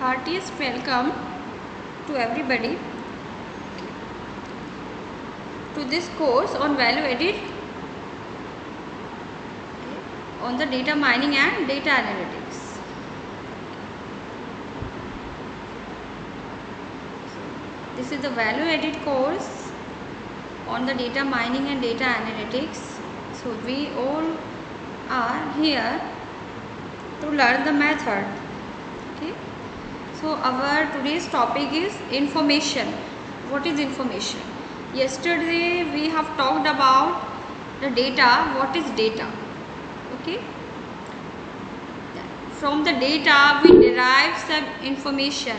heartiest welcome to everybody to this course on value added on the data mining and data analytics. This is the value added course on the data mining and data analytics. So we all are here to learn the method so our today's topic is information what is information yesterday we have talked about the data what is data okay from the data we derive some information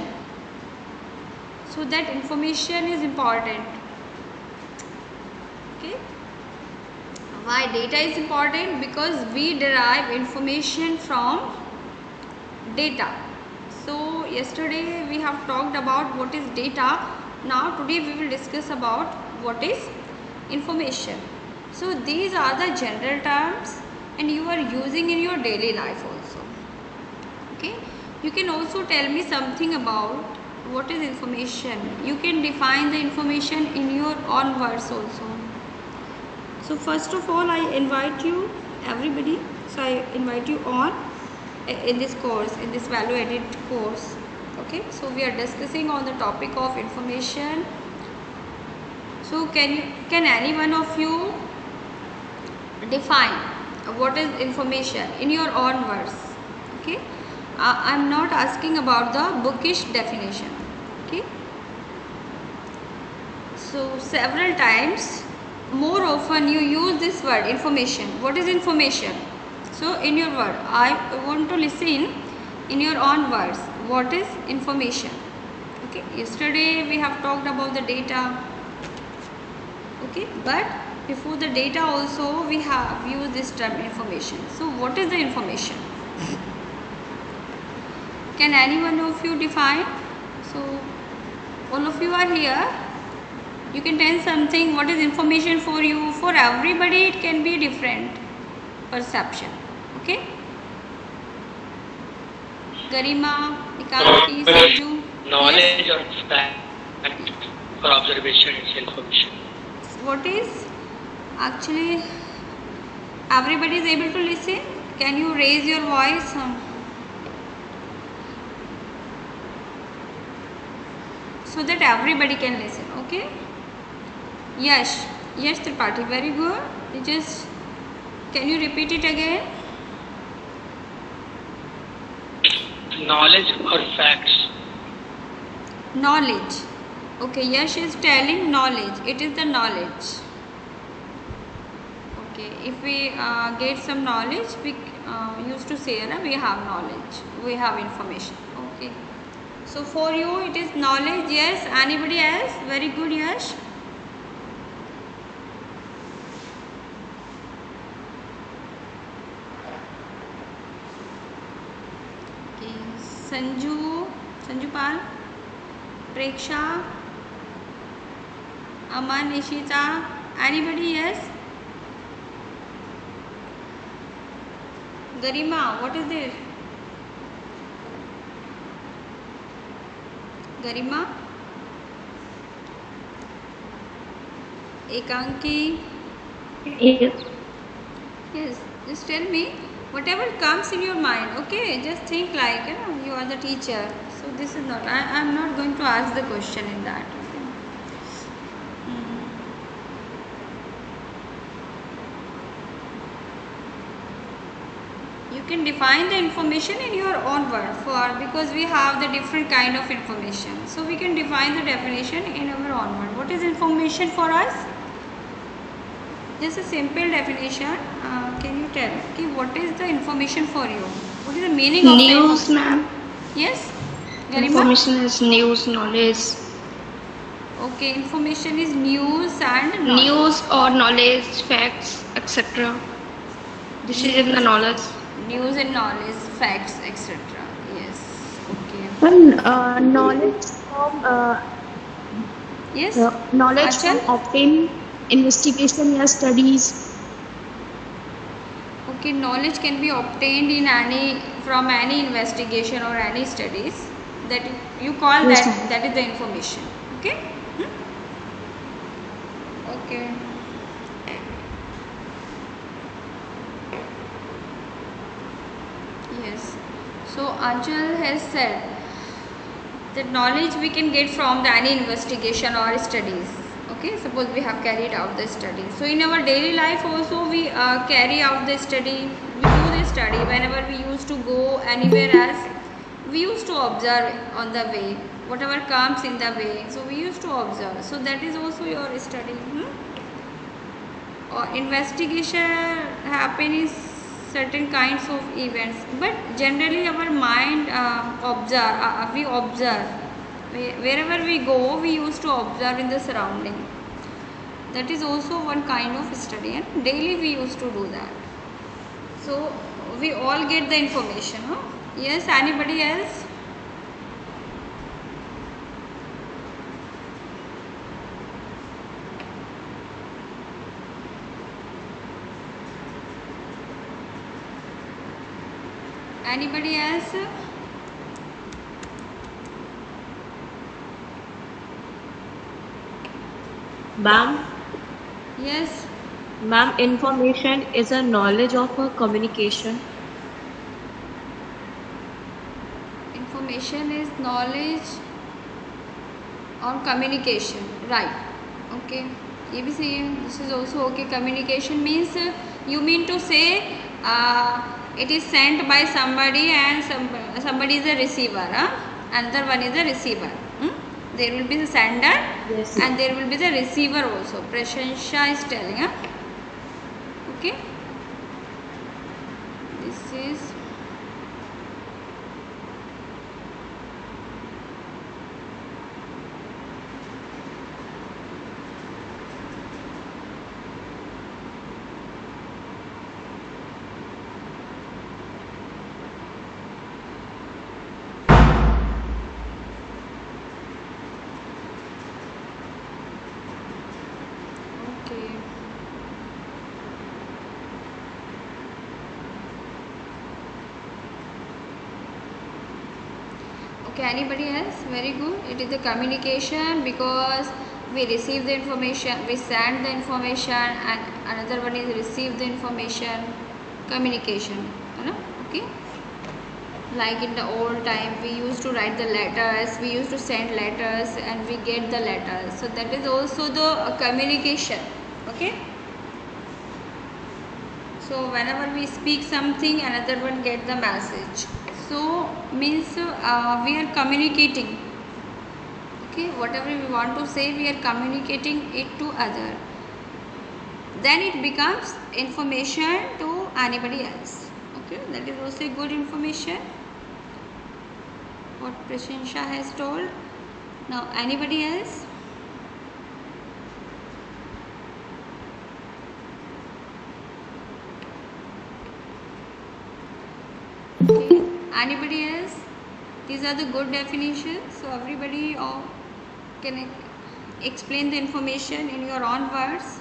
so that information is important okay why data is important because we derive information from data yesterday we have talked about what is data now today we will discuss about what is information so these are the general terms and you are using in your daily life also okay you can also tell me something about what is information you can define the information in your own words also so first of all i invite you everybody so i invite you on eh, in this course in this value added course okay so we are discussing on the topic of information so can you can any one of you define what is information in your own words okay uh, I am not asking about the bookish definition okay so several times more often you use this word information what is information so in your word I want to listen in your own words what is information okay yesterday we have talked about the data okay but before the data also we have used this term information so what is the information can anyone of you define so all of you are here you can tell something what is information for you for everybody it can be different perception okay Garima, Knowledge yes? or for observation is information. What is? Actually, everybody is able to listen. Can you raise your voice? So that everybody can listen, okay? Yes, yes Tripathi, very good. just, can you repeat it again? knowledge or facts knowledge okay yash is telling knowledge it is the knowledge okay if we uh, get some knowledge we uh, used to say na, we have knowledge we have information okay so for you it is knowledge yes anybody else very good Yes. Sanju Sanju Pal Preksha Aman any anybody yes Garima what is this Garima एकांकी yes yes whatever comes in your mind okay just think like you, know, you are the teacher so this is not I, i'm not going to ask the question in that mm-hmm. You can define the information in your own word for because we have the different kind of information. So we can define the definition in our own word. What is information for us? Just a simple definition tell okay, what is the information for you? What is the meaning of news, ma'am? Yes. Garima? Information is news, knowledge. Okay, information is news and knowledge. news or knowledge, facts, etc. This news. is in the knowledge. News and knowledge, facts, etc. Yes. Okay. And uh, knowledge from. Uh, yes. Uh, knowledge Achal? from obtain investigation or studies okay, knowledge can be obtained in any from any investigation or any studies that you call that that is the information okay hmm? okay yes so Anchal has said that knowledge we can get from the any investigation or studies okay suppose we have carried out the study so in our daily life also we uh, carry out the study we do the study whenever we used to go anywhere else we used to observe on the way whatever comes in the way so we used to observe so that is also your study hmm? or uh, investigation happen is certain kinds of events but generally our mind uh, observe uh, we observe wherever we go we used to observe in the surrounding that is also one kind of study and daily we used to do that so we all get the information huh? yes anybody else anybody else Ma'am, yes ma'am, information is a knowledge of a communication. information is knowledge on communication right okay ये भी सही है this is also okay communication means uh, you mean to say uh, it is sent by somebody and some, somebody is a receiver huh? another one is a receiver hmm? there will be the sender yes. and there will be the receiver also prashansha is telling huh? okay very good it is the communication because we receive the information we send the information and another one is receive the information communication you know? okay like in the old time we used to write the letters we used to send letters and we get the letters so that is also the uh, communication okay so whenever we speak something another one get the message so means uh, we are communicating okay whatever we want to say we are communicating it to other then it becomes information to anybody else okay that is also good information what Prashansha has told now anybody else okay anybody else these are the good definitions so everybody or can explain the information in your own words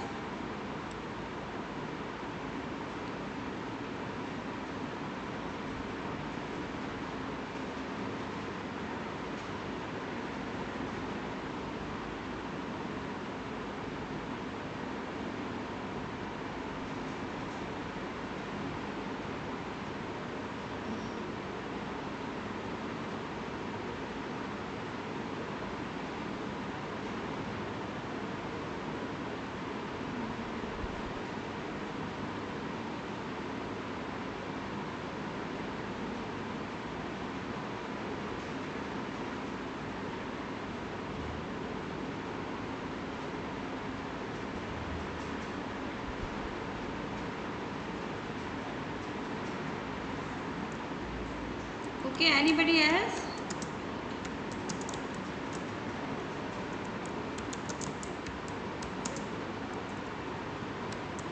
Anybody else?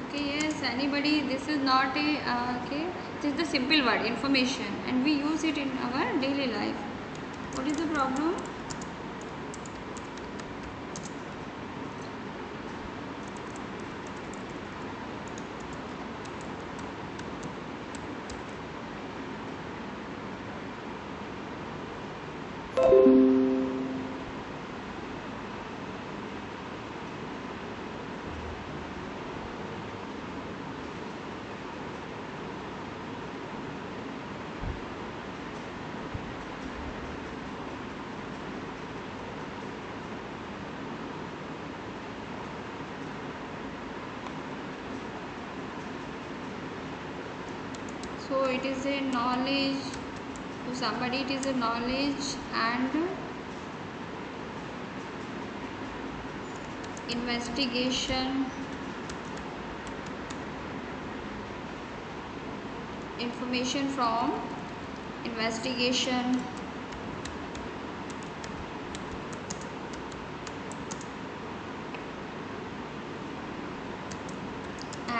Okay, yes, anybody, this is not a, uh, okay, this is the simple word, information and we use it in our daily life. What is the problem? it is a knowledge to somebody it is a knowledge and investigation information from investigation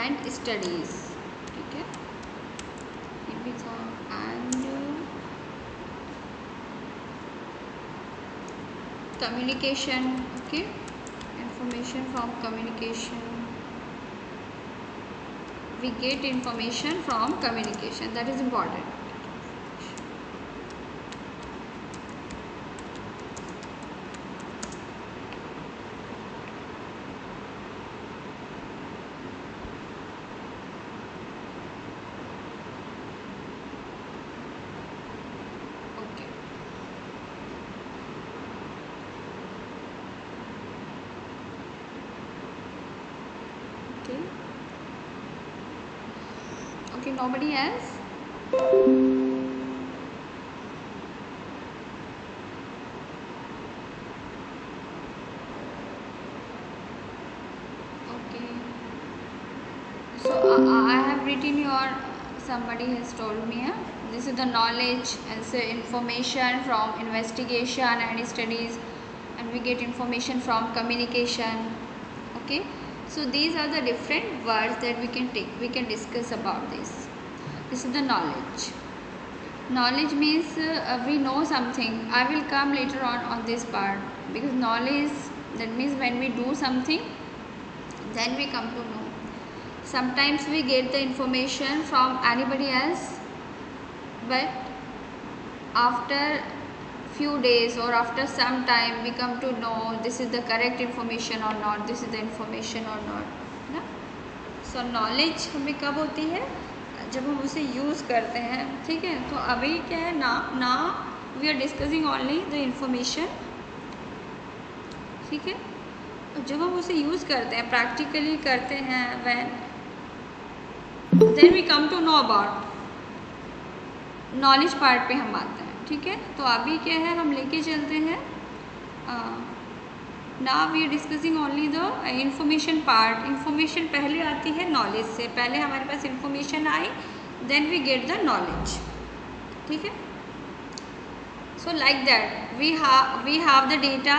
and studies communication okay information from communication we get information from communication that is important nobody else okay so uh, uh i have written your uh, somebody has told me uh, this is the knowledge and so information from investigation and studies and we get information from communication okay so these are the different words that we can take we can discuss about this is the knowledge knowledge means uh, we know something i will come later on on this part because knowledge that means when we do something then we come to know sometimes we get the information from anybody else but after few days or after some time we come to know this is the correct information or not this is the information or not ना सो knowledge हमें कब होती है जब हम उसे use करते हैं ठीक है तो अभी क्या है ना ना we are discussing only the information ठीक है जब हम उसे यूज़ करते हैं प्रैक्टिकली करते हैं when then we come to know about knowledge part पे हम आते हैं ठीक है तो अभी क्या है हम लेके चलते हैं ना we are discussing only the information part information पहले आती है नॉलेज से पहले हमारे पास information I then we get the knowledge ठीक है so like that we ha we have the data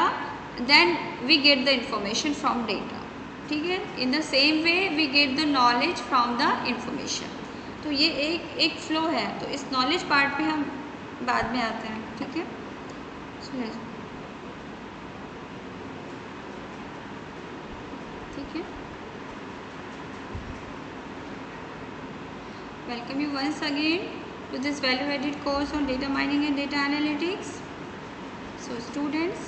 then we get the information from data ठीक है in the same way we get the knowledge from the information तो ये एक एक flow है तो इस नॉलेज पार्ट पे हम बाद में आते हैं ठीक है so so, welcome you once again to this value added course on data mining and data analytics so students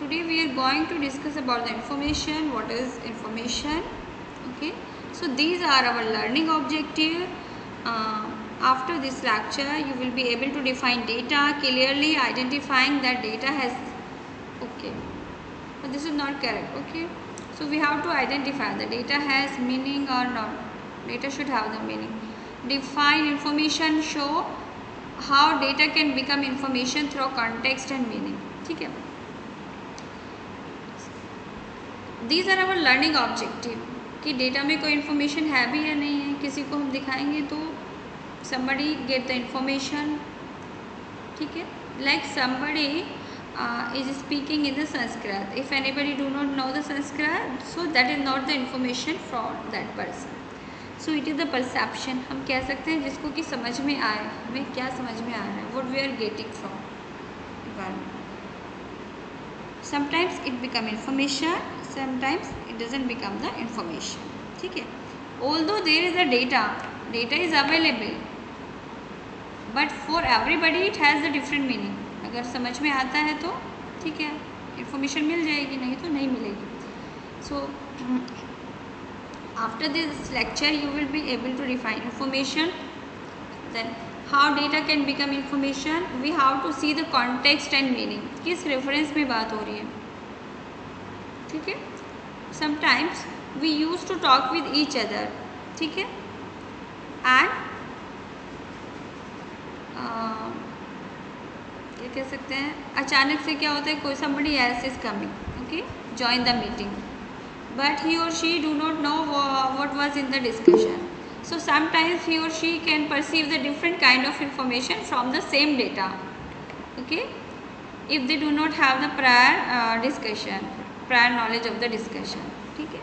today we are going to discuss about the information what is information okay so these are our learning objective uh, after this lecture you will be able to define data clearly identifying that data has okay but this is not correct okay so we have to identify the data has meaning or not data should have the meaning define information show how data can become information through context and meaning theek hai these are our learning objective ki data mein koi information hai bhi ya nahi hai kisi ko hum dikhayenge to somebody get the information theek hai like somebody uh, is speaking in the Sanskrit. If anybody do not know the Sanskrit, so that is not the information for that person. So it is the perception हम कह सकते हैं जिसको कि समझ में आए हमें क्या समझ में आ रहा है what we are getting from sometimes it become information sometimes it doesn't become the information ठीक है although there is a data data is available but for everybody it has a different meaning अगर समझ में आता है तो ठीक है इन्फॉर्मेशन मिल जाएगी नहीं तो नहीं मिलेगी so after this lecture you will be able to refine information then how data can become information we how to see the context and meaning किस रेफरेंस में बात हो रही है ठीक है sometimes we use to talk with each other ठीक है एंड ये कह सकते हैं अचानक से क्या होता है कोई someone is coming okay join the meeting but he और she do not know what was in the discussion so sometimes he और she can perceive the different kind of information from the same data okay if they do not have the prior discussion prior knowledge of the discussion ठीक है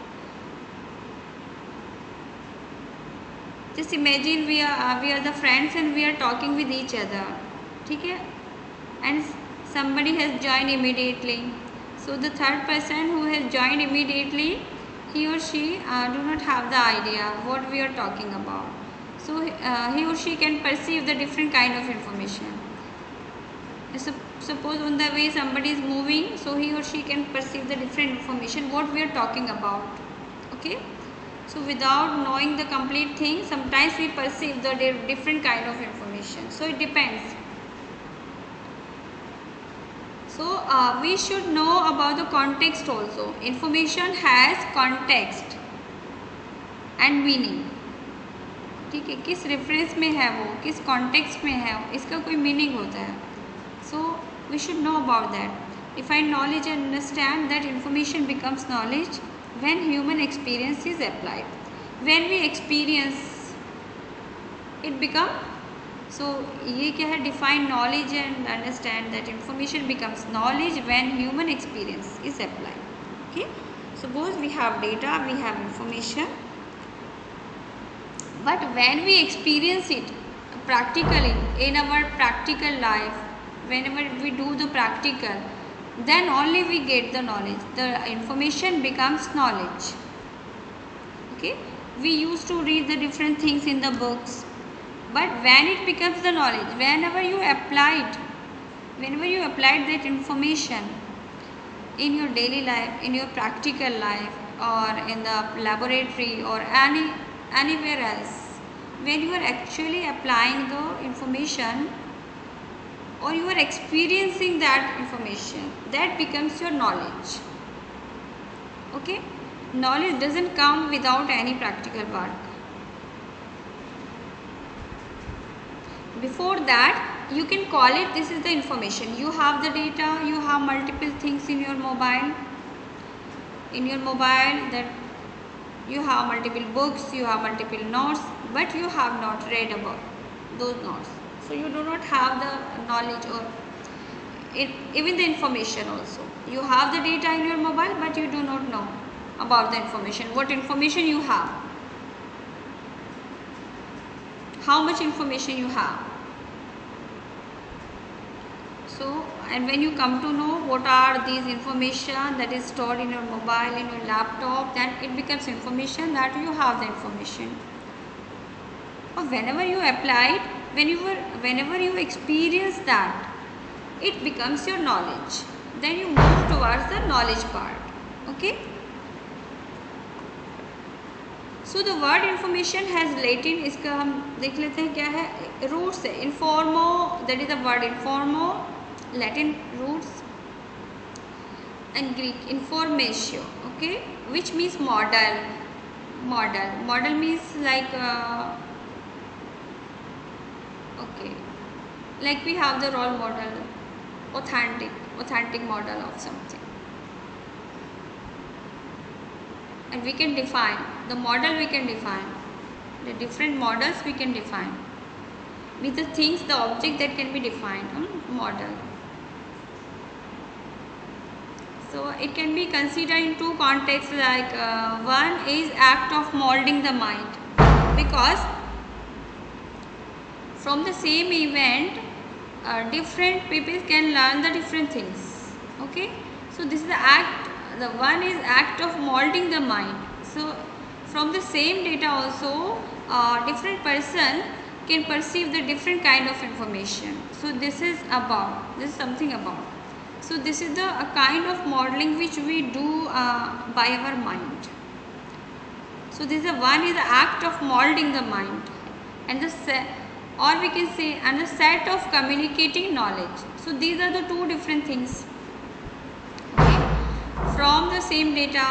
just imagine we are we are the friends and we are talking with each other ठीक है and somebody has joined immediately. So the third person who has joined immediately, he or she uh, do not have the idea what we are talking about. So uh, he or she can perceive the different kind of information. suppose on the way somebody is moving, so he or she can perceive the different information what we are talking about. Okay. So without knowing the complete thing, sometimes we perceive the different kind of information. So it depends. So uh, we should know about the context also. Information has context and meaning. ठीक है किस reference में है वो किस context में है इसका कोई मीनिंग होता है so we should know about that if I knowledge and understand that information becomes knowledge when human experience is applied when we experience it become so ये क्या है define knowledge and understand that information becomes knowledge when human experience is applied okay suppose we have data we have information but when we experience it practically in our practical life whenever we do the practical then only we get the knowledge the information becomes knowledge okay we used to read the different things in the books but when it becomes the knowledge whenever you applied whenever you applied that information in your daily life in your practical life or in the laboratory or any anywhere else when you are actually applying the information or you are experiencing that information that becomes your knowledge okay knowledge doesn't come without any practical work before that you can call it this is the information you have the data you have multiple things in your mobile in your mobile that you have multiple books you have multiple notes but you have not read about those notes so you do not have the knowledge or it, even the information also you have the data in your mobile but you do not know about the information what information you have how much information you have so and when you come to know what are these information that is stored in your mobile in your laptop then it becomes information that you have the information or whenever you apply it whenever whenever you experience that it becomes your knowledge then you move towards the knowledge part okay so the word information has Latin इसका हम देख लेते हैं क्या है roots है informo that is the word informo Latin roots and Greek informatio okay which means model model model means like uh, okay like we have the role model authentic authentic model of something and we can define the model we can define the different models we can define with the things the object that can be defined hmm? model so it can be considered in two contexts like uh, one is act of molding the mind because from the same event uh, different people can learn the different things okay so this is the act the one is act of molding the mind so from the same data also uh, different person can perceive the different kind of information so this is about this is something about so this is the kind of modeling which we do uh, by our mind. So this is the one is the act of molding the mind and the set or we can say and the set of communicating knowledge. So these are the two different things okay. from the same data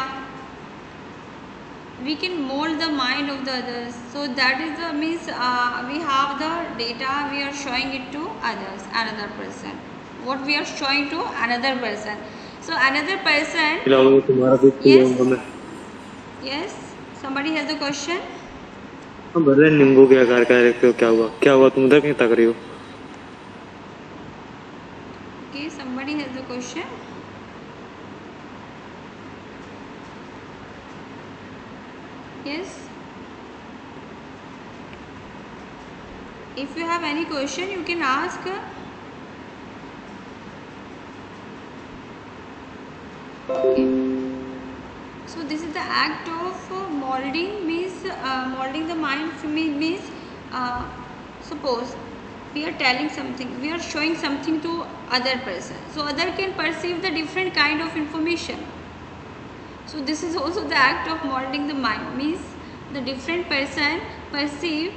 we can mold the mind of the others so that is the means uh, we have the data we are showing it to others another person what we are showing to another person so another person yes yes somebody has a question भले नींबू के आकार का रखते हो क्या हुआ क्या हुआ तुम उधर क्यों तक रही हो okay somebody has a question yes if you have any question you can ask act of uh, molding means uh, molding the mind means uh, suppose we are telling something we are showing something to other person so other can perceive the different kind of information so this is also the act of molding the mind means the different person perceive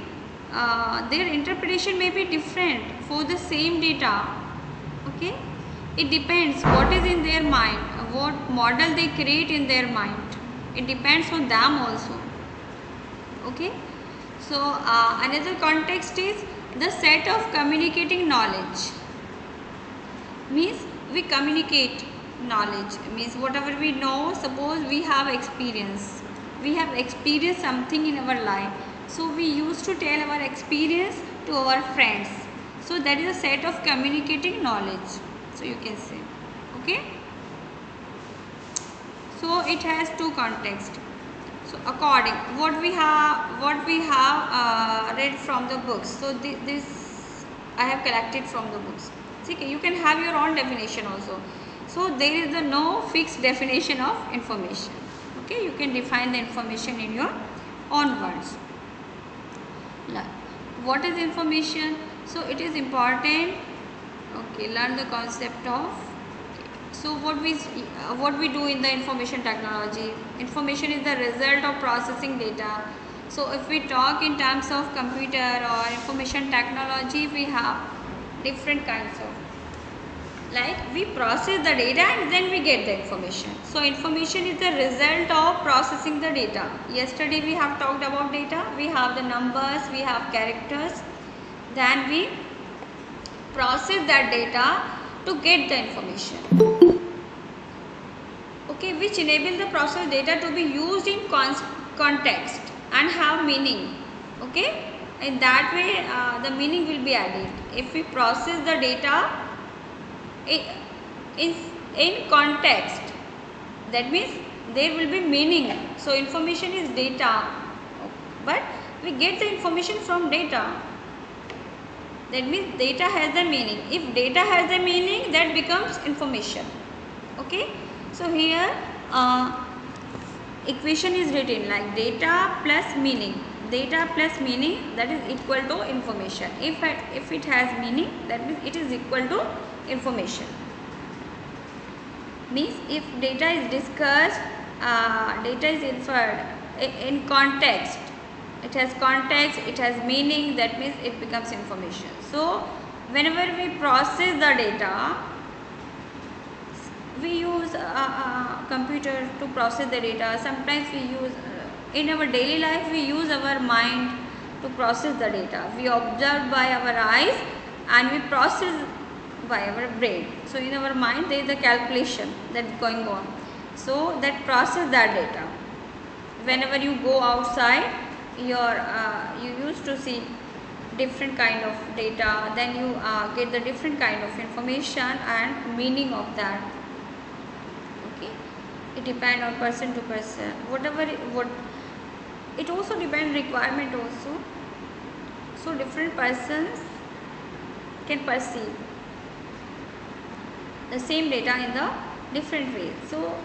uh, their interpretation may be different for the same data okay it depends what is in their mind what model they create in their mind it depends on them also okay so uh, another context is the set of communicating knowledge means we communicate knowledge means whatever we know suppose we have experience we have experienced something in our life so we used to tell our experience to our friends so that is a set of communicating knowledge so you can say okay so it has two context so according what we have what we have uh, read from the books so th this i have collected from the books okay you can have your own definition also so there is the no fixed definition of information okay you can define the information in your own words what is information so it is important okay learn the concept of so what we uh, what we do in the information technology information is the result of processing data so if we talk in terms of computer or information technology we have different kinds of like we process the data and then we get the information so information is the result of processing the data yesterday we have talked about data we have the numbers we have characters then we process that data to get the information okay which enable the process data to be used in context and have meaning okay in that way uh, the meaning will be added if we process the data in, in context that means there will be meaning so information is data but we get the information from data that means data has the meaning if data has the meaning that becomes information okay so here uh, equation is written like data plus meaning data plus meaning that is equal to information if it, if it has meaning that means it is equal to information means if data is discussed uh, data is inferred in context it has context it has meaning that means it becomes information so whenever we process the data we use a, computer to process the data sometimes we use uh, in our daily life we use our mind to process the data we observe by our eyes and we process by our brain so in our mind there is a calculation that's going on so that process that data whenever you go outside your uh, you used to see different kind of data then you uh, get the different kind of information and meaning of that okay it depend on person to person whatever it, what it also depend requirement also so different persons can perceive the same data in the different way so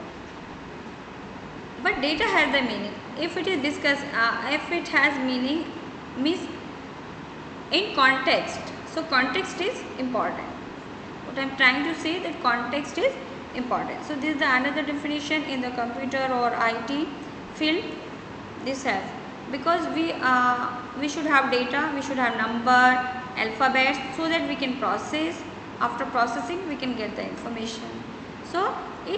but data has the meaning if it is discussed uh, if it has meaning means in context so context is important what i am trying to say that context is important so this is the another definition in the computer or it field this has because we uh, we should have data we should have number alphabets so that we can process after processing we can get the information so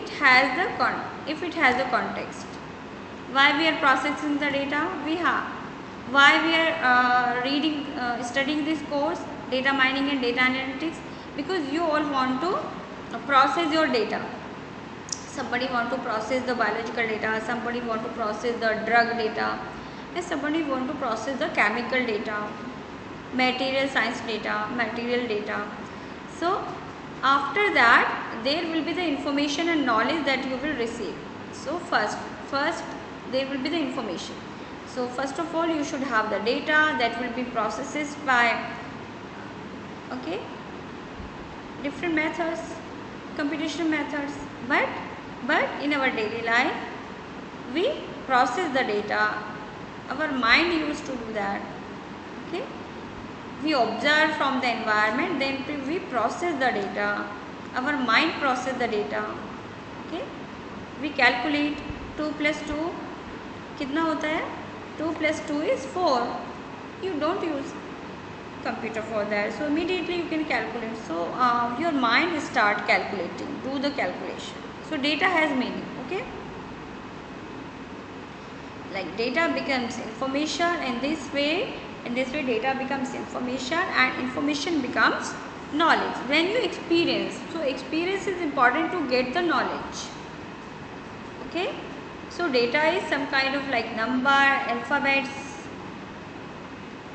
it has the con if it has the context why we are processing the data we have why we are uh, reading uh, studying this course data mining and data analytics because you all want to process your data somebody want to process the biological data somebody want to process the drug data and somebody want to process the chemical data material science data material data so after that there will be the information and knowledge that you will receive so first first there will be the information so first of all you should have the data that will be processed by okay different methods computational methods but but in our daily life we process the data our mind used to do that okay we observe from the environment then we process the data our mind process the data okay we calculate 2 plus 2 कितना होता है 2 plus 2 is 4 you don't use computer for that so immediately you can calculate so uh, your mind start calculating do the calculation so data has meaning okay like data becomes information in this way in this way data becomes information and information becomes knowledge when you experience so experience is important to get the knowledge okay so data is some kind of like number, alphabets.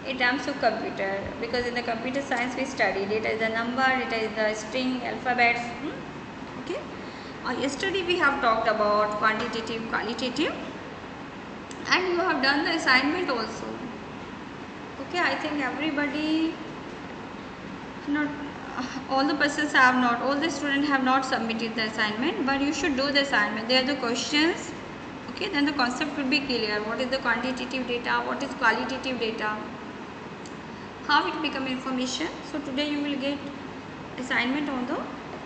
In terms of computer, because in the computer science we study data is the number, data is the string, alphabets. Hmm? Okay. Uh, yesterday we have talked about quantitative, qualitative, and you have done the assignment also. Okay, I think everybody, not uh, all the persons have not all the students have not submitted the assignment but you should do the assignment There are the questions okay then the concept will be clear what is the quantitative data what is qualitative data how it become information so today you will get assignment on the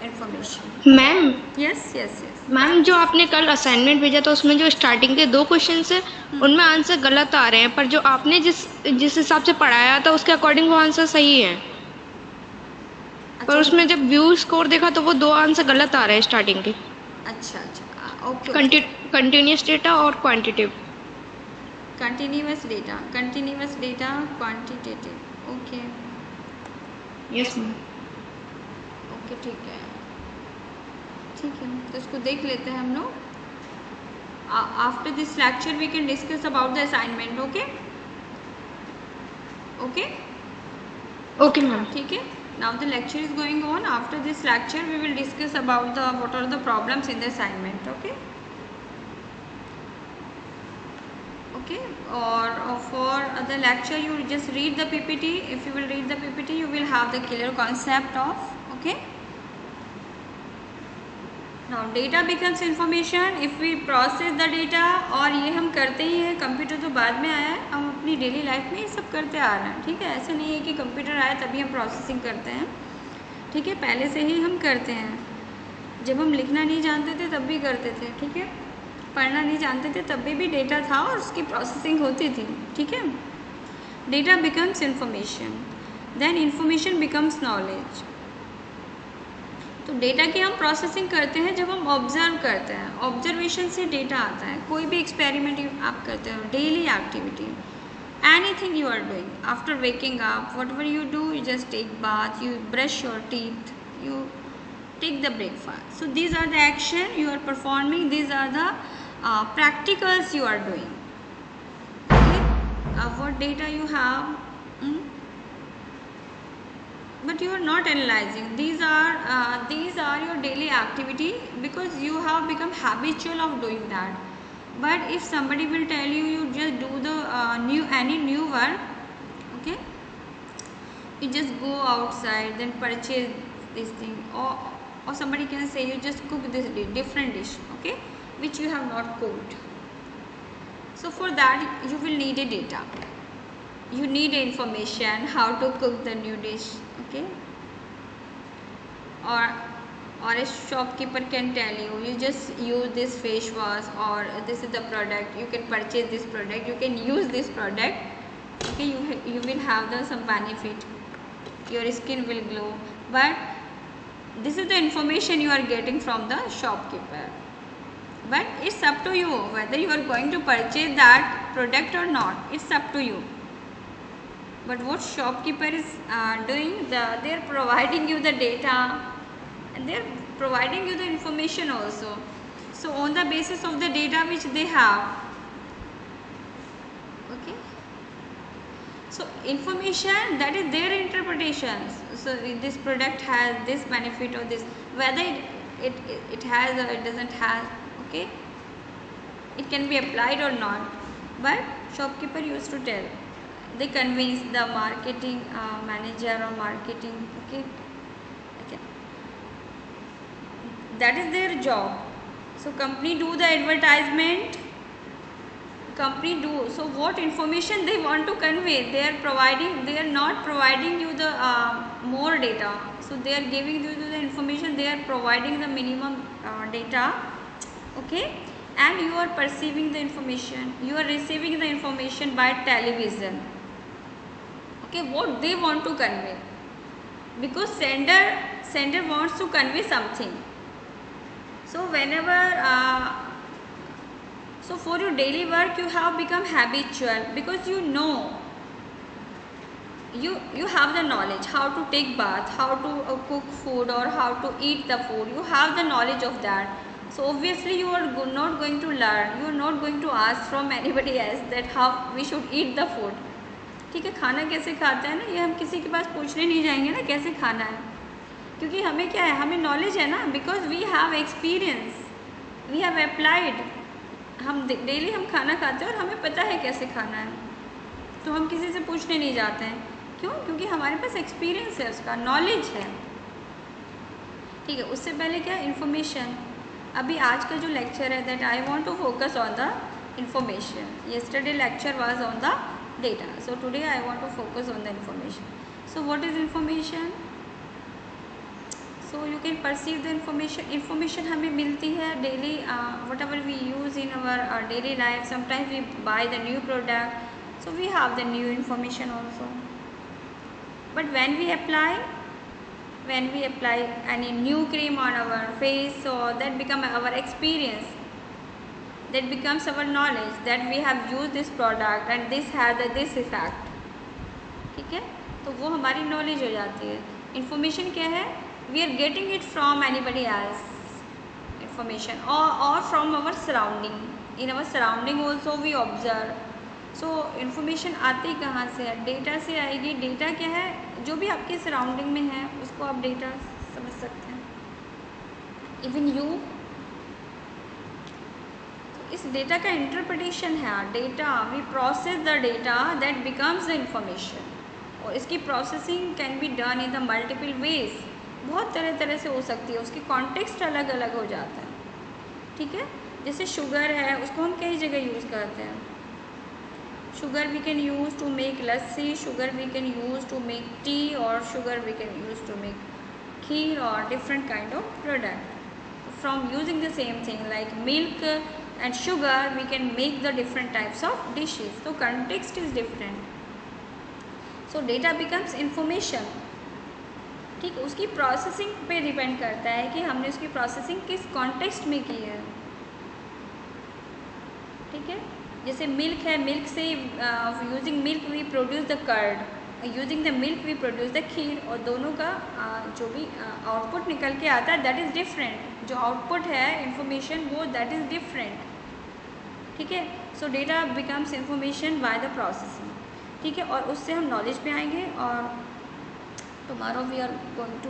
information ma'am yes yes yes ma'am जो आपने कल assignment भेजा था उसमें जो starting के दो question है उनमें आंसर गलत आ रहे हैं पर जो आपने जिस जिस हिसाब से पढ़ाया था उसके अकॉर्डिंग वो आंसर सही है अच्छा, पर उसमें जब व्यू स्कोर देखा तो वो दो आंसर गलत आ रहे हैं स्टार्टिंग के अच्छा अच्छा कंटिन्यूस डेटा और quantitative continuous data continuous data quantitative okay yes okay ठीक है ठीक है तो इसको देख लेते हैं हम लोग after this lecture we can discuss about the assignment okay okay okay ma'am ठीक है now the lecture is going on after this lecture we will discuss about the what are the problems in the assignment okay okay or, or uh, for the lecture you just read the ppt if you will read the ppt you will have the clear concept of okay now data becomes information if we process the data और ये हम करते ही हैं computer तो बाद में आया है हम अपनी डेली लाइफ में ये सब करते आ रहे हैं ठीक है ऐसा नहीं है कि कंप्यूटर आया तभी हम प्रोसेसिंग करते हैं ठीक है पहले से ही हम करते हैं जब हम लिखना नहीं जानते थे तब भी करते थे ठीक है पढ़ना नहीं जानते थे तब भी, भी डेटा था और उसकी प्रोसेसिंग होती थी ठीक है data becomes information then information becomes knowledge तो डेटा की हम प्रोसेसिंग करते हैं जब हम ऑब्जर्व करते हैं ऑब्जर्वेशन से डेटा आता है कोई भी एक्सपेरिमेंट आप करते हो daily activity anything you are doing after waking up what you do you just take bath you brush your teeth you take the breakfast so these are the action you are performing these are the practicals you are doing what data you have but you are not analyzing these are uh, these are your daily activity because you have become habitual of doing that but if somebody will tell you you just do the uh, new any new work okay you just go outside then purchase this thing or or somebody can say you just cook this different dish okay which you have not cooked so for that you will need a data you need information how to cook the new dish okay or or a shopkeeper can tell you you just use this face wash or this is the product you can purchase this product you can use this product okay you, you will have the some benefit your skin will glow but this is the information you are getting from the shopkeeper but it's up to you whether you are going to purchase that product or not it's up to you but what shopkeeper is uh, doing the, they're providing you the data and they're providing you the information also so on the basis of the data which they have okay so information that is their interpretations so this product has this benefit or this whether it, it, it has or it doesn't have okay it can be applied or not but shopkeeper used to tell they convince the marketing uh, manager or marketing okay okay that is their job so company do the advertisement company do so what information they want to convey they are providing they are not providing you the uh, more data so they are giving you the information they are providing the minimum uh, data okay and you are perceiving the information you are receiving the information by television okay what they want to convey because sender sender wants to convey something so whenever uh, so for your daily work you have become habitual because you know you you have the knowledge how to take bath how to uh, cook food or how to eat the food you have the knowledge of that so obviously you are not going to learn you are not going to ask from anybody else that how we should eat the food ठीक है खाना कैसे खाता है ना ये हम किसी के पास पूछने नहीं जाएंगे ना कैसे खाना है क्योंकि हमें क्या है हमें नॉलेज है ना because we have experience we have applied हम डेली हम खाना खाते हैं और हमें पता है कैसे खाना है तो हम किसी से पूछने नहीं जाते हैं क्यों क्योंकि हमारे पास एक्सपीरियंस है उसका नॉलेज है ठीक है उससे पहले क्या इन्फॉर्मेशन अभी आज का जो लेक्चर है that I want to focus on the information yesterday lecture was on the data so today i want to focus on the information so what is information so you can perceive the information information हमें मिलती है daily uh, whatever we use in our, our daily life sometimes we buy the new product so we have the new information also but when we apply when we apply any new cream on our face so that become our experience that becomes our knowledge that we have used this product and this had this effect ठीक है तो वो हमारी knowledge हो जाती है information क्या है we are getting it from anybody else information और from our surrounding in our surrounding also we observe so information आती कहाँ से है डेटा से आएगी डेटा क्या है जो भी आपके सराउंडिंग में है उसको आप डेटा समझ सकते हैं इवन यू इस डेटा का इंटरप्रटेशन है data we process the data that becomes the information और इसकी processing can be done in the multiple ways बहुत तरह तरह से हो सकती है उसकी कॉन्टेक्स्ट अलग अलग हो जाता है ठीक है जैसे शुगर है उसको हम कई जगह यूज़ करते हैं sugar we can use to make lassi sugar we can use to make tea और sugar we can use to make kheer और different kind of product from using the same thing like milk and sugar we can make the different types of dishes so context is different so data becomes information ठीक उसकी processing पे depend करता है कि हमने उसकी प्रोसेसिंग किस कॉन्टेक्स्ट में की है ठीक है जैसे मिल्क है मिल्क से using milk we produce the curd using the milk we produce the kheer और दोनों का uh, जो भी आउटपुट uh, निकल के आता है दैट इज़ डिफरेंट जो आउटपुट है इंफॉर्मेशन वो दैट इज़ डिफरेंट ठीक है so data becomes information by the processing ठीक है और उससे हम नॉलेज पे आएंगे और tomorrow we are going to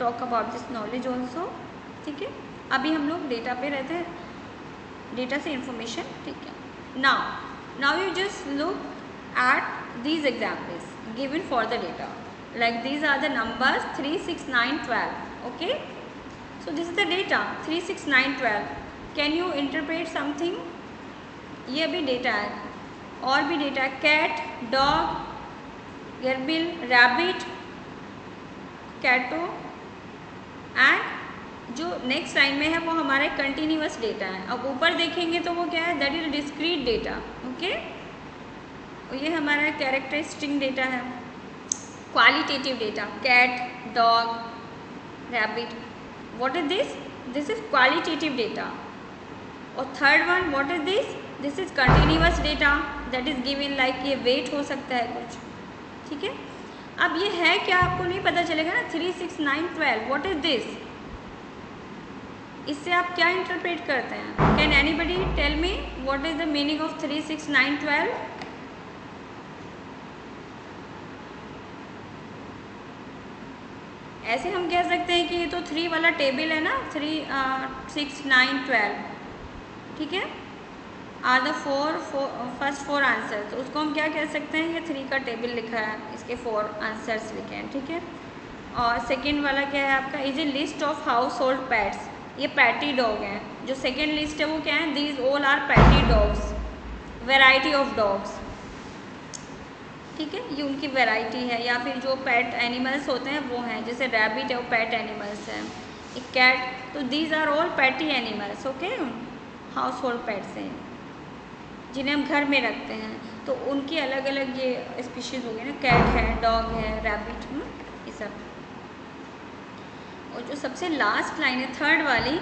talk about this knowledge also ठीक है अभी हम लोग डेटा पे रहते हैं डेटा से इंफॉर्मेशन ठीक है now now you just look at these examples given for the data like these are the number three six nine twelve okay so this is the data three six nine twelve can you interpret something ये भी data है और भी data है cat dog gerbil rabbit cat and जो next line में है वो हमारे कंटिन्यूस डेटा है अब ऊपर देखेंगे तो वो क्या है that is discrete data okay ये हमारा कैरेक्टरिस्टिंग डेटा है qualitative data cat dog rabbit what is this this is qualitative data और third one what is this this is continuous data that is given like ये weight हो सकता है कुछ ठीक है अब ये है क्या आपको नहीं पता चलेगा ना three six nine twelve what is this इससे आप क्या इंटरप्रेट करते हैं can anybody tell me what is the meaning of three six nine twelve ऐसे हम कह सकते हैं कि ये तो थ्री वाला टेबल है ना थ्री सिक्स नाइन ट्वेल्व ठीक है are the four first four answers तो उसको हम क्या कह सकते हैं ये थ्री का टेबल लिखा है इसके फोर आंसर्स लिखे हैं ठीक है और सेकेंड वाला क्या है आपका is a list of household pets ये पैटी डॉग हैं जो सेकेंड लिस्ट है वो क्या है these all are petty dogs variety of dogs ठीक है ये उनकी वेराइटी है या फिर जो पैट एनिमल्स होते हैं वो हैं जैसे रैबिट है वो पैट एनिमल्स हैं एक कैट तो these are all petty animals okay household pets हैं जिन्हें हम घर में रखते हैं तो उनकी अलग अलग ये स्पीशीज़ होगी ना कैट है डॉग है रैबिट हम्म, ये सब और जो सबसे लास्ट लाइन है थर्ड वाली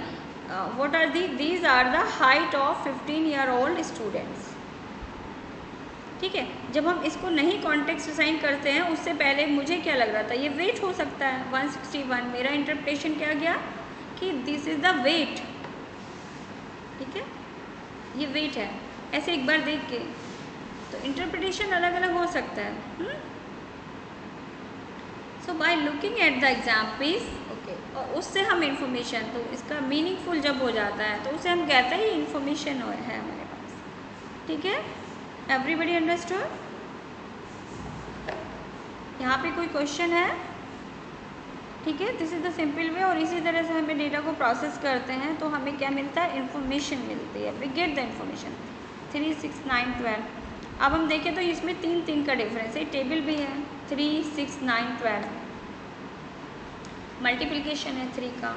what are the these are the height of fifteen year old students ठीक है जब हम इसको नहीं कॉन्टेक्ट साइन करते हैं उससे पहले मुझे क्या लग रहा था ये वेट हो सकता है 161 मेरा इंटरप्रिटेशन क्या गया कि दिस इज़ द वेट ठीक है ये वेट है ऐसे एक बार देख के तो इंटरप्रिटेशन अलग अलग हो सकता है so by looking at the examples okay और उससे हम इंफॉर्मेशन तो इसका मीनिंगफुल जब हो जाता है तो उसे हम कहते हैं इन्फॉर्मेशन है हमारे पास ठीक है एवरीबडी अंडरस्टूड यहाँ पे कोई क्वेश्चन है ठीक है this is the simple way और इसी तरह से हमें डेटा को प्रोसेस करते हैं तो हमें क्या मिलता है इन्फॉर्मेशन मिलती है we get the information three six nine twelve अब हम देखें तो इसमें तीन तीन का डिफरेंस है टेबल भी है three six nine twelve multiplication है थ्री का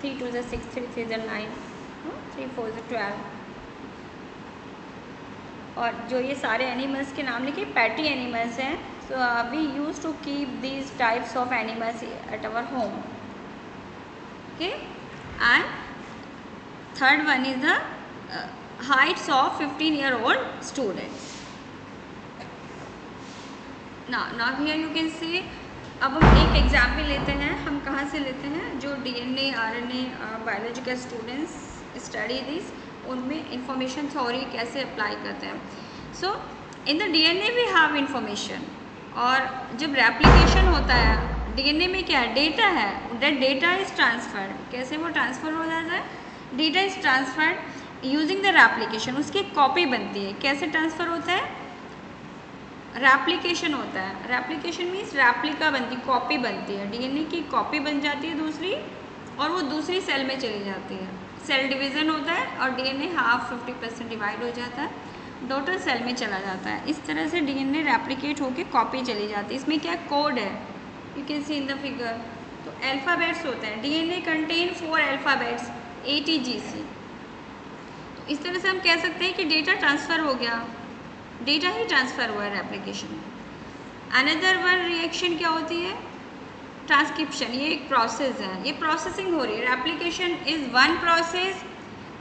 थ्री टू ज़र सिक्स थ्री थ्री ज़र नाइन थ्री फोर ज़र ट्वेल्व और जो ये सारे एनिमल्स के नाम लिखे पैटी एनिमल्स हैं so we use to keep these types of animals at our home okay and third one is the heights of 15 year old students now now here you can see अब हम एक example लेते हैं हम कहाँ से लेते हैं जो D N A R N A biology के स्टूडेंट्स स्टडी दिस उनमें इंफॉर्मेशन थ्योरी कैसे अप्लाई करते हैं so in the D N A we have information और जब रेप्लिकेशन होता है डीएनए में क्या है डेटा है डेट डेटा इज़ ट्रांसफर्ड कैसे वो ट्रांसफ़र हो जाता है data is transferred using the replication उसकी एक कॉपी बनती है कैसे ट्रांसफ़र होता है रेप्लीकेशन होता है रेप्लीकेशन मीन्स रेप्लिका बनती कॉपी बनती है डीएनए की कॉपी बन जाती है दूसरी और वो दूसरी सेल में चली जाती है सेल डिवीज़न होता है और DNA half fifty percent divide हो जाता है डॉटर सेल में चला जाता है इस तरह से डीएनए रेप्लिकेट होकर कॉपी चली जाती है इसमें क्या कोड है you can see in the figure तो एल्फ़ाबेट्स होते हैं A contain four alphabets A T G C इस तरह से हम कह सकते हैं कि डेटा ट्रांसफ़र हो गया डेटा ही ट्रांसफ़र हुआ है एप्लीकेशन अनदर वन रिएक्शन क्या होती है ट्रांसक्रिप्शन ये एक प्रोसेस है ये प्रोसेसिंग हो रही है एप्लीकेशन इज़ वन प्रोसेस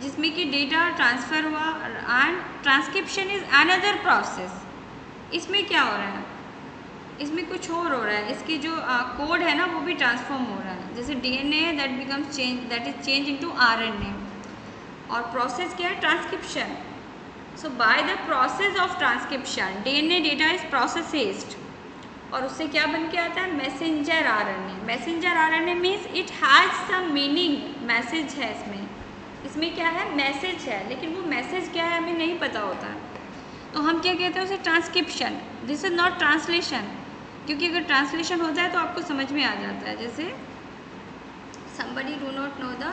जिसमें कि डेटा ट्रांसफ़र हुआ and transcription is another process इसमें क्या हो रहा है इसमें कुछ और हो रहा है इसकी जो कोड है ना वो भी ट्रांसफॉर्म हो रहा है जैसे डीएनए है that becomes change that is change into RNA और प्रोसेस क्या है transcription so by the process of transcription DNA data is processed और उससे क्या बन के आता है messenger RNA messenger RNA means it has some meaning message है इसमें इसमें क्या है मैसेज है लेकिन वो मैसेज क्या है हमें नहीं पता होता तो हम क्या कहते हैं उसे transcription this is not translation क्योंकि अगर ट्रांसलेशन होता है तो आपको समझ में आ जाता है जैसे somebody do not know the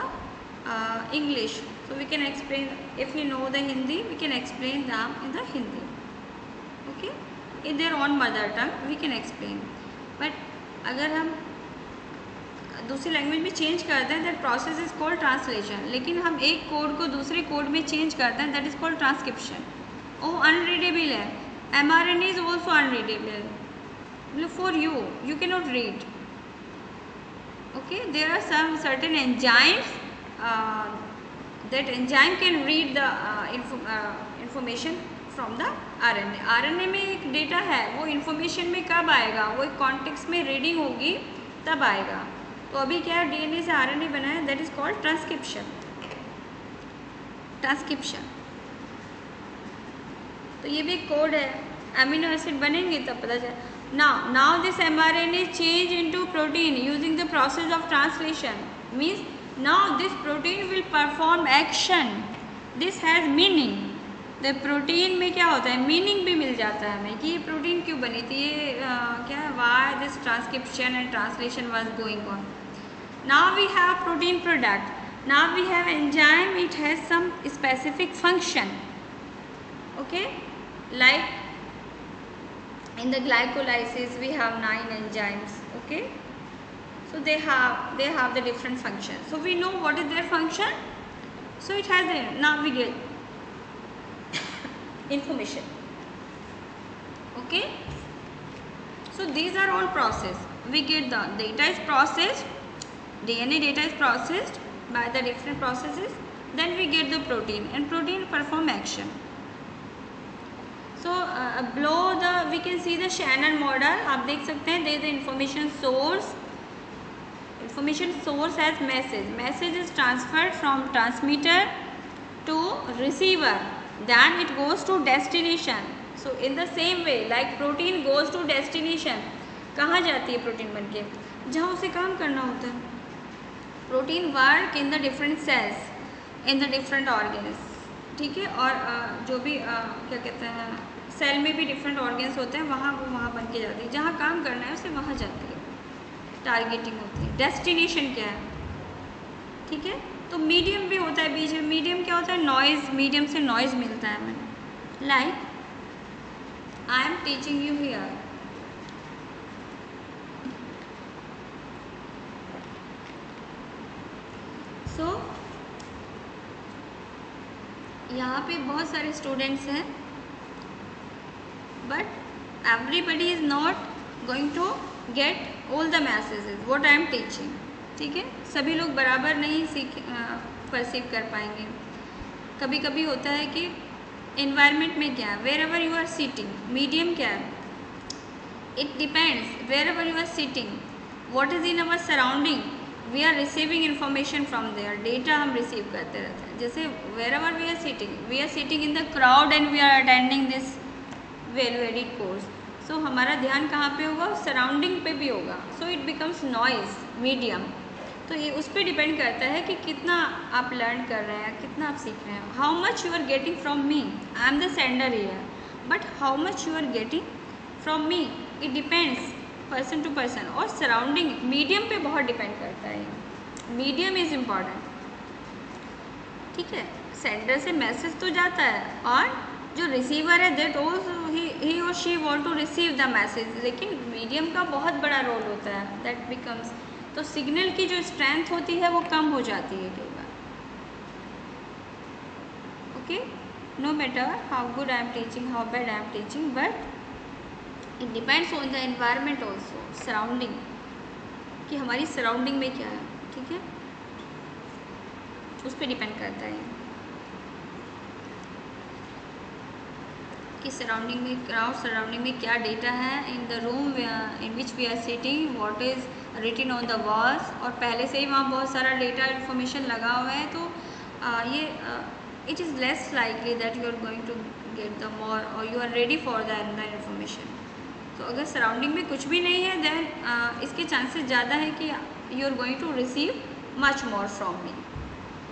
uh, English so we can explain if we know the hindi we can explain them in the hindi okay in their own mother tongue we can explain but agar hum दूसरी language में change करते हैं that process is called translation लेकिन हम एक code को दूसरे code में चेंज करते हैं दैट इज कॉल्ड ट्रांसक्रिप्शन वो अनरीडेबल है M R N is also unreadable for you you can not read okay there are some certain enzymes that enzyme can read the uh, info, uh, information from the R N A R N A में एक data है वो information में कब आएगा वो एक context में रीडिंग होगी तब आएगा तो अभी क्या डी एन ए से आर एन ए बना है that is called transcription transcription तो ये भी कोड है एमिनो एसिड बनेंगे तब पता चल ना now this M R N A change into protein using the process of translation means Now this protein will perform action. This has meaning. The protein में क्या होता है मीनिंग भी मिल जाता है हमें कि ये प्रोटीन क्यों बनी थी ये आ, क्या है why this transcription and translation was going on now we have protein product now we have enzyme it has some specific function okay like in the glycolysis we have nine enzymes okay so they have they have the different function so we know what is their function so it has a now we get information okay so these are all process we get the data is processed dna data is processed by the different processes then we get the protein and protein perform action so uh, below the we can see the Shannon model आप देख सकते हैं there is the information source information source as message message is transfer from transmitter to receiver then it goes to destination so in the same way like protein goes to destination कहाँ जाती है protein बन के जहाँ उसे काम करना होता है protein work in the different cells in the different organs ठीक है और जो भी क्या कहते हैं सेल में भी डिफरेंट ऑर्गेन्स होते हैं वहाँ वो वहाँ बन के जाती है जहाँ काम करना है उसे वहाँ जाती है टारगेटिंग होती है डेस्टिनेशन क्या है ठीक है तो मीडियम भी होता है बीच में मीडियम क्या होता है नॉइज़ मीडियम से नॉइज़ मिलता है हमें like I am teaching you here so यहाँ पे बहुत सारे स्टूडेंट्स हैं but everybody is not going to get all the messages what I am teaching ठीक है सभी लोग बराबर नहीं सीख परसीव कर पाएंगे कभी कभी होता है कि इन्वायरमेंट में क्या है wherever you are sitting medium क्या है it depends wherever you are sitting what is in our surrounding we are receiving information from there data हम रिसीव करते रहते हैं जैसे wherever we are sitting we are sitting in the crowd and we are attending this well very course so so, हमारा ध्यान कहाँ पे होगा सराउंडिंग पे भी होगा so it becomes noise medium तो ये उस पर डिपेंड करता है कि कितना आप लर्न कर रहे हैं कितना आप सीख रहे हैं how much you are getting from me I am the sender here but how much you are getting from me it depends person to person और सराउंडिंग मीडियम पे बहुत डिपेंड करता है मीडियम इज़ इम्पॉर्टेंट ठीक है sender से message तो जाता है और जो रिसीवर है देट ऑल्सो ही ही और she want to receive the message लेकिन मीडियम का बहुत बड़ा रोल होता है दैट बिकम्स तो सिग्नल की जो स्ट्रेंथ होती है वो कम हो जाती है कई बार okay no matter how good I am teaching how bad I am teaching but it depends on the environment also surrounding कि हमारी सराउंडिंग में क्या है ठीक है उस पर डिपेंड करता है कि सराउंडिंग में क्राउड सराउंडिंग में क्या डेटा है in the room in which we are sitting what is written on the walls और पहले से ही वहाँ बहुत सारा डेटा इन्फॉर्मेशन लगा हुआ है तो आ, ये it is less likely that you are going to get the more और you are ready for the the information तो अगर सराउंडिंग में कुछ भी नहीं है देन इसके चांसेस ज़्यादा है कि you are going to receive much more from me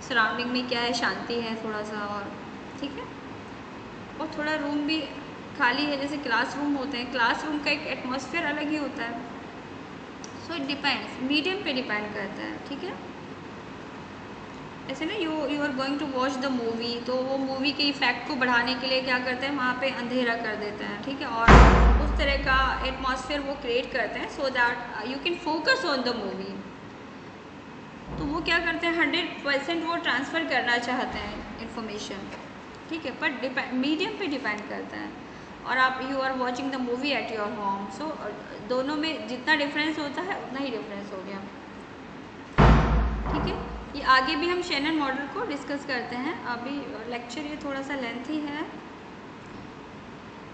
surrounding में क्या है शांति है थोड़ा सा और ठीक है और थोड़ा रूम भी खाली है जैसे क्लास रूम होते हैं क्लास रूम का एक एटमोसफियर अलग ही होता है सो इट डिपेंड्स मीडियम पे डिपेंड करता है ठीक है ऐसे ना you you are going to watch the movie तो वो मूवी के इफेक्ट को बढ़ाने के लिए क्या करते हैं वहाँ पे अंधेरा कर देते हैं ठीक है और उस तरह का एटमॉस्फेयर वो क्रिएट करते हैं so that you can focus on the movie तो वो क्या करते हैं हंड्रेड परसेंट वो ट्रांसफ़र करना चाहते हैं इन्फॉर्मेशन ठीक है पर डिपेंड मीडियम पे डिपेंड करता है और आप you are watching the movie at your home so दोनों में जितना डिफरेंस होता है उतना ही डिफरेंस हो गया ठीक है ये आगे भी हम शेनन मॉडल को डिस्कस करते हैं अभी लेक्चर ये थोड़ा सा लेंथी है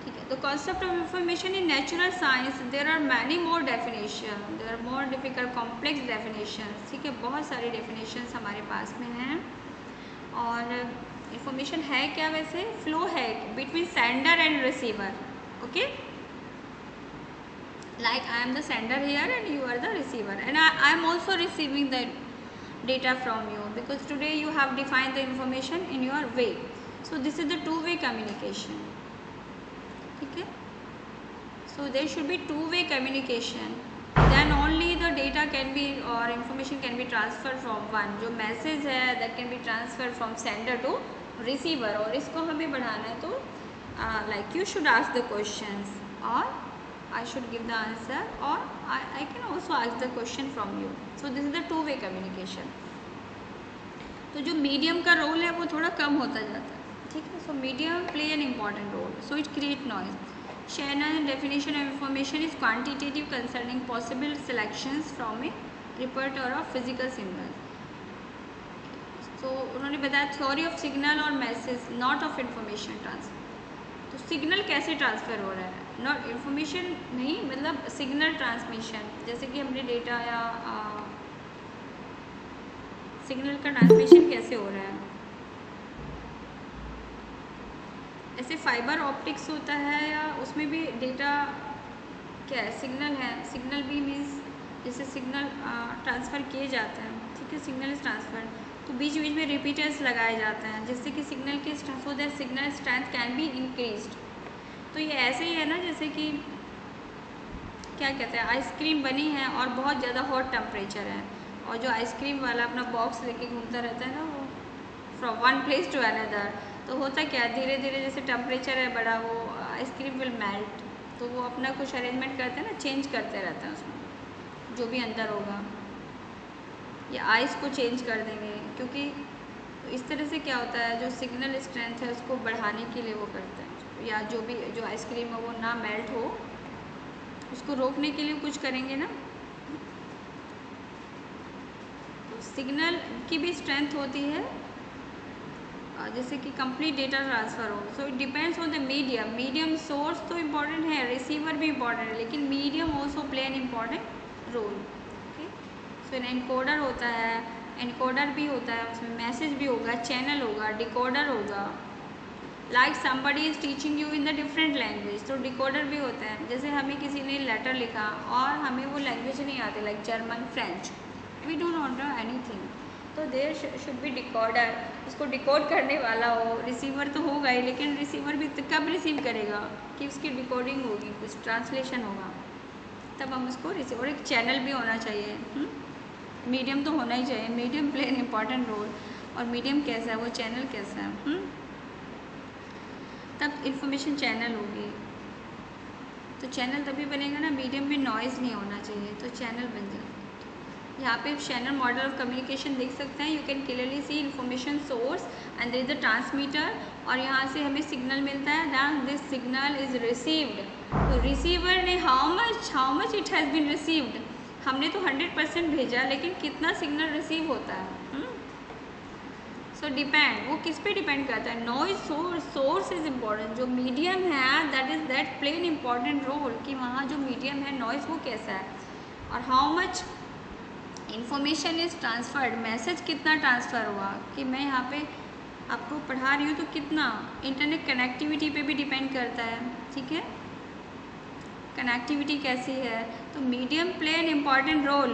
ठीक है तो concept of information in natural science there are many more definition there are more difficult complex definition ठीक है बहुत सारी डेफिनेशन हमारे पास में हैं और इंफॉर्मेशन है क्या वैसे फ्लो है between sender and receiver okay like I am the sender here and you are the receiver and I, I am also receiving the data from you because today you have defined the information in your way so this is the two way communication okay so there should be two way communication then only the data can be or information can be transferred from one जो message है that can be transferred from sender to receiver और इसको हमें बढ़ाना है तो like you should ask the question और I should give the answer और I can also ask the question from you so this is the two way communication तो जो मीडियम का रोल है वो थोड़ा कम होता जाता है ठीक है so medium play an important role so it create noise channel definition of information is quantitative concerning possible selection from a repertoire of physical symbols so उन्होंने बताया थ्योरी ऑफ सिग्नल और message not of information transfer तो signal कैसे transfer हो रहा है not information नहीं मतलब सिग्नल ट्रांसमिशन जैसे कि हमने डेटा या सिग्नल का ट्रांसमिशन कैसे हो रहा है ऐसे फाइबर ऑप्टिक्स होता है या उसमें भी डेटा क्या है सिग्नल है सिग्नल भी मीन्स जैसे सिग्नल ट्रांसफ़र किए जाते हैं ठीक है सिग्नल इज़ ट्रांसफर तो बीच बीच में रिपीटर्स लगाए जाते हैं जिससे कि सिग्नल की हो जाए signal strength can be increase तो ये ऐसे ही है ना जैसे कि क्या कहते हैं आइसक्रीम बनी है और बहुत ज़्यादा हॉट टेम्परेचर है और जो आइसक्रीम वाला अपना बॉक्स लेके घूमता रहता है ना वो from one place to another तो होता क्या है धीरे धीरे जैसे टेम्परेचर है बड़ा वो आइसक्रीम विल मेल्ट तो वो अपना कुछ अरेंजमेंट करते हैं ना चेंज करते रहते हैं उसमें जो भी अंदर होगा या आइस को चेंज कर देंगे क्योंकि इस तरह से क्या होता है जो सिग्नल स्ट्रेंथ है उसको बढ़ाने के लिए वो करते हैं या जो भी जो आइसक्रीम है वो ना मेल्ट हो उसको रोकने के लिए कुछ करेंगे ना तो सिग्नल की भी स्ट्रेंथ होती है जैसे कि कंपनी डेटा ट्रांसफ़र हो so it depends on the medium medium source तो इम्पॉर्टेंट है रिसीवर भी इम्पॉर्टेंट है लेकिन medium also play an important role फिर एनकोडर होता है एनकोडर भी होता है उसमें मैसेज भी होगा चैनल होगा डिकोडर होगा like somebody is teaching you in the different language तो डिकोडर भी होता है जैसे हमें किसी ने लेटर लिखा और हमें वो लैंग्वेज नहीं आती like German French we don't not know anything तो देर शुड बी डिकॉर्डर उसको डिकोड करने वाला हो रिसीवर तो होगा ही लेकिन रिसीवर भी तो कब रिसीव करेगा कि उसकी डिकोडिंग होगी कुछ ट्रांसलेशन होगा तब हम उसको रिसीव और एक चैनल भी होना चाहिए हुँ? हम्म। मीडियम तो होना ही चाहिए medium play an important role और मीडियम कैसा है वो चैनल कैसा है हुँ? हम्म? तब इन्फॉर्मेशन चैनल होगी तो चैनल तभी बनेगा ना मीडियम में नॉइज़ नहीं होना चाहिए तो चैनल बन जाएगा यहाँ पे चैनल मॉडल ऑफ कम्युनिकेशन देख सकते हैं you can clearly see information source and there is the transmitter और यहाँ से हमें सिग्नल मिलता है then this signal is received तो रिसीवर ने how much how much it has been received हमने तो 100 परसेंट भेजा लेकिन कितना सिग्नल रिसीव होता है सो हम्म? so डिपेंड वो किस पे डिपेंड करता है noise source source is important जो मीडियम है that is that play an important role कि वहाँ जो मीडियम है नॉइज़ वो कैसा है और how much information is transferred message कितना ट्रांसफ़र हुआ कि मैं यहाँ पे आपको पढ़ा रही हूँ तो कितना इंटरनेट कनेक्टिविटी पे भी डिपेंड करता है ठीक है कनेक्टिविटी कैसी है तो medium play an important role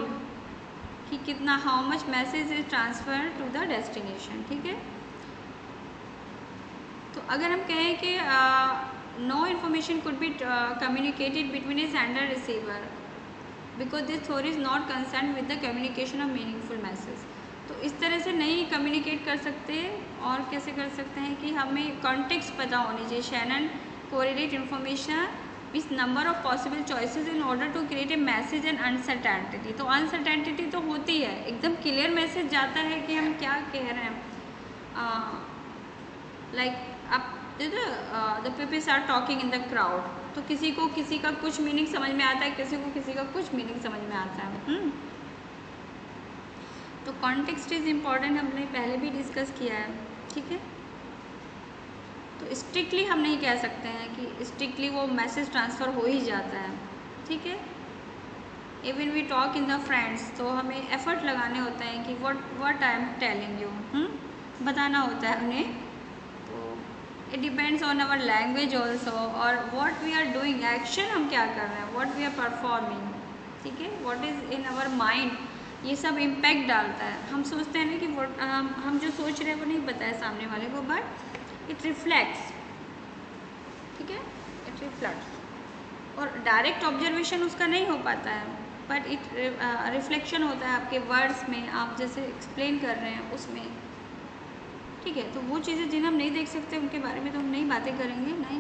कि कितना how much message is transfer to the destination ठीक है तो अगर हम कहें कि no information could be communicated between a sender receiver because this theory is not concern with the communication of meaningful message तो इस तरह से नहीं कम्युनिकेट कर सकते और कैसे कर सकते हैं कि हमें कॉन्टेक्ट पता होनी चाहिए Shannon correlate information with number of possible choices in order to create a message and uncertainty तो अनसर्टेंटिटी तो होती है एकदम क्लियर मैसेज जाता है कि हम क्या कह रहे हैं लाइक आप the peoples are talking in the crowd तो किसी को किसी का कुछ मीनिंग समझ में आता है किसी को किसी का कुछ मीनिंग समझ में आता है हम्म। तो कॉन्टेक्स्ट इज़ इम्पॉर्टेंट हमने पहले भी डिस्कस किया है ठीक है तो स्ट्रिक्टली हम नहीं कह सकते हैं कि स्ट्रिक्टली वो मैसेज ट्रांसफ़र हो ही जाता है ठीक है even we talk in the friends तो हमें एफर्ट लगाने होते हैं कि what what I am telling you बताना होता है हमें तो it depends on our language also और what we are doing action हम क्या कर रहे हैं वॉट वी आर परफॉर्मिंग ठीक है what is in our mind ये सब इम्पैक्ट डालता है हम सोचते हैं ना कि वॉट हम, हम जो सोच रहे हैं वो नहीं बताए सामने वाले को बट इट रिफ्लेक्ट्स ठीक है इट रिफ्लेक्ट्स और डायरेक्ट ऑब्जर्वेशन उसका नहीं हो पाता है बट इट रिफ्लेक्शन होता है आपके वर्ड्स में आप जैसे एक्सप्लेन कर रहे हैं उसमें ठीक है तो वो चीज़ें जिन्हें हम नहीं देख सकते उनके बारे में तो हम नहीं बातें करेंगे नहीं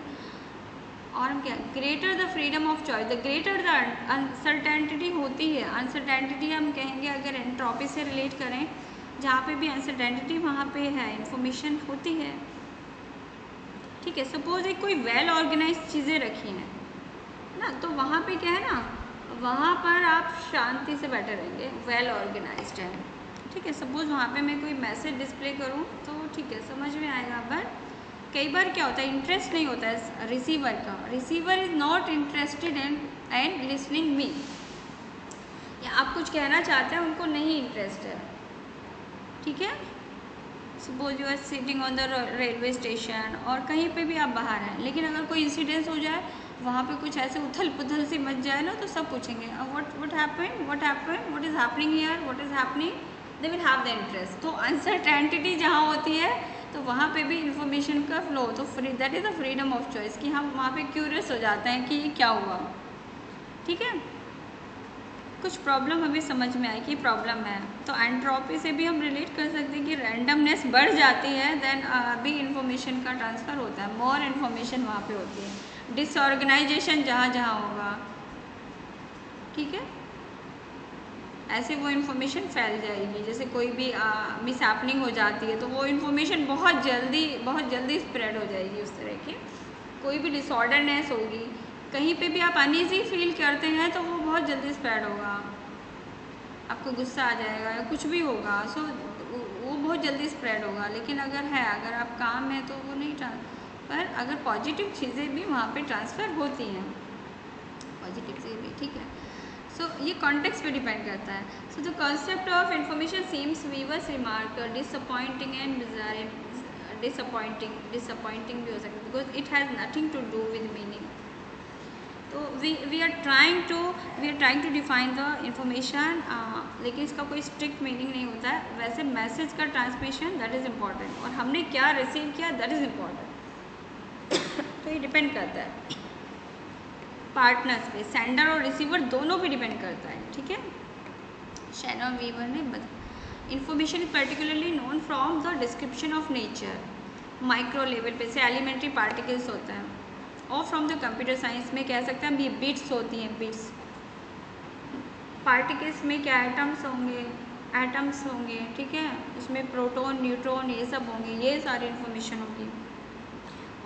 और हम क्या greater the freedom of choice the greater the uncertainty होती है अनसर्टेंटिटी हम कहेंगे अगर एंट्रॉपी से रिलेट करें जहाँ पे भी अनसर्टेंटिटी वहाँ पे है इन्फॉर्मेशन होती है ठीक है सपोज एक कोई वेल ऑर्गेनाइज चीज़ें रखी हैं ना तो वहाँ पे क्या है ना वहाँ पर आप शांति से बैठे रहेंगे वेल ऑर्गेनाइज है ठीक है सपोज वहाँ पे मैं कोई मैसेज डिस्प्ले करूँ तो ठीक है समझ में आएगा बट कई बार क्या होता है इंटरेस्ट नहीं होता है रिसीवर का receiver is not interested in and listening me या आप कुछ कहना चाहते हैं उनको नहीं इंटरेस्ट है ठीक है suppose you are sitting on the railway station और कहीं पे भी आप बाहर हैं लेकिन अगर कोई इंसिडेंस हो जाए वहाँ पे कुछ ऐसे उथल पुथल से मच जाए ना तो सब पूछेंगे what what happen what happen what is happening here what is happening they will have the interest तो अनसर्टेंटिटी जहाँ होती है तो वहाँ पे भी इंफॉर्मेशन का फ्लो तो free that is the freedom of choice कि हम वहाँ पे क्यूरियस हो जाते हैं कि क्या हुआ ठीक है कुछ प्रॉब्लम हमें समझ में आए कि प्रॉब्लम है तो एंट्रोपी से भी हम रिलेट कर सकते हैं कि रैंडमनेस बढ़ जाती है देन अभी इन्फॉर्मेशन का ट्रांसफ़र होता है मोर इन्फॉर्मेशन वहाँ पे होती है डिसऑर्गेनाइजेशन जहाँ जहाँ होगा ठीक है ऐसे वो इन्फॉर्मेशन फैल जाएगी जैसे कोई भी मिस हो जाती है तो वो इन्फॉर्मेशन बहुत जल्दी बहुत जल्दी स्प्रेड हो जाएगी उस तरह की कोई भी डिसऑर्डरनेस होगी कहीं पे भी आप अनईजी फील करते हैं तो वो बहुत जल्दी स्प्रेड होगा आपको गुस्सा आ जाएगा या कुछ भी होगा सो वो बहुत जल्दी स्प्रेड होगा लेकिन अगर है अगर आप काम है तो वो नहीं पर अगर पॉजिटिव चीज़ें भी वहाँ पे ट्रांसफ़र होती हैं पॉजिटिव चीज़ें भी ठीक है सो so, ये कॉन्टेक्स्ट पे डिपेंड करता है so the concept of information seems Weaver's remark disappointing and disappointing disappointing भी हो सकता है because it has nothing to do with meaning तो we we are trying to we are trying to define the information लेकिन इसका कोई strict meaning नहीं होता है वैसे मैसेज का ट्रांसमिशन दैट इज़ इम्पॉर्टेंट और हमने क्या रिसीव किया दैट इज़ इम्पॉर्टेंट तो ये डिपेंड करता है पार्टनर्स पे सेंडर और रिसीवर दोनों पे डिपेंड करता है ठीक है शैनो वीवर ने बता information is particularly known from the description of nature micro level पे से एलिमेंट्री पार्टिकल्स होता है और फ्रॉम द कंप्यूटर साइंस में कह सकते हैं हम ये बिट्स होती हैं बिट्स पार्टिकल्स में क्या एटम्स होंगे एटम्स होंगे ठीक है उसमें प्रोटॉन न्यूट्रॉन ये सब होंगे ये सारी इन्फॉर्मेशन होगी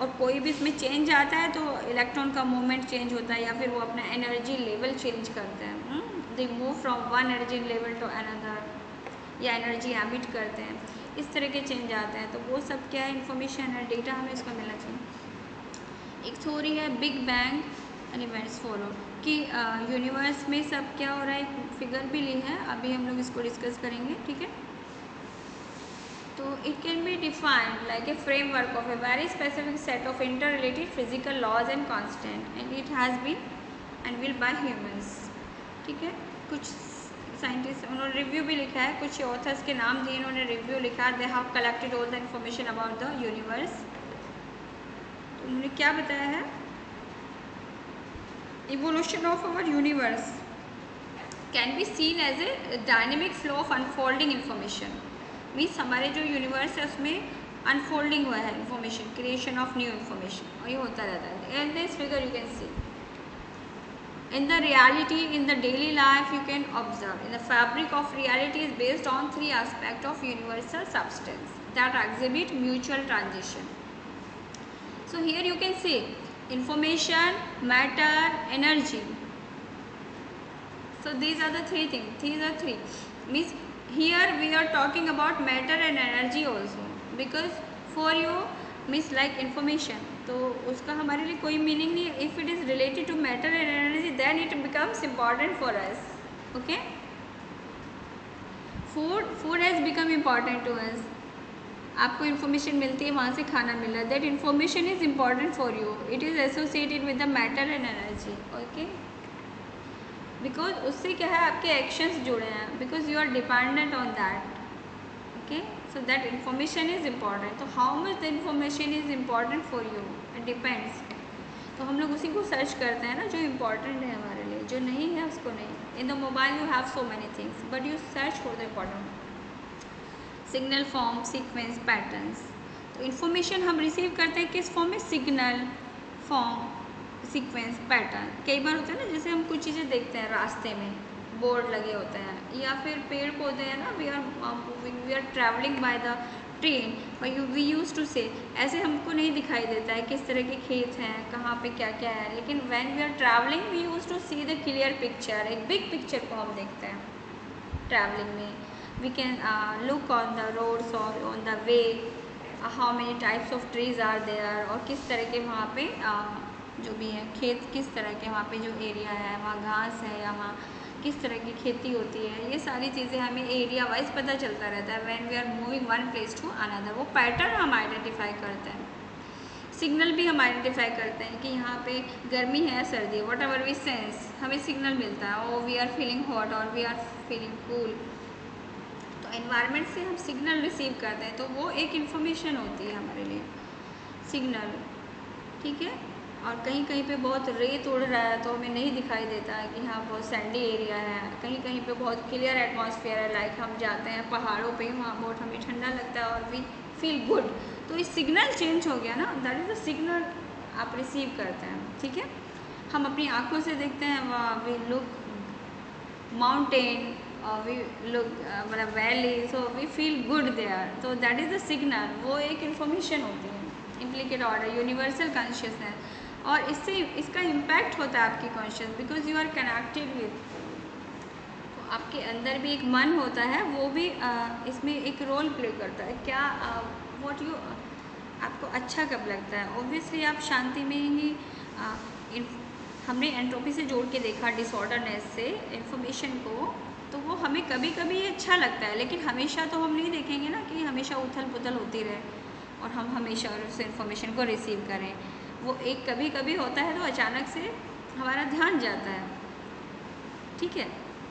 और कोई भी इसमें चेंज आता है तो इलेक्ट्रॉन का मूवमेंट चेंज होता है या फिर वो अपना एनर्जी लेवल चेंज करते हैं they move from one energy level to another या एनर्जी एमिट करते हैं इस तरह के चेंज आते हैं तो वो सब क्या है इन्फॉर्मेशन है डेटा हमें इसको मिलना चाहिए एक थ्योरी है big bang and events follow कि यूनिवर्स में सब क्या हो रहा है एक फिगर भी ली है अभी हम लोग इसको डिस्कस करेंगे ठीक है तो it can be defined like a framework of a very specific set of inter related physical laws and constant and it has been and will by humans ठीक है कुछ साइंटिस्ट उन्होंने रिव्यू भी लिखा है कुछ ऑथर्स के नाम दिए उन्होंने रिव्यू लिखा they have collected all the information about the universe उन्होंने क्या बताया है evolution of our universe can be seen as a dynamic flow of unfolding information means हमारे जो यूनिवर्स है उसमें अनफोल्डिंग हुआ है information creation of new information और ये होता रहता है in this figure you can see in the reality in the daily life you can observe in the fabric of reality is based on three aspect of universal substance that exhibit mutual transaction so here you can see information matter energy so these are the three things these are three means here we are talking about matter and energy also because for you means like information तो उसका हमारे लिए कोई meaning नहीं है if it is related to matter and energy then it becomes important for us okay food food has become important to us आपको information मिलती है वहाँ से खाना मिल रहा है that information is important for you it is associated with the matter and energy okay because उससे क्या है आपके एक्शंस जुड़े हैं because you are dependent on that okay so that information is important तो how much the information is important for you it depends तो हम लोग उसी को सर्च करते हैं ना जो इम्पॉर्टेंट है हमारे लिए जो नहीं है उसको नहीं in the mobile you have so many things but you search for the important signal form sequence patterns तो इन्फॉर्मेशन हम रिसीव करते हैं किस फॉर्म में सिग्नल फॉर्म सीक्वेंस पैटर्न कई बार होता है ना जैसे हम कुछ चीज़ें देखते हैं रास्ते में बोर्ड लगे होते हैं या फिर पेड़ पौधे हैं ना we are moving we are travelling by the train you we use to see ऐसे हमको नहीं दिखाई देता है किस तरह के खेत हैं कहाँ पे क्या क्या है लेकिन when we are travelling we use to see the clear picture एक बिग पिक्चर को हम देखते हैं ट्रैवलिंग में we can uh, look on the roads or on the way uh, how many types of trees are there और किस तरह के वहाँ पे uh, जो भी है खेत किस तरह के वहाँ पे जो एरिया है वहाँ घास है या वहाँ किस तरह की खेती होती है ये सारी चीज़ें हमें एरिया वाइज पता चलता रहता है when we are moving one place to another वो पैटर्न हम आइडेंटिफाई करते हैं सिग्नल भी हम आइडेंटिफाई करते हैं कि यहाँ पे गर्मी है सर्दी वॉट एवर वी सेंस हमें सिग्नल मिलता है oh we are feeling hot और we are feeling cool environment से हम सिग्नल रिसीव करते हैं तो वो एक इन्फॉर्मेशन होती है हमारे लिए सिग्नल ठीक है और कहीं कहीं पे बहुत रेत उड़ रहा है तो हमें नहीं दिखाई देता है कि हाँ बहुत सैंडी एरिया है कहीं कहीं पे बहुत क्लियर एटमॉस्फेयर है लाइक हम जाते हैं पहाड़ों पे वहाँ बहुत हमें ठंडा लगता है और वी फील गुड तो ये सिग्नल चेंज हो गया ना दैट इज़ द सिग्नल आप रिसीव करते हैं ठीक है हम अपनी आँखों से देखते हैं वहाँ वी लुक माउंटेन और वी लुक मतलब valley so we feel good they are तो दैट इज़ द सिग्नल वो एक इन्फॉर्मेशन होती है इम्प्लीकेट ऑर्डर यूनिवर्सल कॉन्शियसनेस और इससे इसका इम्पैक्ट होता है आपकी conscious because you are connected with आपके अंदर भी एक मन होता है वो भी आ, uh, इसमें एक रोल प्ले करता है क्या वॉट uh, यू आपको अच्छा कब लगता है ओबियसली आप शांति में ही आ, uh, हमने एंट्रोपी से जोड़ के देखा डिसऑर्डरनेस से इंफॉर्मेशन को तो वो हमें कभी कभी अच्छा लगता है लेकिन हमेशा तो हम नहीं देखेंगे ना कि हमेशा उथल पुथल होती रहे और हम हमेशा उस इन्फॉर्मेशन को रिसीव करें वो एक कभी कभी होता है तो अचानक से हमारा ध्यान जाता है ठीक है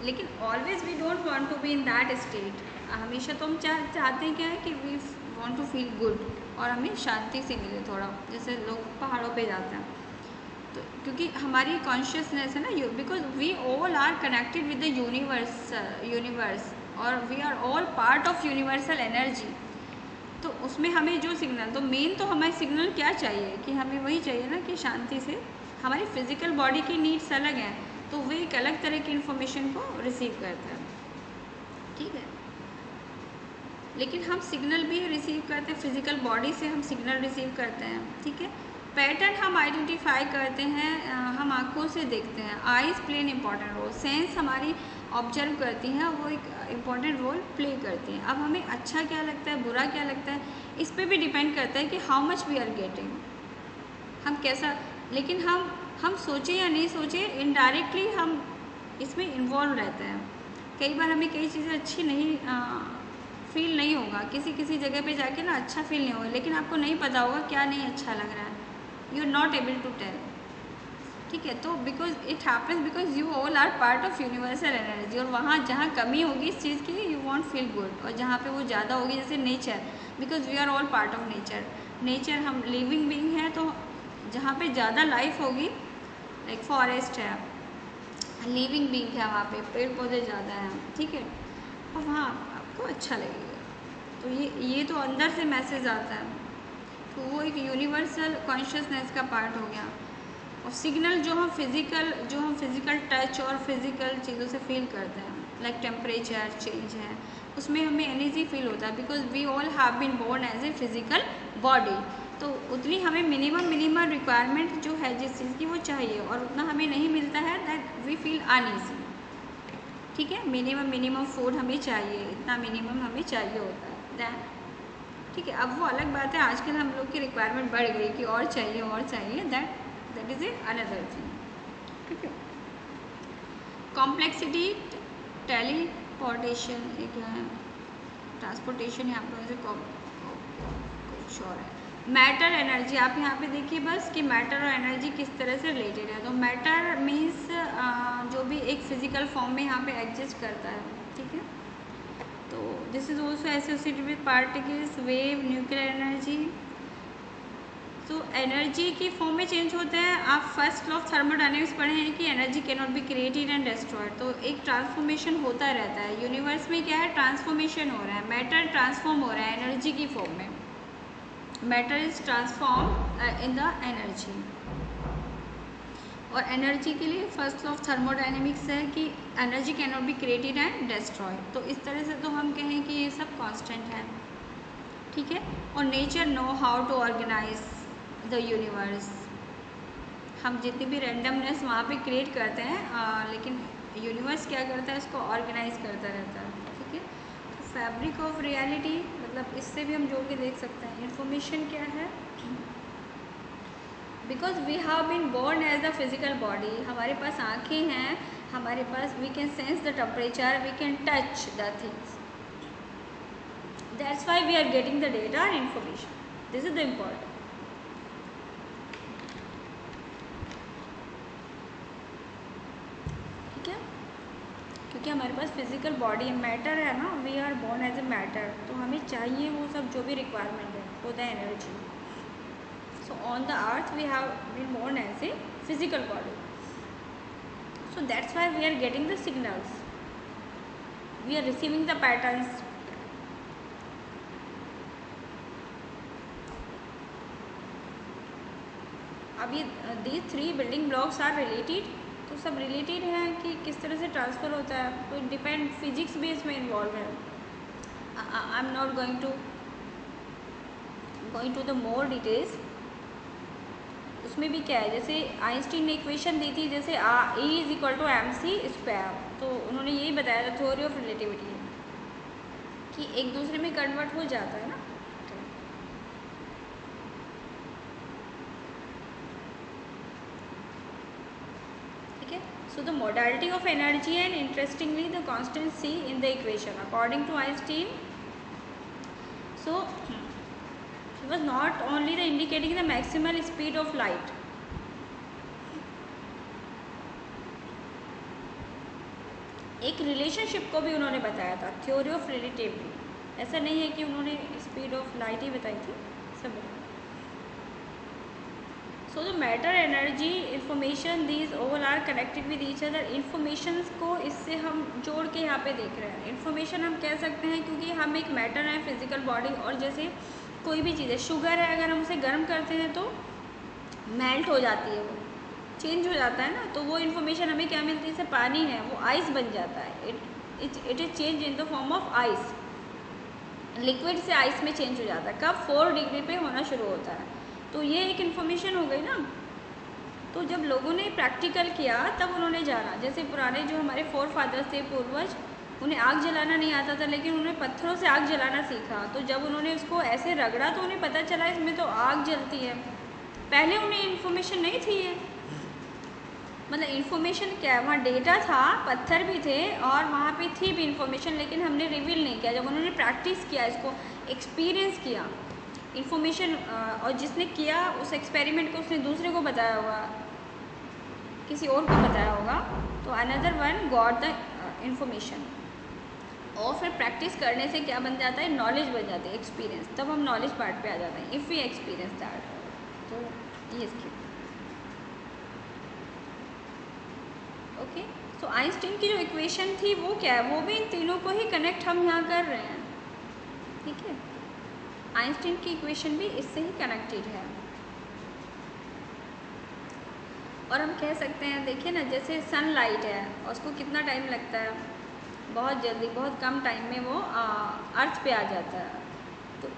लेकिन always we don't want to be in that state हमेशा तो हम चाह चाहते हैं क्या है कि we want to feel good और हमें शांति से मिले थोड़ा जैसे लोग पहाड़ों पे जाते हैं क्योंकि हमारी कॉन्शियसनेस है ना because we all are connected with the universe universe और we are all part of universal energy तो उसमें हमें जो सिग्नल तो मेन तो हमें सिग्नल क्या चाहिए कि हमें वही चाहिए ना कि शांति से हमारी फिज़िकल बॉडी की नीड्स अलग हैं तो वे एक अलग तरह की इन्फॉर्मेशन को रिसीव करता है ठीक है लेकिन हम सिग्नल भी रिसीव करते हैं फिज़िकल बॉडी से हम सिग्नल रिसीव करते हैं ठीक है पैटर्न हम आइडेंटिफाई करते हैं हम आँखों से देखते हैं eyes play an important role sense हमारी ऑब्जर्व करती हैं वो एक इम्पॉर्टेंट रोल प्ले करती हैं अब हमें अच्छा क्या लगता है बुरा क्या लगता है इस पर भी डिपेंड करता है कि how much we are getting हम कैसा लेकिन हम हम सोचें या नहीं सोचें इनडायरेक्टली हम इसमें इन्वॉल्व रहते हैं कई बार हमें कई चीज़ें अच्छी नहीं आ, फील नहीं होगा किसी किसी जगह पे जाके ना अच्छा फील नहीं होगा लेकिन आपको नहीं पता होगा क्या नहीं अच्छा लग रहा है you are not able to tell ठीक है तो because it happens because you all are part of universal energy और वहाँ जहाँ कमी होगी इस चीज़ की यू वॉन्ट फील गुड और जहाँ पे वो ज़्यादा होगी जैसे nature because we are all part of nature nature हम लिविंग बींग है तो जहाँ पे ज़्यादा लाइफ होगी लाइक फॉरेस्ट है लिविंग बींग है वहाँ पे पेड़ पौधे ज़्यादा हैं ठीक है और वहाँ आपको अच्छा लगेगा तो ये ये तो अंदर से मैसेज आता है तो वो एक यूनिवर्सल कॉन्शियसनेस का पार्ट हो गया और सिग्नल जो हम फिज़िकल जो हम फिज़िकल टच और फिज़िकल चीज़ों से फील करते हैं लाइक टेम्परेचर चेंज है उसमें हमें एनर्जी फील होता है because we all have been born as a physical body तो उतनी हमें मिनिमम मिनिमम रिक्वायरमेंट जो है जिस चीज़ की वो चाहिए और उतना हमें नहीं मिलता है दैट वी फील अनईजी ठीक है मिनिमम मिनिमम फूड हमें चाहिए इतना मिनिमम हमें चाहिए होता है दैन ठीक है अब वो अलग बात है आजकल हम लोग की रिक्वायरमेंट बढ़ गई कि और चाहिए और चाहिए that that is a another thing ठीक है कॉम्प्लेक्सिटी टेलीपोर्टेशन एक ट्रांसपोर्टेशन यहाँ पर लोगों कुछ और है मैटर एनर्जी आप यहाँ पे देखिए बस कि मैटर और एनर्जी किस तरह से रिलेटेड है तो मैटर मीन्स जो भी एक फिजिकल फॉर्म में यहाँ पे एग्जिस्ट करता है this is also associated with particles wave nuclear energy so energy की फॉर्म में चेंज होता है आप फर्स्ट लॉफ ऑफ थर्मोडाइनमिक्स पढ़े हैं कि energy cannot be created and destroyed तो एक ट्रांसफॉर्मेशन होता रहता है यूनिवर्स में क्या है ट्रांसफॉर्मेशन हो रहा है मैटर ट्रांसफॉर्म हो रहा है एनर्जी की फॉर्म में matter is transform in the energy और एनर्जी के लिए फर्स्ट लॉ ऑफ थर्मोडाइनमिक्स है कि energy can not be created and destroy तो इस तरह से तो हम कहें कि ये सब कांस्टेंट है ठीक है और nature know how to organise the universe हम जितनी भी रेंडमनेस वहाँ पे क्रिएट करते हैं आ, लेकिन यूनिवर्स क्या करता है उसको ऑर्गेनाइज करता रहता है ठीक है तो फैब्रिक ऑफ रियलिटी मतलब इससे भी हम जोड़ के देख सकते हैं इन्फॉर्मेशन क्या है because we have been born as a physical body हमारे पास आँखें हैं हमारे पास we can sense the temperature we can touch the things that's why we are getting the data and information this is the important ठीक है क्योंकि हमारे पास फिजिकल बॉडी मैटर है ना we are born as a matter तो हमें चाहिए वो सब जो भी रिक्वायरमेंट है वो the energy so on the earth we have been born as a physical body so that's why we are getting the signals we are receiving the patterns अभी the three building blocks are related तो सब related हैं कि किस तरह से transfer होता है तो डिपेंड फिजिक्स भी इसमें इन्वॉल्व है I am not going to going to the more details उसमें भी क्या है जैसे आइंस्टीन ने इक्वेशन दी थी जैसे आ E is equal to M C square तो उन्होंने यही बताया था थ्योरी ऑफ रिलेटिविटी कि एक दूसरे में कन्वर्ट हो जाता है ना ठीक है so the modality of energy and interestingly the constant C in the equation according to Einstein so was not only the indicating the maximal speed of light एक रिलेशनशिप को भी उन्होंने बताया था थ्योरी ऑफ रिलेटिविटी ऐसा नहीं है कि उन्होंने स्पीड ऑफ लाइट ही बताई थी सब so the matter energy information these all are connected with each other information को इससे हम जोड़ के यहाँ पे देख रहे हैं इन्फॉर्मेशन हम कह सकते हैं क्योंकि हम एक मैटर हैं फिजिकल बॉडी और जैसे कोई भी चीज़ है शुगर है अगर हम उसे गर्म करते हैं तो मेल्ट हो जाती है वो चेंज हो जाता है ना तो वो इन्फॉर्मेशन हमें क्या मिलती है जैसे पानी है वो आइस बन जाता है it it is change in the form of ice liquid से आइस में चेंज हो जाता है कब फोर डिग्री पे होना शुरू होता है तो ये एक इन्फॉर्मेशन हो गई ना तो जब लोगों ने प्रैक्टिकल किया तब उन्होंने जाना जैसे पुराने जो हमारे फोर फादर्स थे पूर्वज उन्हें आग जलाना नहीं आता था लेकिन उन्हें पत्थरों से आग जलाना सीखा तो जब उन्होंने उसको ऐसे रगड़ा तो उन्हें पता चला इसमें तो आग जलती है पहले उन्हें इन्फॉर्मेशन नहीं थी ये मतलब इन्फॉर्मेशन क्या है वहाँ डेटा था पत्थर भी थे और वहाँ पे थी भी इन्फॉर्मेशन लेकिन हमने रिवील नहीं किया जब उन्होंने प्रैक्टिस किया इसको एक्सपीरियंस किया इन्फॉर्मेशन और जिसने किया उस एक्सपेरिमेंट को उसने दूसरे को बताया होगा किसी और को बताया होगा तो another one god the information और फिर प्रैक्टिस करने से क्या बन जाता है नॉलेज बन जाती है एक्सपीरियंस तब हम नॉलेज पार्ट पे आ जाते हैं इफ़ वी एक्सपीरियंस दैट तो ये ओके सो आइंस्टीन की जो इक्वेशन थी वो क्या है वो भी इन तीनों को ही कनेक्ट हम यहाँ कर रहे हैं ठीक है आइंस्टीन की इक्वेशन भी इससे ही कनेक्टेड है और हम कह सकते हैं देखिए ना जैसे सनलाइट है उसको कितना टाइम लगता है बहुत जल्दी बहुत कम टाइम में वो अर्थ पे आ जाता है तो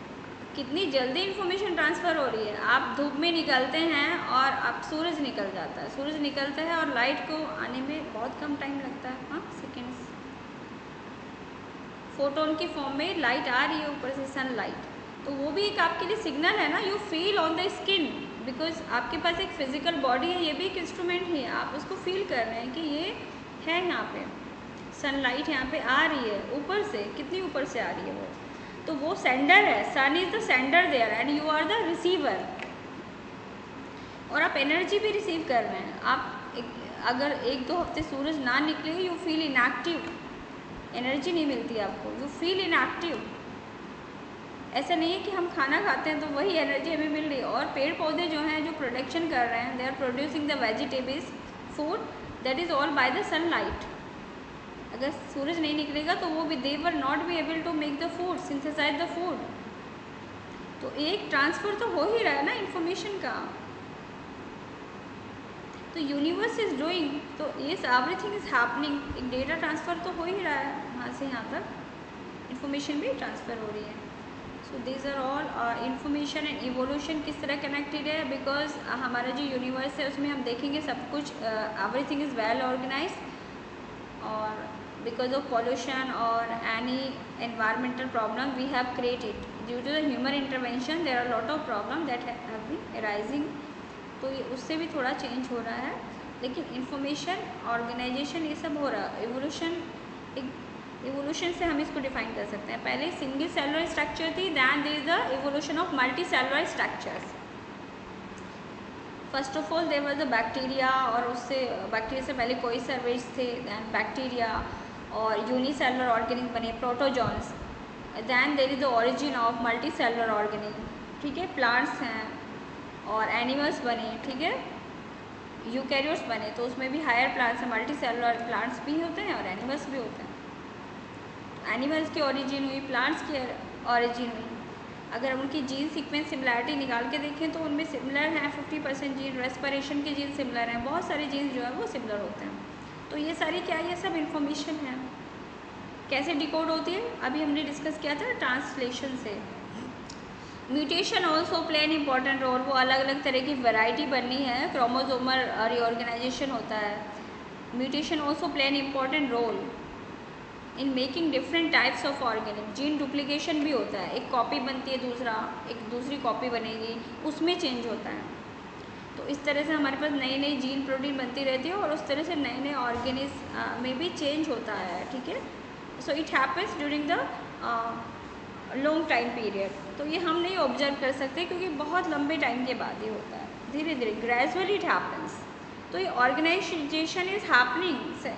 कितनी जल्दी इन्फॉर्मेशन ट्रांसफ़र हो रही है आप धूप में निकलते हैं और आप सूरज निकल जाता है सूरज निकलता है और लाइट को आने में बहुत कम टाइम लगता है हाँ सेकेंड्स फोटोन की फॉर्म में लाइट आ रही है ऊपर से सन लाइट तो वो भी एक आपके लिए सिग्नल है ना you feel on the skin because आपके पास एक फिजिकल बॉडी है ये भी एक इंस्ट्रूमेंट ही है आप उसको फील कर रहे हैं कि ये है यहाँ पे सनलाइट यहाँ पे आ रही है ऊपर से कितनी ऊपर से आ रही है वो तो वो सेंडर है sun is the sender there and you are the receiver और आप एनर्जी भी रिसीव कर रहे हैं आप एक, अगर एक दो हफ्ते सूरज ना निकले यू फील इनएक्टिव एनर्जी नहीं मिलती आपको यू फील इनएक्टिव ऐसा नहीं है कि हम खाना खाते हैं तो वही एनर्जी हमें मिल रही है और पेड़ पौधे जो हैं जो प्रोडक्शन कर रहे हैं they are producing the vegetables food that is all by the sunlight अगर सूरज नहीं निकलेगा तो वो भी they were not be able to make the food synthesise the food तो एक ट्रांसफ़र तो हो ही रहा है ना इन्फॉर्मेशन का तो यूनिवर्स इज डूइंग तो yes everything is happening एक डेटा ट्रांसफ़र तो हो ही रहा है वहाँ से यहाँ तक इन्फॉर्मेशन भी ट्रांसफ़र हो रही है so these are all information and evolution किस तरह कनेक्टेड है बिकॉज uh, हमारा जो यूनिवर्स है उसमें हम देखेंगे सब कुछ everything is well organise और because of pollution or any environmental problem we have created due to the human intervention there are lot of problem that have been arising तो ये उससे भी थोड़ा चेंज हो रहा है लेकिन इंफॉर्मेशन ऑर्गेनाइजेशन ये सब हो रहा है एवोल्यूशन एवोल्यूशन से हम इसको डिफाइन कर सकते हैं पहले सिंगल सेलुलर स्ट्रक्चर थी then they is the evolution of multi cellular structures first of all there was the bacteria और उससे बैक्टीरिया से पहले कोई सर्वेज थे then bacteria or unicellular organic बने protozoans then there is the origin of multi cellular organic ठीक है प्लांट्स हैं और एनिमल्स बने ठीक है यूकैरियोट्स बने तो उसमें भी हायर प्लांट्स हैं मल्टी सेलर प्लांट्स भी होते हैं और एनिमल्स भी होते हैं एनिमल्स की ओरिजिन हुई प्लांट्स की ओरिजिन हुई अगर हम उनकी जीन सीक्वेंस सिमिलैरिटी निकाल के देखें तो उनमें सिमिलर हैं फिफ्टी परसेंट जीन रेस्परेशन के जीन सिमिलर हैं बहुत सारे जीन्स जो है वो सिमिलर होते हैं तो ये सारी क्या ये सब इन्फॉर्मेशन है कैसे डिकोड होती है अभी हमने डिस्कस किया था ट्रांसलेशन से mutation also play an important role वो अलग अलग तरह की वैरायटी बननी है क्रोमोजोमर रिओर्गेनाइजेशन होता है mutation also play an important role in making different types of organic gene duplication भी होता है एक कॉपी बनती है दूसरा एक दूसरी कॉपी बनेगी उसमें चेंज होता है तो इस तरह से हमारे पास नई नई जीन प्रोटीन बनती रहती है और उस तरह से नए नए ऑर्गेनिज में भी चेंज होता है ठीक है so it happens during the long time period तो ये हम नहीं ऑब्जर्व कर सकते क्योंकि बहुत लंबे टाइम के बाद ये होता है धीरे धीरे ग्रेजुअली इट हैपन्स तो ये organisation is happening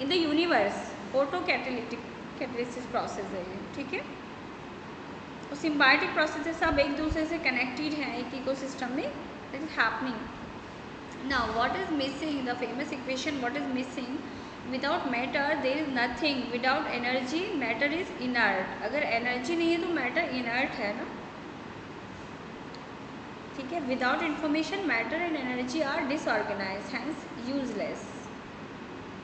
in the universe photo catalytic catalysis process है ये ठीक है तो सिम्बायोटिक प्रोसेस सब एक दूसरे से कनेक्टेड हैं एक इकोसिस्टम में इट इज हैपनिंग ना what is missing the famous equation what is missing without matter there is nothing without energy matter is inert अगर एनर्जी नहीं है तो मैटर इनर्ट है ना ठीक है without information matter and energy are disorganise hence useless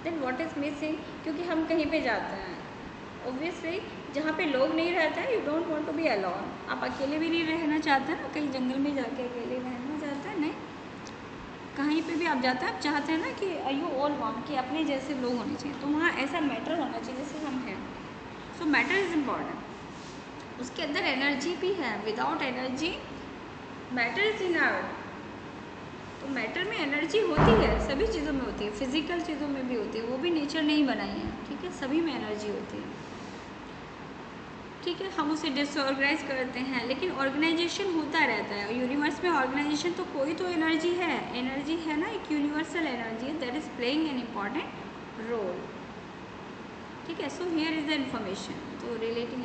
then what is missing क्योंकि हम कहीं पे जाते हैं ओबियसली जहाँ पे लोग नहीं रहते हैं you don't want to be alone आप अकेले भी नहीं रहना चाहते हैं कहीं जंगल में जाके अकेले रहना कहीं पे भी आप जाते हैं आप चाहते हैं ना कि यू ऑल वॉन्ट कि अपने जैसे लोग होने चाहिए तो वहाँ ऐसा मैटर होना चाहिए जैसे हम हैं सो मैटर इज़ इम्पॉर्टेंट उसके अंदर एनर्जी भी है without energy matter is in our तो मैटर में एनर्जी होती है सभी चीज़ों में होती है फिजिकल चीज़ों में भी होती है वो भी नेचर नहीं बनाई है ठीक है सभी में एनर्जी होती है ठीक है हम उसे डिसऑर्गेनाइज करते हैं लेकिन ऑर्गेनाइजेशन होता रहता है यूनिवर्स में ऑर्गेनाइजेशन तो कोई तो एनर्जी है एनर्जी है ना एक यूनिवर्सल एनर्जी है that is playing an important role ठीक है so here is the information तो रिलेटिंग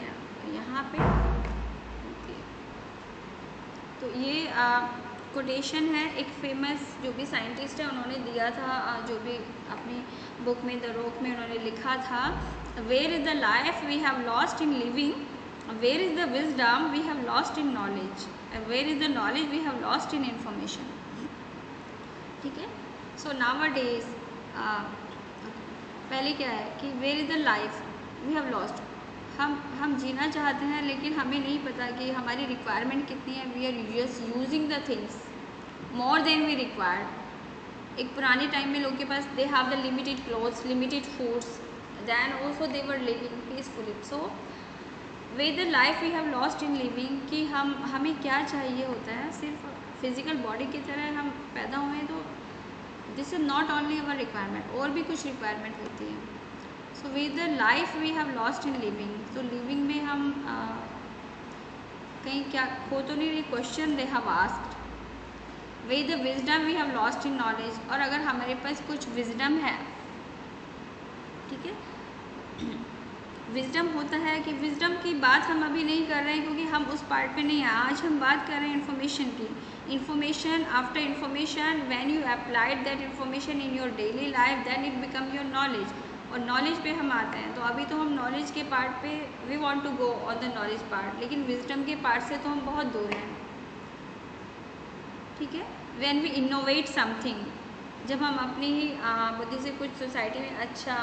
यहाँ पे okay. तो ये कोटेशन है एक फेमस जो भी साइंटिस्ट है उन्होंने दिया था जो भी अपनी बुक में द रोक में उन्होंने लिखा था where is the life we have lost in living where is the wisdom we have lost in knowledge and where is the knowledge we have lost in information okay so nowadays uh, पहले क्या है कि where is the life we have lost हम हम जीना चाहते हैं लेकिन हमें नहीं पता कि हमारी रिक्वायरमेंट कितनी है we are just using the things more than we required एक पुराने टाइम में लोग के पास they have the limited clothes limited foods then also they were living peacefully so where the life we have lost in living कि हम हमें क्या चाहिए होता है सिर्फ फिज़िकल बॉडी की तरह हम पैदा हुए तो this is not only our requirement और भी कुछ रिक्वायरमेंट होती है so with the life we have lost in living तो लिविंग में हम कहीं क्या खो तो नहीं रही question they have asked the wisdom we have lost in knowledge और अगर हमारे पास कुछ विजडम है ठीक है विजडम होता है कि विजडम की बात हम अभी नहीं कर रहे हैं क्योंकि हम उस पार्ट पे नहीं हैं आज हम बात कर रहे हैं इन्फॉर्मेशन की information after information when you applied that information in your daily life then it become your knowledge और नॉलेज पे हम आते हैं तो अभी तो हम नॉलेज के पार्ट पे we want to go on the knowledge part लेकिन विजडम के पार्ट से तो हम बहुत दूर हैं ठीक है वैन वी इनोवेट समथिंग जब हम अपनी ही बुद्धि से कुछ सोसाइटी में अच्छा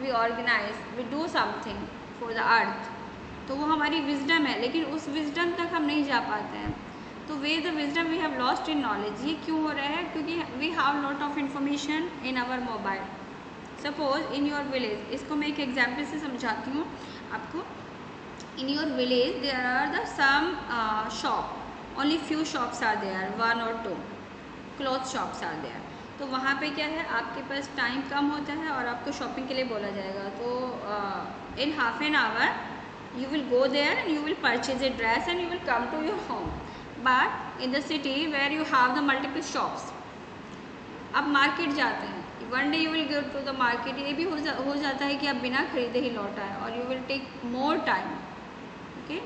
we organize we do something for the earth तो वो हमारी विजडम है लेकिन उस विजडम तक हम नहीं जा पाते हैं तो where the wisdom we have lost in knowledge ये क्यों हो रहा है क्योंकि we have lot of information in our mobile suppose in your village इसको मैं एक एग्जाम्पल से समझाती हूँ आपको in your village there are the some shop only few shops are there one और two cloth shops are there तो वहाँ पे क्या है आपके पास टाइम कम होता है और आपको शॉपिंग के लिए बोला जाएगा तो in half an hour you will go there and you will purchase a dress and you will come to your home but in the city where you have the multiple shops आप market जाते हैं one day you will go to the market ये भी हो, जा, हो जाता है कि आप बिना खरीदे ही लौट आए और you will take more time okay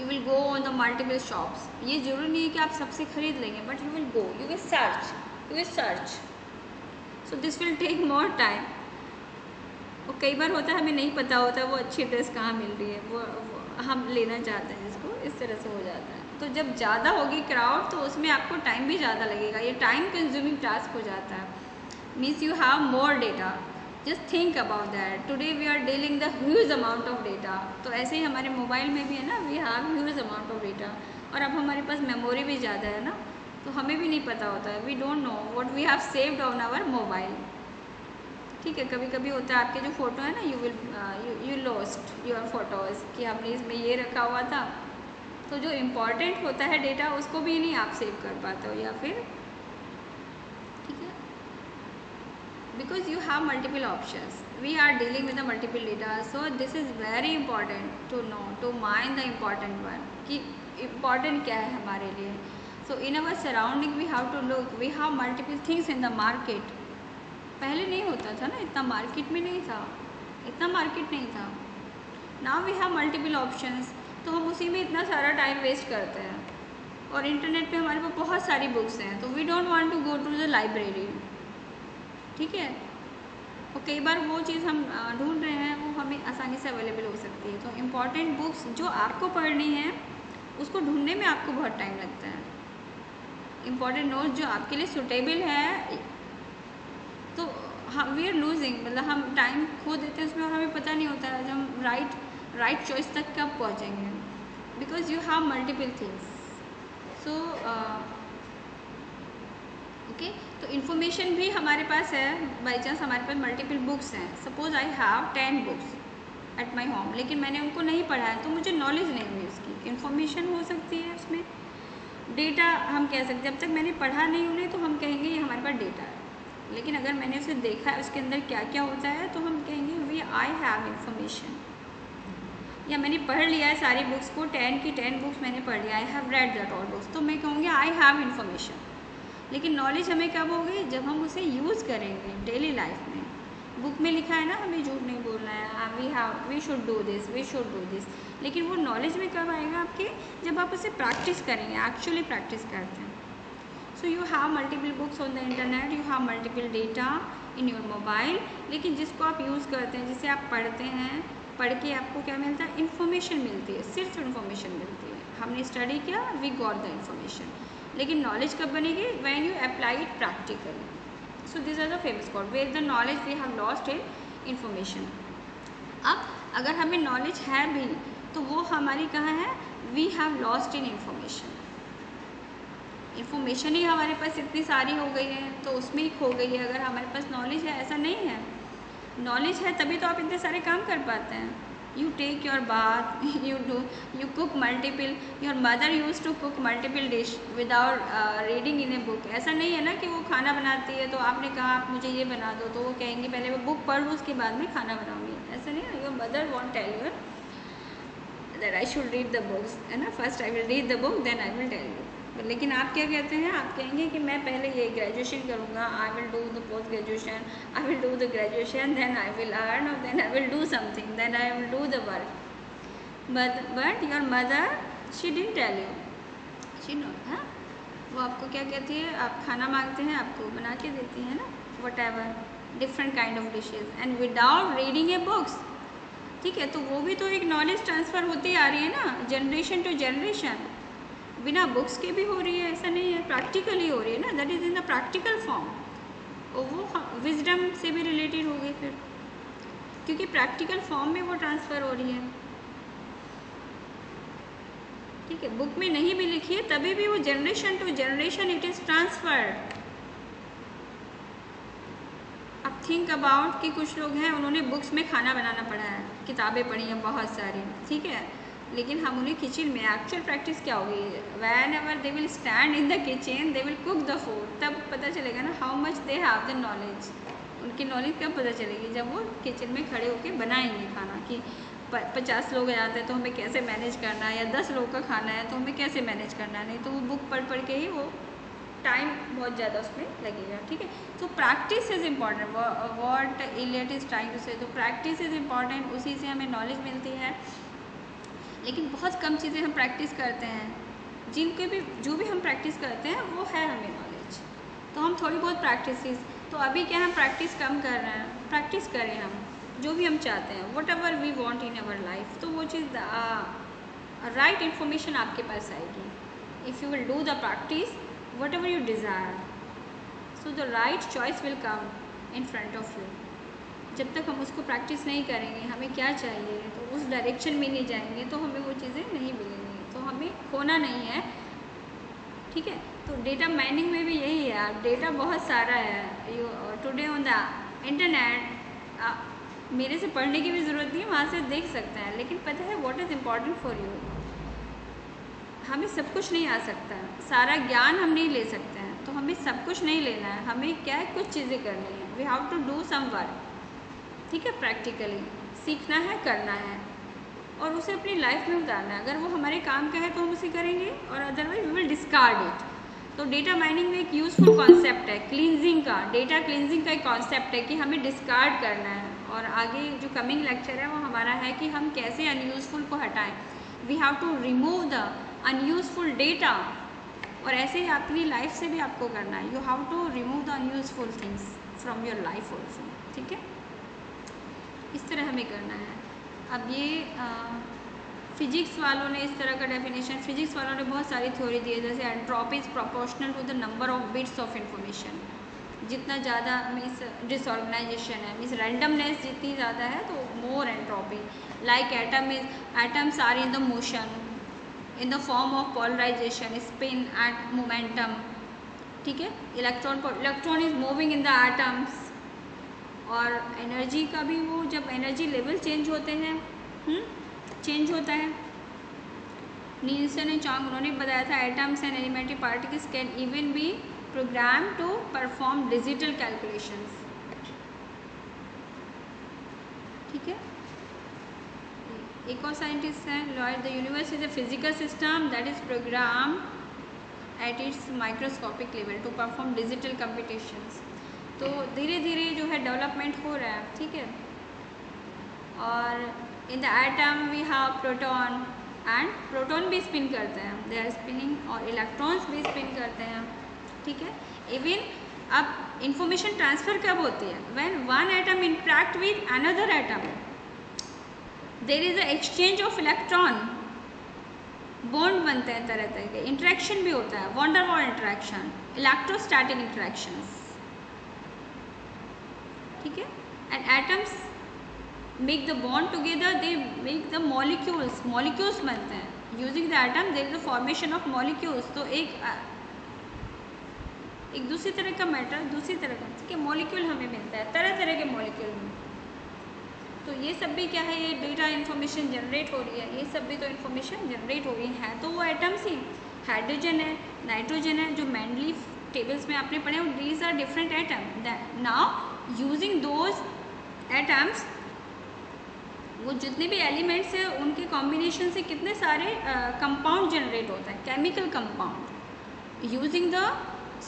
you will go on the multiple shops ये जरूरी नहीं है कि आप सबसे खरीद लेंगे but you will go you will search you will search so this will take more time और कई बार होता है हमें नहीं पता होता वो अच्छी ड्रेस कहाँ मिल रही है वो, वो हम लेना चाहते हैं जिसको इस तरह से हो जाता है तो जब ज़्यादा होगी क्राउड तो उसमें आपको टाइम भी ज़्यादा लगेगा ये टाइम कंज्यूमिंग टास्क हो जाता है means you have more data just think about that today we are dealing the huge amount of data तो ऐसे ही हमारे मोबाइल में भी है ना we have huge amount of data और अब हमारे पास मेमोरी भी ज़्यादा है ना तो हमें भी नहीं पता होता है we don't know what we have saved on our mobile ठीक है कभी कभी होता है आपके जो फ़ोटो है ना you will you lost your photos कि हमने इसमें ये रखा हुआ था तो जो इम्पॉर्टेंट होता है डेटा उसको भी नहीं आप सेव कर पाते हो या फिर because you have multiple options we are dealing with the multiple data so this is very important to know to mind the important one ki important kya hai hamare liye so in our surrounding we have to look we have multiple things in the market pehle nahi hota tha na itna market mein nahi tha itna market nahi tha now we have multiple options to hum usi mein itna sara time waste karte hain और internet पे हमारे पास बहुत सारी books हैं तो we don't want to go to the library ठीक है और कई बार वो चीज़ हम ढूंढ रहे हैं वो हमें आसानी से अवेलेबल हो सकती है तो इम्पॉर्टेंट बुक्स जो आपको पढ़नी है उसको ढूंढने में आपको बहुत टाइम लगता है इम्पॉर्टेंट नोट्स जो आपके लिए सुटेबल है तो हम वी आर लूजिंग मतलब हम टाइम खो देते हैं उसमें और हमें पता नहीं होता है जब हम राइट राइट चॉइस तक कब पहुँचेंगे because you have multiple things so okay तो इन्फॉर्मेशन भी हमारे पास है बाई चांस हमारे पास मल्टीपल बुक्स हैं suppose I have ten books at my home लेकिन मैंने उनको नहीं पढ़ा है तो मुझे नॉलेज नहीं हुई उसकी इन्फॉर्मेशन हो सकती है उसमें डेटा हम कह सकते जब तक मैंने पढ़ा नहीं उन्हें तो हम कहेंगे ये हमारे पास डेटा है लेकिन अगर मैंने उसे देखा है उसके अंदर क्या क्या होता है तो हम कहेंगे वी आई हैव इन्फॉर्मेशन या मैंने पढ़ लिया है सारी बुक्स को टेन की टेन बुक्स मैंने पढ़ लिया I have read that all books तो मैं कहूँगी आई हैव इन्फॉर्मेशन लेकिन नॉलेज हमें कब होगी जब हम उसे यूज़ करेंगे डेली लाइफ में बुक में लिखा है ना हमें झूठ नहीं बोलना है we have we should do this we should do this लेकिन वो नॉलेज में कब आएगा आपके जब आप उसे प्रैक्टिस करेंगे एक्चुअली प्रैक्टिस करते हैं so you have multiple books on the internet you have multiple data in your mobile लेकिन जिसको आप यूज़ करते हैं जिसे आप पढ़ते हैं पढ़ के आपको क्या मिलता है इन्फॉर्मेशन मिलती है सिर्फ इन्फॉर्मेशन मिलती है हमने स्टडी किया वी गॉट द इन्फॉर्मेशन लेकिन नॉलेज कब बनेगी when you apply it practically so this are the famous quote where the knowledge we have lost in information अब अगर हमें नॉलेज है भी तो वो हमारी कहाँ है we have lost in information information ही हमारे पास इतनी सारी हो गई है तो उसमें ही खो गई है अगर हमारे पास नॉलेज है ऐसा नहीं है नॉलेज है तभी तो आप इतने सारे काम कर पाते हैं you take your bath you do you cook multiple your mother used to cook multiple dish without uh, reading in a book ऐसा नहीं है ना कि वो खाना बनाती है तो आपने कहा आप मुझे ये बना दो तो वो कहेंगी पहले मैं बुक पढ़ उसके बाद में खाना बनाऊंगी ऐसा नहीं your mother won't tell your that I should read the books. And first I will read the book, then I will tell you. लेकिन आप क्या कहते हैं आप कहेंगे कि मैं पहले ये ग्रेजुएशन करूँगा I will do the post graduation I will do the graduation then I will earn और then I will do something then I will do the work but but your mother she didn't tell you she know है वो आपको क्या कहती है आप खाना मांगते हैं आपको बना के देती है ना whatever different kind of dishes and without reading a books ठीक है तो वो भी तो एक नॉलेज ट्रांसफ़र होती आ रही है ना जनरेशन टू जनरेशन बिना बुक्स के भी हो रही है ऐसा नहीं है प्रैक्टिकली हो रही है ना that is in the practical form और वो विजडम हाँ, से भी रिलेटेड हो गई फिर क्योंकि प्रैक्टिकल फॉर्म में वो ट्रांसफ़र हो रही है ठीक है बुक में नहीं भी लिखी है तभी भी वो generation to generation it is transferred अब थिंक अबाउट कि कुछ लोग हैं उन्होंने बुक्स में खाना बनाना पढ़ा है किताबें पढ़ी हैं बहुत सारी ठीक है लेकिन हम उन्हें किचन में एक्चुअल प्रैक्टिस क्या होगी whenever they will stand in the kitchen they will cook the food तब पता चलेगा ना how much they have the knowledge उनकी नॉलेज कब पता चलेगी जब वो किचन में खड़े होकर बनाएंगे खाना कि पचास लोग आते हैं तो हमें कैसे मैनेज करना है या दस लोग का खाना है तो हमें कैसे मैनेज करना है नहीं तो वो बुक पढ़ पढ़ के ही वो टाइम बहुत ज़्यादा उसमें लगेगा ठीक है तो practice is important what इलेट is trying to say तो प्रैक्टिस इज़ इम्पॉर्टेंट उसी से हमें नॉलेज मिलती है लेकिन बहुत कम चीज़ें हम प्रैक्टिस करते हैं जिनके भी जो भी हम प्रैक्टिस करते हैं वो है हमें नॉलेज तो हम थोड़ी बहुत प्रैक्टिस तो अभी क्या हम प्रैक्टिस कम कर रहे हैं प्रैक्टिस करें हम जो भी हम चाहते हैं whatever we want in our life तो वो चीज़ राइट इन्फॉर्मेशन आपके पास आएगी if you will do the practice whatever you desire so the right choice will come in front of you जब तक हम उसको प्रैक्टिस नहीं करेंगे हमें क्या चाहिए तो उस डायरेक्शन में नहीं जाएंगे तो हमें वो चीज़ें नहीं मिलेंगी तो हमें खोना नहीं है ठीक है तो डेटा माइनिंग में भी यही है आप डेटा बहुत सारा है you today on the internet मेरे से पढ़ने की भी ज़रूरत नहीं है वहाँ से देख सकते हैं लेकिन पता है what is important for you हमें सब कुछ नहीं आ सकता सारा ज्ञान हम नहीं ले सकते हैं तो हमें सब कुछ नहीं लेना है हमें क्या है कुछ चीज़ें करनी है we have to do some work ठीक है प्रैक्टिकली सीखना है करना है और उसे अपनी लाइफ में उतारना है अगर वो हमारे काम का है तो हम उसे करेंगे और otherwise we will discard it तो डेटा माइनिंग में एक यूज़फुल कॉन्सेप्ट है क्लिनजिंग का डेटा क्लिनजिंग का एक कॉन्सेप्ट है कि हमें डिस्कार्ड करना है और आगे जो कमिंग लेक्चर है वो हमारा है कि हम कैसे अनयूज़फुल को हटाएं we have to remove the unuseful data और ऐसे ही अपनी लाइफ से भी आपको करना है you have to remove the unuseful things from your life also ठीक है इस तरह हमें करना है अब ये फिजिक्स वालों ने इस तरह का डेफिनेशन फिजिक्स वालों ने बहुत सारी थ्योरी दी है जैसे entropy is proportional to the number of bits of information जितना ज़्यादा मीन्स डिसऑर्गेनाइजेशन है मीन्स रैंडमनेस जितनी ज़्यादा है तो more entropy like atom is atoms are in the motion in the form of polarization spin at momentum ठीक है electron electron is moving in the atoms और एनर्जी का भी वो जब एनर्जी लेवल चेंज होते हैं चेंज हम्म, होता है नीलसन एंड चौंग उन्होंने बताया था atoms and elementary particles can even be program to perform digital calculations ठीक है एक और साइंटिस्ट हैं Lloyd the universe is a physical system that is program at its microscopic level to perform digital competitions तो धीरे धीरे जो है डेवलपमेंट हो रहा है ठीक है और in the atom we have proton and proton भी स्पिन करते हैं दे आर स्पिनिंग और इलेक्ट्रॉन्स भी स्पिन करते हैं ठीक है इवन अब इंफॉर्मेशन ट्रांसफ़र कब होती है when one atom interact with another atom there is the exchange of electron bond बनते हैं तरह तरह के इंट्रैक्शन भी होता है Van der Waal interaction electrostatic interactions and atoms make the bond together they make the molecules molecules बनते हैं using the atom there is a formation of molecules तो एक एक दूसरी तरह का मैटर दूसरी तरह का के मॉलिक्यूल हमें मिलता है तरह तरह के मॉलिक्यूल तो ये सब भी क्या है ये डेटा इन्फॉर्मेशन जनरेट हो रही है ये सब भी तो इन्फॉर्मेशन जनरेट हो रही है तो वो एटम्स ही हाइड्रोजन है नाइट्रोजन है जो मैंडली टेबल्स में आपने पढ़े हैं these are different atom now using those atoms वो जितने भी एलिमेंट्स हैं उनके कॉम्बिनेशन से कितने सारे कंपाउंड uh, जनरेट होता है chemical compound using the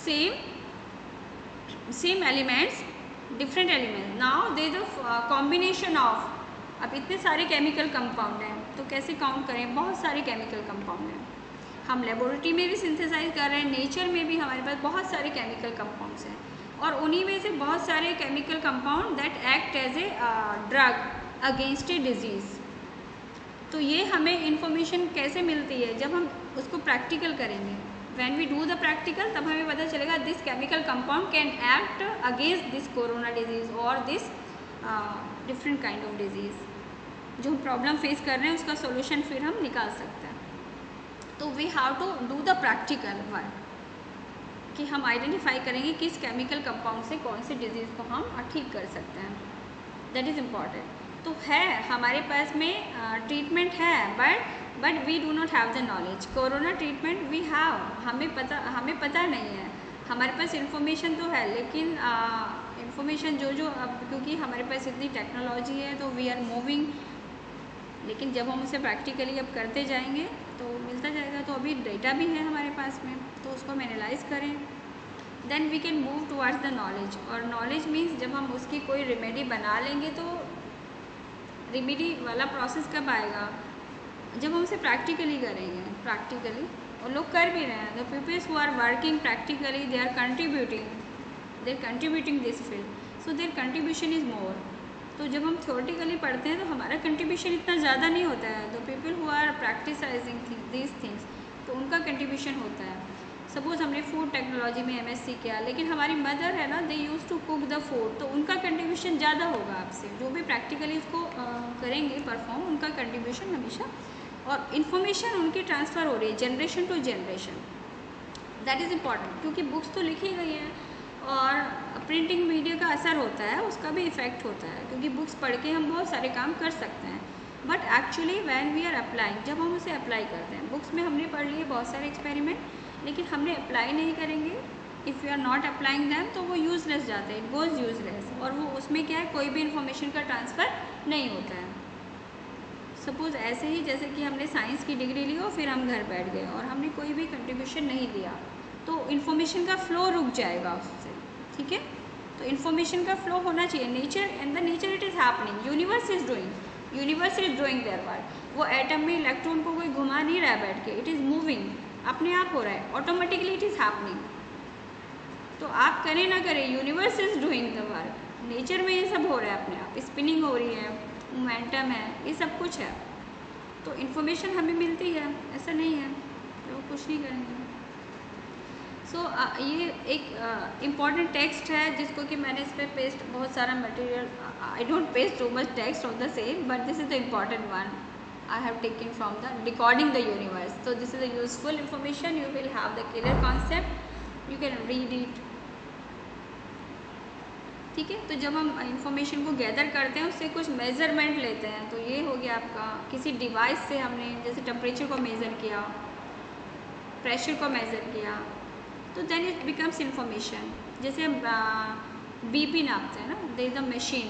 same same elements different elements now they the combination of अब इतने सारे केमिकल कंपाउंड हैं तो कैसे काउंट करें बहुत सारे केमिकल कंपाउंड हैं हम लेबोरेटरी में भी सिंथेसाइज कर रहे हैं नेचर में भी हमारे पास बहुत सारे केमिकल कंपाउंड्स हैं और उन्हीं में से बहुत सारे chemical compound that act as a drug against a disease तो ये हमें इन्फॉर्मेशन कैसे मिलती है जब हम उसको प्रैक्टिकल करेंगे when we do the practical तब हमें पता चलेगा this chemical compound can act against this corona disease और this different kind of disease जो हम प्रॉब्लम फेस कर रहे हैं उसका सोल्यूशन फिर हम निकाल सकते हैं तो we have to do the practical work कि हम आइडेंटिफाई करेंगे किस केमिकल कंपाउंड से कौन सी डिजीज़ को हम ठीक कर सकते हैं दैट इज़ इम्पॉर्टेंट तो है हमारे पास में ट्रीटमेंट है but but we do not have the knowledge corona treatment we have हमें पता हमें पता नहीं है हमारे पास इन्फॉर्मेशन तो है लेकिन इन्फॉर्मेशन जो जो अब क्योंकि हमारे पास इतनी टेक्नोलॉजी है तो वी आर मूविंग लेकिन जब हम उसे प्रैक्टिकली अब करते जाएंगे तो मिलता जाएगा तो अभी डेटा भी है हमारे पास में तो उसको हम एनालाइज करें then we can move towards the knowledge और नॉलेज मीन्स जब हम उसकी कोई रेमेडी बना लेंगे तो रेमेडी वाला प्रोसेस कब आएगा जब हम उसे प्रैक्टिकली करेंगे प्रैक्टिकली और लोग कर भी रहे हैं the peoples who are working practically they are contributing they are contributing this field so their contribution is more तो जब हम थियोरटिकली पढ़ते हैं तो हमारा कंट्रीब्यूशन इतना ज़्यादा नहीं होता है the people who are practicizing this things तो उनका कंट्रीब्यूशन होता है सपोज़ हमने फूड टेक्नोलॉजी में एमएससी किया लेकिन हमारी मदर है ना they use to cook the food तो उनका कंट्रीब्यूशन ज़्यादा होगा आपसे जो भी प्रैक्टिकली उसको करेंगे परफॉर्म उनका कंट्रीब्यूशन हमेशा और इन्फॉर्मेशन उनकी ट्रांसफ़र हो रही है generation to generation that is important क्योंकि बुक्स तो लिखी गई हैं और प्रिंटिंग मीडिया का असर होता है उसका भी इफ़ेक्ट होता है क्योंकि बुक्स पढ़ के हम बहुत सारे काम कर सकते हैं but actually when we are applying जब हम उसे अप्लाई करते हैं बुक्स में हमने पढ़ लिए बहुत सारे एक्सपेरिमेंट लेकिन हमने अप्लाई नहीं करेंगे if you are not applying them तो वो यूज़लेस जाते हैं इट गोज़ यूज़लेस और वो उसमें क्या है कोई भी इंफॉर्मेशन का ट्रांसफ़र नहीं होता है सपोज़ ऐसे ही जैसे कि हमने साइंस की डिग्री ली और फिर हम घर बैठ गए और हमने कोई भी कंट्रीब्यूशन नहीं दिया तो इन्फॉर्मेशन का फ्लो रुक जाएगा उससे ठीक है तो इन्फॉर्मेशन का फ्लो होना चाहिए nature and the nature it is happening universe is drawing universe is drawing their part वो एटम में इलेक्ट्रॉन को कोई घुमा नहीं रहा बैठ के इट इज़ मूविंग अपने आप हो रहा है ऑटोमेटिकली इट इज़ हैपनिंग तो आप करें ना करें universe is doing the work nature में ये सब हो रहा है अपने आप स्पिनिंग हो रही है मोमेंटम है ये सब कुछ है तो इन्फॉर्मेशन हमें मिलती है ऐसा नहीं है तो वो कुछ नहीं करेंगे सो so, ये एक इम्पॉर्टेंट टेक्स्ट है जिसको कि मैंने इस पर पेस्ट बहुत सारा material I don't paste too much text of the same but this is the important one I have taken from the recording the universe. So this is a useful information. You will have the clear concept. You can read it. ठीक है तो जब हम information को gather करते हैं उससे कुछ मेज़रमेंट लेते हैं तो ये हो गया आपका किसी डिवाइस से हमने जैसे टेम्परेचर को मेज़र किया प्रेशर को मेज़र किया तो देन इट बिकम्स इंफॉर्मेशन जैसे हम बीपी नापते हैं ना they is a machine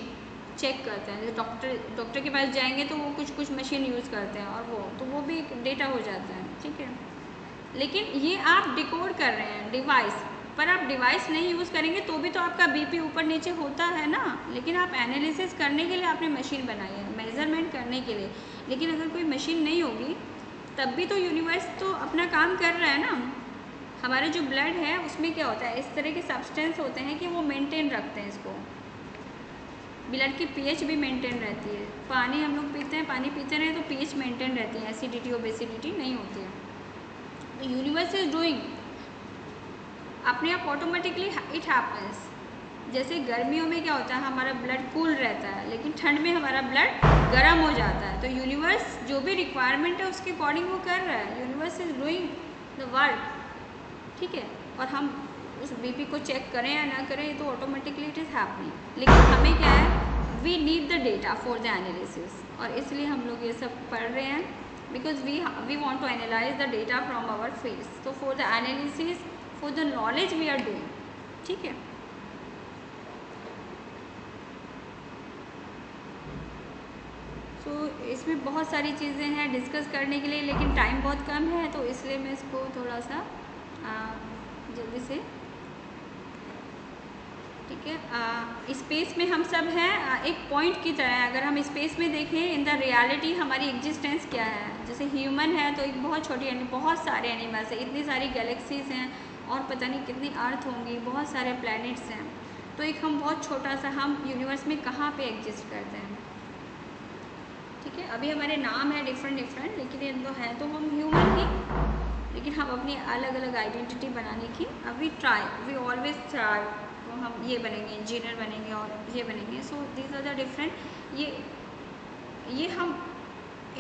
check करते हैं जैसे डॉक्टर डॉक्टर के पास जाएंगे तो वो कुछ कुछ मशीन यूज़ करते हैं और वो तो वो भी एक डेटा हो जाता है ठीक है लेकिन ये आप डिकोड कर रहे हैं डिवाइस पर आप डिवाइस नहीं यूज़ करेंगे तो भी तो आपका बीपी ऊपर नीचे होता है ना लेकिन आप एनालिसिस करने के लिए आपने मशीन बनाई है मेजरमेंट करने के लिए लेकिन अगर कोई मशीन नहीं होगी तब भी तो यूनिवर्स तो अपना काम कर रहा है ना हमारे जो ब्लड है उसमें क्या होता है इस तरह के सब्सटेंस होते हैं कि वो मेनटेन रखते हैं इसको ब्लड की पीएच भी मेंटेन रहती है पानी हम लोग पीते हैं पानी पीते रहे तो पीएच मेंटेन रहती है एसिडिटी और बेसिडिटी नहीं होती है तो यूनिवर्स इज डूइंग अपने आप ऑटोमेटिकली इट हैपन्स जैसे गर्मियों में क्या होता है हमारा ब्लड कूल रहता है लेकिन ठंड में हमारा ब्लड गर्म हो जाता है तो यूनिवर्स जो भी रिक्वायरमेंट है उसके अकॉर्डिंग वो कर रहा है universe is doing the world ठीक है और हम उस बीपी को चेक करें या ना करें तो ऑटोमेटिकली इट इज़ हैपनिंग लेकिन हमें क्या है we need the data for the analysis और इसलिए हम लोग ये सब पढ़ रहे हैं because we we want to analyse the data from our face तो for the analysis for the knowledge we are doing ठीक है तो इसमें बहुत सारी चीज़ें हैं डिस्कस करने के लिए लेकिन टाइम बहुत कम है तो इसलिए मैं इसको थोड़ा सा जल्दी से ठीक है स्पेस में हम सब हैं एक पॉइंट की तरह अगर हम स्पेस में देखें इन द रियलिटी हमारी एग्जिस्टेंस क्या है जैसे ह्यूमन है तो एक बहुत छोटी एनिमल बहुत सारे एनिमल्स हैं इतनी सारी गैलेक्सीज हैं और पता नहीं कितनी अर्थ होंगी बहुत सारे प्लैनेट्स हैं तो एक हम बहुत छोटा सा हम यूनिवर्स में कहाँ पे एग्जिस्ट करते हैं ठीक है अभी हमारे नाम है डिफरेंट डिफरेंट लेकिन ये तो हैं तो हम ह्यूमन ही लेकिन हम अपनी अलग अलग आइडेंटिटी बनाने की अभी ट्राई वी ऑलवेज ट्राई हम ये बनेंगे इंजीनियर बनेंगे और ये बनेंगे so these are the different ये ये हम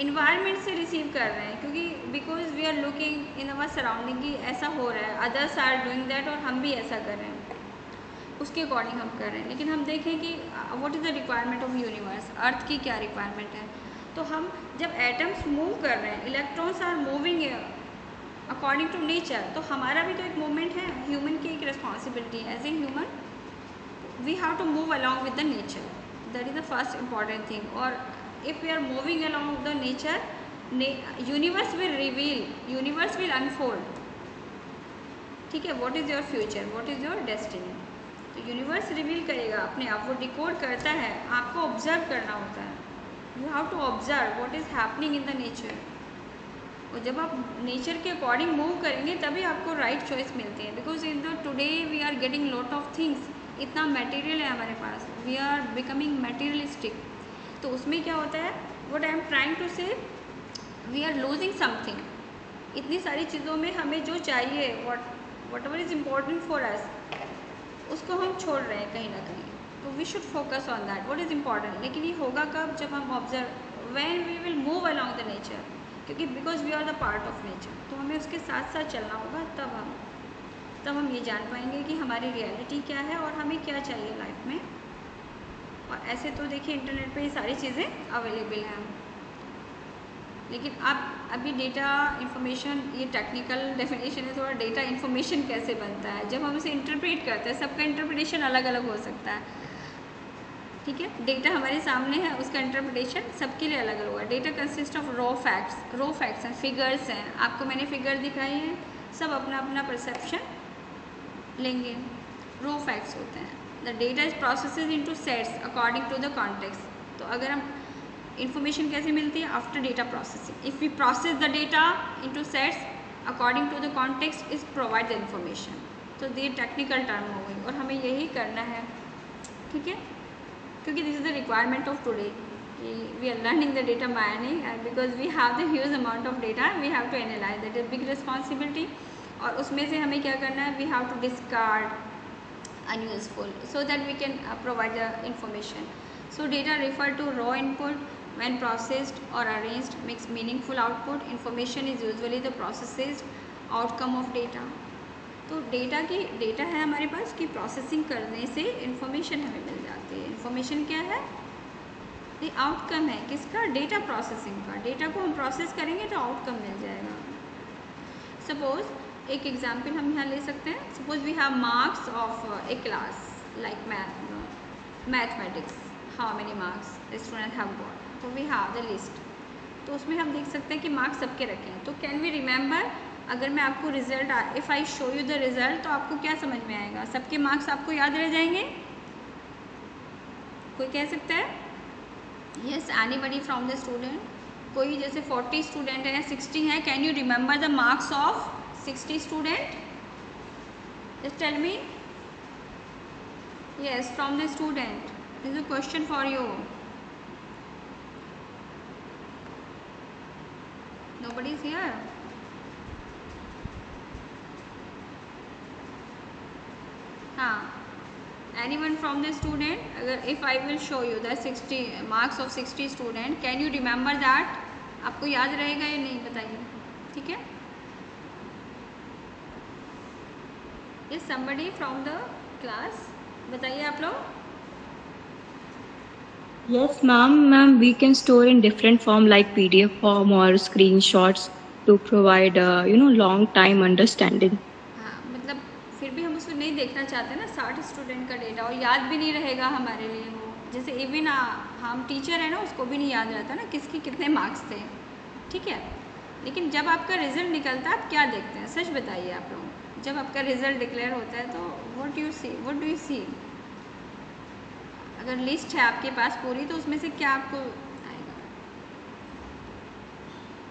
इन्वायरमेंट से रिसीव कर रहे हैं क्योंकि because we are looking in our surrounding कि ऐसा हो रहा है अदर्स आर डूइंग दैट और हम भी ऐसा कर रहे हैं उसके अकॉर्डिंग हम कर रहे हैं लेकिन हम देखें कि what is the requirement of universe earth की क्या रिक्वायरमेंट है तो हम जब एटम्स मूव कर रहे हैं electrons are moving according to nature तो हमारा भी तो एक मूवमेंट है ह्यूमन की एक रिस्पॉन्सिबिलिटी है as a human we have to move along with the nature that is the first important thing or if we are moving along with the nature na universe will reveal universe will unfold ठीक है what is your future what is your destiny तो universe reveal करेगा अपने आप वो decode करता है आपको ऑब्जर्व करना होता है you have to observe what is happening in the nature और जब आप नेचर के अकॉर्डिंग मूव करेंगे तभी आपको राइट right चॉइस मिलती है because in the today we are getting lot of things इतना मटेरियल है हमारे पास वी आर बिकमिंग मटेरियलिस्टिक तो उसमें क्या होता है what I am trying to say we are losing something इतनी सारी चीज़ों में हमें जो चाहिए what whatever is important for us उसको हम छोड़ रहे हैं कहीं ना कहीं तो we should focus on that what is important लेकिन ये होगा कब जब हम observe when we will move along the nature क्योंकि because we are the part of nature तो हमें उसके साथ साथ चलना होगा तब हम तब हम ये जान पाएंगे कि हमारी रियलिटी क्या है और हमें क्या चाहिए लाइफ में और ऐसे तो देखिए इंटरनेट पे ये सारी चीज़ें अवेलेबल हैं लेकिन अब अभी डेटा इन्फॉर्मेशन ये टेक्निकल डेफिनेशन है थोड़ा डेटा इन्फॉर्मेशन कैसे बनता है जब हम उसे इंटरप्रेट करते हैं सबका इंटरप्रिटेशन अलग अलग हो सकता है ठीक है डेटा हमारे सामने है उसका इंटरप्रिटेशन सबके लिए अलग अलग होगा data consist of raw facts raw facts हैं फिगर्स हैं आपको मैंने फिगर दिखाई है सब अपना अपना परसेप्शन लेंगे रो फैक्ट्स होते हैं the data is process into sets according to the context तो अगर हम इंफॉर्मेशन कैसे मिलती है after data processing if we process the data into sets according to the context is provide the information तो ये टेक्निकल टर्म हो गई और हमें यही करना है ठीक है क्योंकि this is the requirement of today कि we are learning the data mining because we have the huge amount of data we have to analyse that is big responsibility और उसमें से हमें क्या करना है we have to discard unuseful so that we can provide the information so data refer to raw input when processed और arrange mix meaningful output information is usually the processed outcome of data तो data की data है हमारे पास कि processing करने से information हमें मिल जाती है इन्फॉर्मेशन क्या है ये आउटकम है किसका डेटा प्रोसेसिंग का डेटा को हम प्रोसेस करेंगे तो आउटकम मिल जाएगा सपोज़ एक एग्जाम्पल हम यहाँ ले सकते हैं suppose we have marks of a class like math mathematics how many marks student have got तो वी हैव द लिस्ट तो उसमें हम देख सकते हैं कि मार्क्स सबके रखे हैं तो कैन वी रिमेंबर अगर मैं आपको result if I show you the result तो आपको क्या समझ में आएगा सबके मार्क्स आपको याद रह जाएंगे कोई कह सकता है yes anybody from the student कोई जैसे फोर्टी स्टूडेंट हैं सिक्सटी हैं can you remember the marks of 60 student just tell me yes from the student this is a question for you nobody is here हाँ anyone from the student अगर if I will show you the 60 marks of 60 student can you remember that आपको याद रहेगा या नहीं बताइए ठीक है is somebody from the class बताइए आप लोग yes ma'am ma'am we can store in different form like P D F form और screenshots to provide you know long time understanding मतलब फिर भी हम उसको नहीं देखना चाहते ना साठ स्टूडेंट का डेटा और याद भी नहीं रहेगा हमारे लिए वो जैसे इवन हाँ, हम टीचर हैं ना उसको भी नहीं याद रहता ना किसके कितने मार्क्स थे ठीक है लेकिन जब आपका रिजल्ट निकलता है आप क्या देखते हैं सच बताइए आप लोग जब आपका रिजल्ट डिक्लेयर होता है तो what you see what do you see अगर लिस्ट है आपके पास पूरी तो उसमें से क्या आपको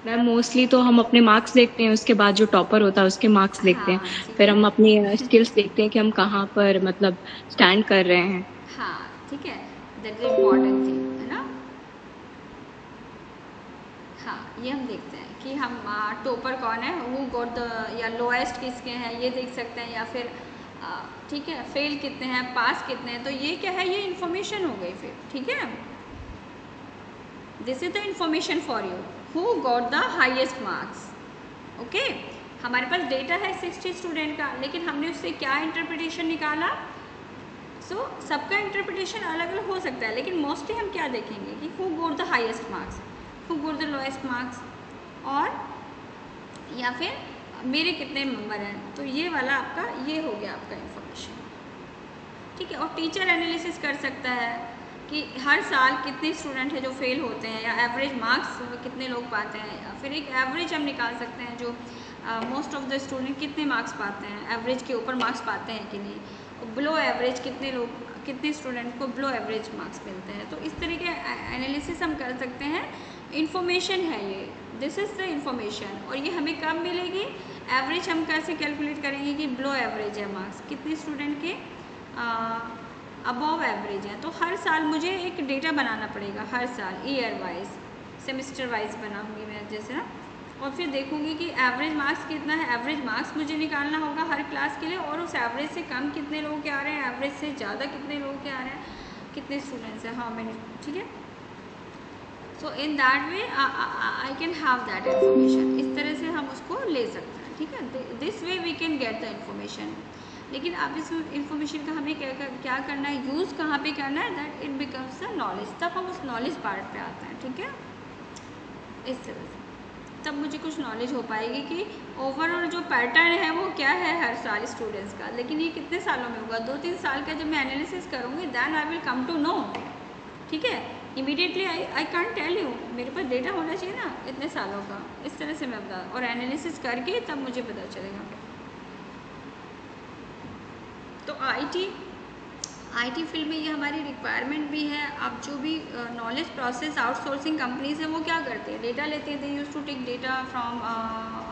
मैम मोस्टली तो हम अपने मार्क्स देखते हैं उसके बाद जो टॉपर होता है उसके मार्क्स हाँ, देखते हाँ, हैं फिर हम अपनी स्किल्स uh, देखते हैं कि हम कहाँ पर मतलब स्टैंड कर रहे हैं हाँ ठीक है दैट इज इम्पोर्टेंट थिंग है ना हाँ ये हम देखते हैं कि हम टोपर कौन है वो गोट द या लोएस्ट किसके हैं ये देख सकते हैं या फिर ठीक है फेल कितने हैं पास कितने हैं तो ये क्या है ये इन्फॉर्मेशन हो गई फिर ठीक है this is the information for you who got the highest marks okay हमारे पास डेटा है सिक्सटी स्टूडेंट का लेकिन हमने उससे क्या इंटरप्रिटेशन निकाला सो so, सबका इंटरप्रिटेशन अलग अलग हो सकता है लेकिन मोस्टली हम क्या देखेंगे कि who got the highest marks who got the lowest marks और या फिर मेरे कितने मेंबर हैं तो ये वाला आपका ये हो गया आपका इन्फॉर्मेशन ठीक है और टीचर एनालिसिस कर सकता है कि हर साल कितने स्टूडेंट हैं जो फेल होते हैं या एवरेज मार्क्स कितने लोग पाते हैं या फिर एक एवरेज हम निकाल सकते हैं जो मोस्ट ऑफ द स्टूडेंट कितने मार्क्स पाते हैं एवरेज के ऊपर मार्क्स पाते हैं कि नहीं ब्लो बिलो एवरेज कितने लोग कितने स्टूडेंट को बिलो एवरेज मार्क्स मिलते हैं तो इस तरीके एनालिसिस हम कर सकते हैं इन्फॉर्मेशन है ये दिस इज़ द इन्फॉर्मेशन और ये हमें कब मिलेगी एवरेज हम कैसे कैलकुलेट करेंगे कि बिलो एवरेज है मार्क्स कितने स्टूडेंट के अबव एवरेज है तो हर साल मुझे एक डेटा बनाना पड़ेगा हर साल ईयर वाइज सेमिस्टर वाइज बनाऊंगी मैं जैसे ना और फिर देखूंगी कि एवरेज मार्क्स कितना है एवरेज मार्क्स मुझे निकालना होगा हर क्लास के लिए और उस एवरेज से कम कितने लोग के आ रहे हैं एवरेज से ज़्यादा कितने लोग के आ रहे हैं कितने स्टूडेंट्स हैं हाँ मैंने ठीक है so in that way I can have that information इस तरह से हम उसको ले सकते हैं ठीक है this way we can get the information लेकिन अब इस इन्फॉर्मेशन का हमें क्या क्या करना है यूज़ कहाँ पे करना है that it becomes the knowledge तब हम उस नॉलेज पार्ट पे आते हैं ठीक है इस तरह से तब मुझे कुछ नॉलेज हो पाएगी कि ओवरऑल जो पैटर्न है वो क्या है हर साल स्टूडेंट्स का लेकिन ये कितने सालों में होगा दो तीन साल का जब मैं एनालिसिस करूँगी then I will come to know ठीक है immediately I I can't tell you मेरे पास डेटा होना चाहिए ना इतने सालों का इस तरह से मैं बता और एनालिसिस करके तब मुझे पता चलेगा तो आईटी आईटी फील्ड में ये हमारी रिक्वायरमेंट भी है आप जो भी नॉलेज प्रोसेस आउटसोर्सिंग कंपनीज हैं वो क्या करते हैं डेटा लेते हैं they used to take data from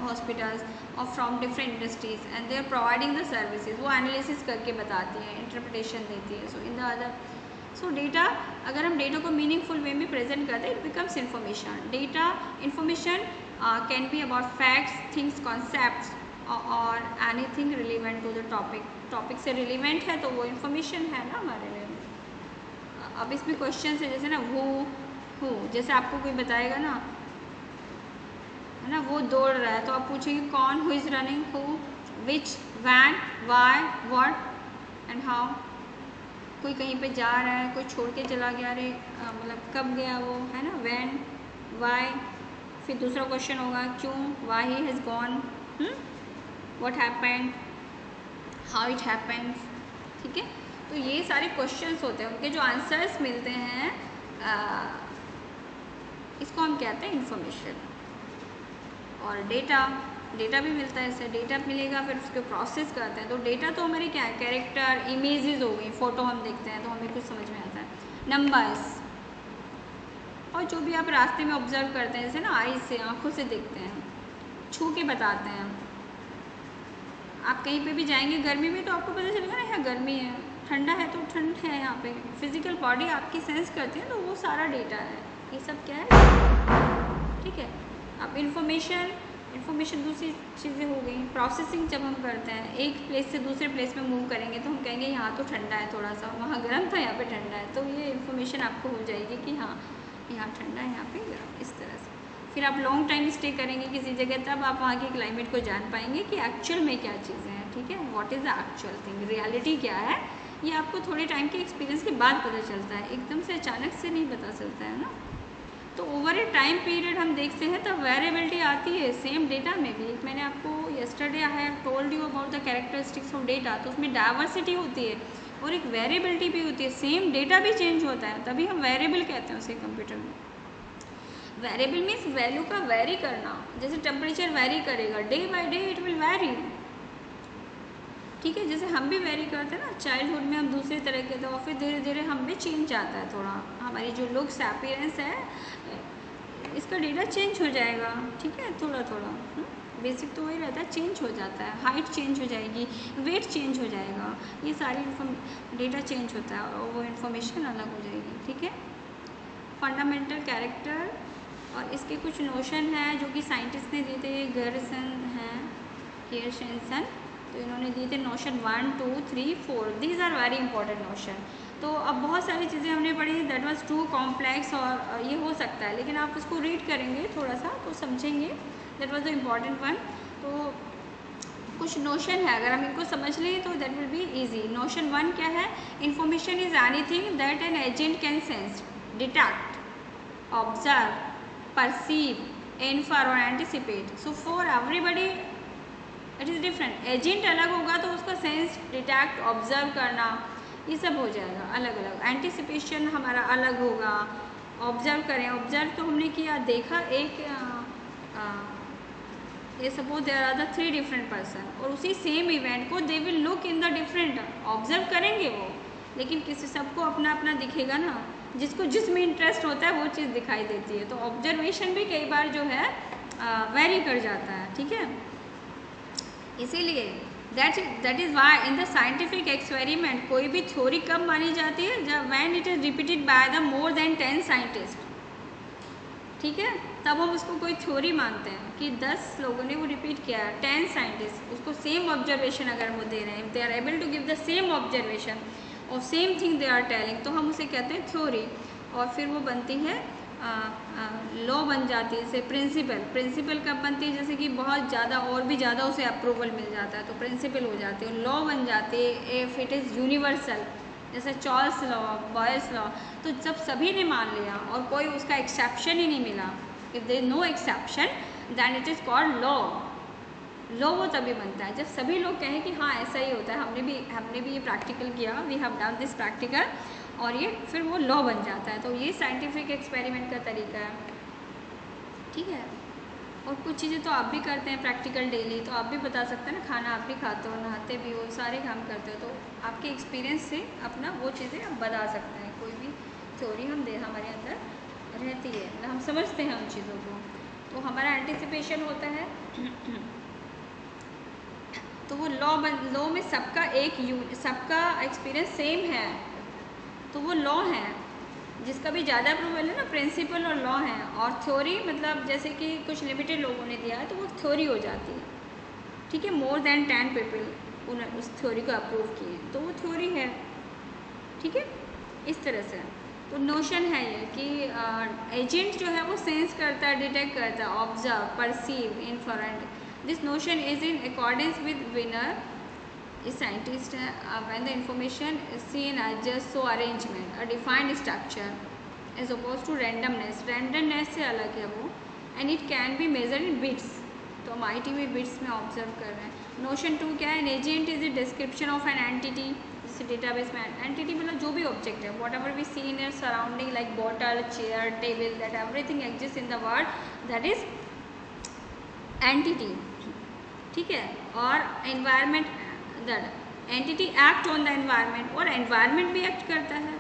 hospitals और from different industries and they are providing the services वो एनालिसिस करके बताती हैं इंटरप्रटेशन देती है so in the other so data अगर हम डेटा को मीनिंगफुल वे में प्रेजेंट करते हैं it becomes information data information can be about facts things concept और anything relevant to the topic topic से रिलीवेंट है तो वो इन्फॉर्मेशन है ना हमारे लिए अब इसमें क्वेश्चन है जैसे ना वो हो जैसे आपको कोई बताएगा ना है ना वो दौड़ रहा है तो आप पूछेंगे कौन who is running who which when why what and how कोई कहीं पे जा रहा है कोई छोड़ के चला गया अरे मतलब कब गया वो है ना वैन वाई फिर दूसरा क्वेश्चन होगा क्यों why he has gone what happened how it happened ठीक है तो ये सारे क्वेश्चंस होते हैं उनके जो आंसर्स मिलते हैं आ, इसको हम कहते हैं इंफॉर्मेशन और डेटा डेटा भी मिलता है इससे डेटा मिलेगा फिर उसके प्रोसेस करते हैं तो डेटा तो हमारे क्या है कैरेक्टर इमेजेस हो गई फ़ोटो हम देखते हैं तो हमें कुछ समझ में आता है नंबर्स और जो भी आप रास्ते में ऑब्जर्व करते हैं जैसे ना आई से आँखों से देखते हैं छू के बताते हैं आप कहीं पर भी जाएंगे गर्मी में तो आपको पता चलेगा ना यहाँ गर्मी है ठंडा है तो ठंड है यहाँ पे फिजिकल बॉडी आपकी सेंस करती है तो वो सारा डेटा है ये सब क्या है ठीक है आप इंफॉर्मेशन इन्फॉर्मेशन दूसरी चीज़ें हो गई प्रोसेसिंग जब हम करते हैं एक प्लेस से दूसरे प्लेस में मूव करेंगे तो हम कहेंगे यहाँ तो ठंडा है थोड़ा सा वहाँ गर्म था यहाँ पे ठंडा है तो ये इन्फॉर्मेशन आपको हो जाएगी कि हाँ यहाँ ठंडा है यहाँ पे गर्म इस तरह से फिर आप लॉन्ग टाइम स्टे करेंगे किसी जगह तब आप वहाँ के क्लाइमेट को जान पाएंगे कि एक्चुअल में क्या चीज़ें हैं ठीक है what is the actual thing reality क्या है ये आपको थोड़े टाइम के एक्सपीरियंस के बाद पता चलता है एकदम से अचानक से नहीं पता चलता है ना तो ओवर ए टाइम पीरियड हम देखते हैं तो वेरेबिलिटी आती है सेम डेटा में भी मैंने आपको yesterday I have told you about the characteristics of data तो उसमें डाइवर्सिटी होती है और एक वेरिएबिलिटी भी होती है सेम डेटा भी चेंज होता है तभी हम वेरिएबल कहते हैं उसे कंप्यूटर में वेरिएबल मीन्स वैल्यू का वेरी करना जैसे टेम्परेचर वेरी करेगा day by day it will vary ठीक है जैसे हम भी वेरी करते हैं ना चाइल्डहुड में हम दूसरे तरह के थे तो और फिर धीरे धीरे हम भी चेंज आता है थोड़ा हमारी जो लुक्स हैप्पीनेस है इसका डेटा चेंज हो जाएगा ठीक है थोड़ा थोड़ा बेसिक हम्म? तो वही रहता है चेंज हो जाता है हाइट चेंज हो जाएगी वेट चेंज हो जाएगा ये सारी इन्फॉर्म डेटा चेंज होता है और वो इन्फॉर्मेशन अलग हो जाएगी ठीक है फंडामेंटल कैरेक्टर और इसके कुछ नोशन हैं जो कि साइंटिस्ट ने दिए थे गर्सन हैं केयर तो इन्होंने दिए थे notion one two three four these are very important notion तो अब बहुत सारी चीज़ें हमने पढ़ी हैं दैट वॉज़ टू कॉम्प्लेक्स और ये हो सकता है लेकिन आप उसको रीड करेंगे थोड़ा सा तो समझेंगे that was the important one तो कुछ नोशन है अगर हम इनको समझ लें तो that will be easy notion one क्या है information is anything that an agent can sense detect observe perceive for और anticipate so for everybody it is different agent अलग होगा तो उसका सेंस डिटेक्ट ऑब्जर्व करना ये सब हो जाएगा अलग अलग एंटिसिपेशन हमारा अलग होगा ऑब्जर्व करें ऑब्जर्व तो हमने किया देखा एक ये suppose there are the three different person और उसी सेम इवेंट को they will look in the different observe करेंगे वो लेकिन किसी सबको अपना अपना दिखेगा ना जिसको जिसमें इंटरेस्ट होता है वो चीज़ दिखाई देती है तो ऑब्जर्वेशन भी कई बार जो है वेरी कर जाता है ठीक है इसीलिए that that is why in the scientific experiment कोई भी थ्योरी कब मानी जाती है जब when it is repeated by the more than ten scientist ठीक है तब हम उसको कोई थ्योरी मानते हैं कि दस लोगों ने वो रिपीट किया है टेन साइंटिस्ट उसको सेम ऑब्जर्वेशन अगर वो दे रहे हैं they are able to give the same observation और same thing they are telling तो हम उसे कहते हैं थ्योरी और फिर वो बनती है लॉ बन जाती है जैसे प्रिंसिपल प्रिंसिपल कब बनती है जैसे कि बहुत ज़्यादा और भी ज़्यादा उसे अप्रूवल मिल जाता है तो प्रिंसिपल हो जाती है लॉ बन जाती है इफ़ इट इज़ यूनिवर्सल जैसे चॉल्स लॉ बॉयस लॉ तो जब सभी ने मान लिया और कोई उसका एक्सेप्शन ही नहीं मिला if there no exception then it is called law law वो तभी बनता है जब सभी लोग कहें कि हाँ ऐसा ही होता है हमने भी हमने भी ये प्रैक्टिकल किया we have done this practical और ये फिर वो लॉ बन जाता है तो ये साइंटिफिक एक्सपेरिमेंट का तरीका है ठीक है और कुछ चीज़ें तो आप भी करते हैं प्रैक्टिकल डेली तो आप भी बता सकते हैं ना खाना आप भी खाते हो नहाते भी हो सारे काम करते हो तो आपके एक्सपीरियंस से अपना वो चीज़ें आप बता सकते हैं कोई भी थ्योरी हम दे हमारे अंदर रहती है मतलब हम समझते हैं उन चीज़ों को तो हमारा एंटिसिपेशन होता है तो वो लॉ बन लॉ में सबका एक यू सबका एक्सपीरियंस सेम है तो वो लॉ है जिसका भी ज़्यादा प्रोवेल है ना प्रिंसिपल और लॉ है और थ्योरी मतलब जैसे कि कुछ लिमिटेड लोगों ने दिया है तो वो थ्योरी हो जाती है ठीक है मोर देन टेन पीपल उन्होंने उस थ्योरी को अप्रूव किए तो वो थ्योरी है ठीक है इस तरह से तो नोशन है ये कि एजेंट जो है वो सेंस करता है डिटेक्ट करता है observe perceive for and this notion is in accordance with Wiener इस साइंटिस्ट है when the information is seen as just so arrangement a defined structure as opposed to randomness से अलग है वो and it can be measure in bits तो हम I T में bits में ऑब्जर्व कर रहे हैं नोशन टू क्या है agent is the description of an entity जैसे डेटाबेस में एंटिटी मतलब जो भी ऑब्जेक्ट है whatever we see in air surrounding like bottle chair table that everything exist in the world that is entity ठीक है और environment that entity act on the environment और एनवायरनमेंट भी एक्ट करता है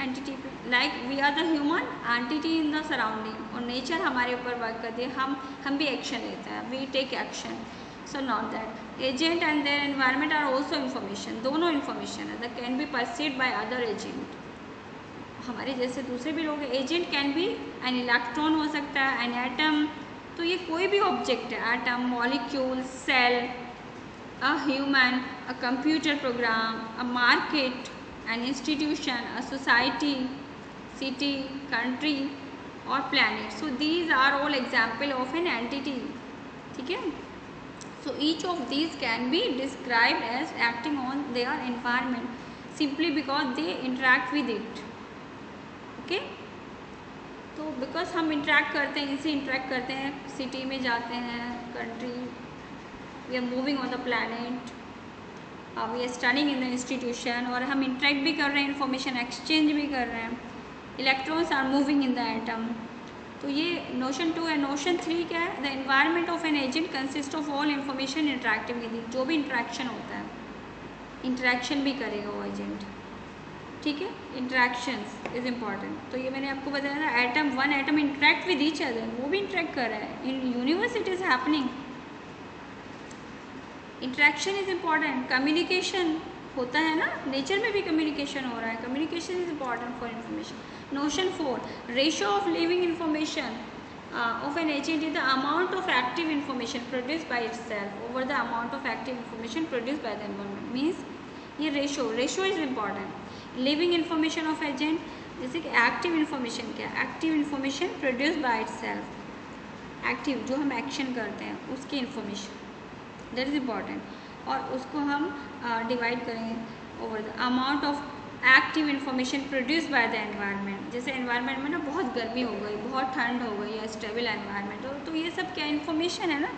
एंटिटी पे like we are the human entity in the surrounding और nature हमारे ऊपर वर्क करती है हम हम भी एक्शन लेते हैं we take action so not that agent and their environment are also information दोनों इन्फॉर्मेशन है the can be perceived by other agent हमारे जैसे दूसरे भी लोग agent can be an electron हो सकता है एन एटम तो ये कोई भी ऑब्जेक्ट है atom molecule cell a human, a computer program, a market, an institution, a society, city, country or planet. So these are all example of an entity. theek hai So each of these can be described as acting on their environment simply because they interact with it. Okay? तो because हम interact करते हैं इनसे interact करते हैं city में जाते हैं country we are moving on the planet we are studying in the institution और हम इंट्रैक्ट भी कर रहे हैं इन्फॉर्मेशन एक्सचेंज भी कर रहे हैं electrons are moving in the atom तो ये नोशन टू है नोशन थ्री क्या है the environment of an agent consist of all information interactive with जो भी इंट्रैक्शन होता है इंट्रैक्शन भी करेगा वो एजेंट ठीक है इंट्रैक्शन इज इम्पॉर्टेंट तो ये मैंने आपको बताया था atom one atom interact with each other वो भी इंट्रैक्ट कर रहा है in universe it is happening interaction is important communication होता है ना नेचर में भी कम्युनिकेशन हो रहा है communication is important for information notion four ratio of living information of an is the amount of active information produce by itself over the amount of active information produce by the environment means ये ratio ratio is important living information of agent जैसे कि active information क्या active information produce by itself active जो हम action करते हैं उसकी information that is important और उसको हम डिवाइड uh, करेंगे over the amount of active information produce by the environment जैसे एनवायरनमेंट में ना बहुत गर्मी हो गई बहुत ठंड हो गई या स्टेबल एनवायरनमेंट हो तो ये सब क्या इन्फॉर्मेशन है ना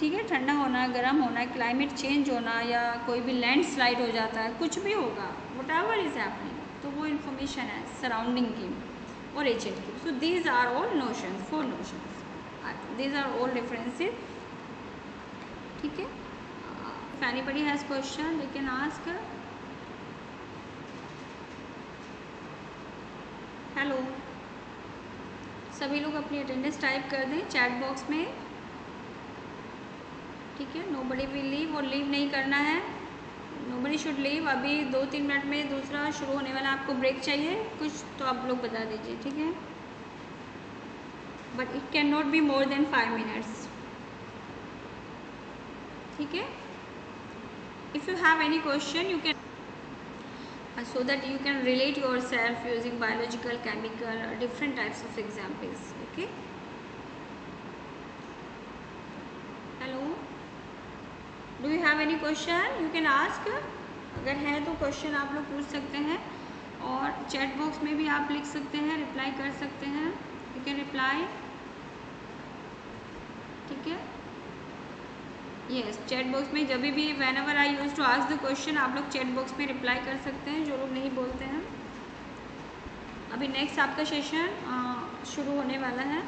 ठीक है ठंडा होना गर्म होना क्लाइमेट चेंज होना या कोई भी लैंडस्लाइड हो जाता है कुछ भी होगा वट एवर इज़ हैपनिंग तो वो इन्फॉर्मेशन है सराउंडिंग की और एजेंट की so these are all notions four notions these are all references ठीक है फैनी पढ़ी has question they can ask hello सभी लोग अपनी अटेंडेंस टाइप कर दें चैट बॉक्स में ठीक है नो बडी वी लीव और लीव नहीं करना है नो बडी शुड लीव अभी दो तीन मिनट में दूसरा शुरू होने वाला आपको ब्रेक चाहिए कुछ तो आप लोग बता दीजिए ठीक है but it cannot be more than five minutes ठीक है if you have any question you can so that you can relate yourself using biological chemical different types of examples okay hello do you have any question you can ask अगर है तो question आप लोग पूछ सकते हैं और chat box में भी आप लिख सकते हैं रिप्लाई कर सकते हैं यू कैन रिप्लाई ठीक है यस चैट बॉक्स में जब भी whenever I used to ask the question आप लोग चैट बॉक्स में रिप्लाई कर सकते हैं जो लोग नहीं बोलते हैं अभी नेक्स्ट आपका सेशन शुरू होने वाला है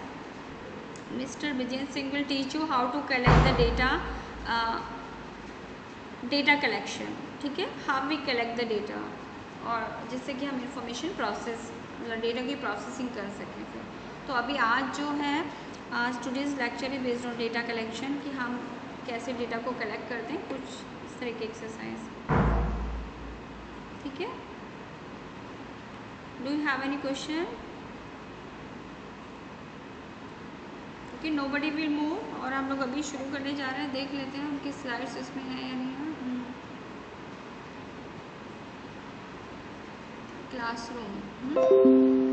mister Vijendra Singh will teach you how to collect the data data collection ठीक है how we collect the data और जिससे कि हम इंफॉर्मेशन प्रोसेस मतलब डेटा की प्रोसेसिंग कर सकें तो अभी आज जो है स्टूडेंट्स लेक्चर भी बेस्ड ऑन डेटा कलेक्शन कि हम कैसे डेटा को कलेक्ट करते हैं कुछ इस तरह की एक्सरसाइज ठीक है do you have any question okay nobody will move और हम लोग अभी शुरू करने जा रहे हैं देख लेते हैं उनकी स्लाइड्स इसमें हैं या नहीं है classroom hmm.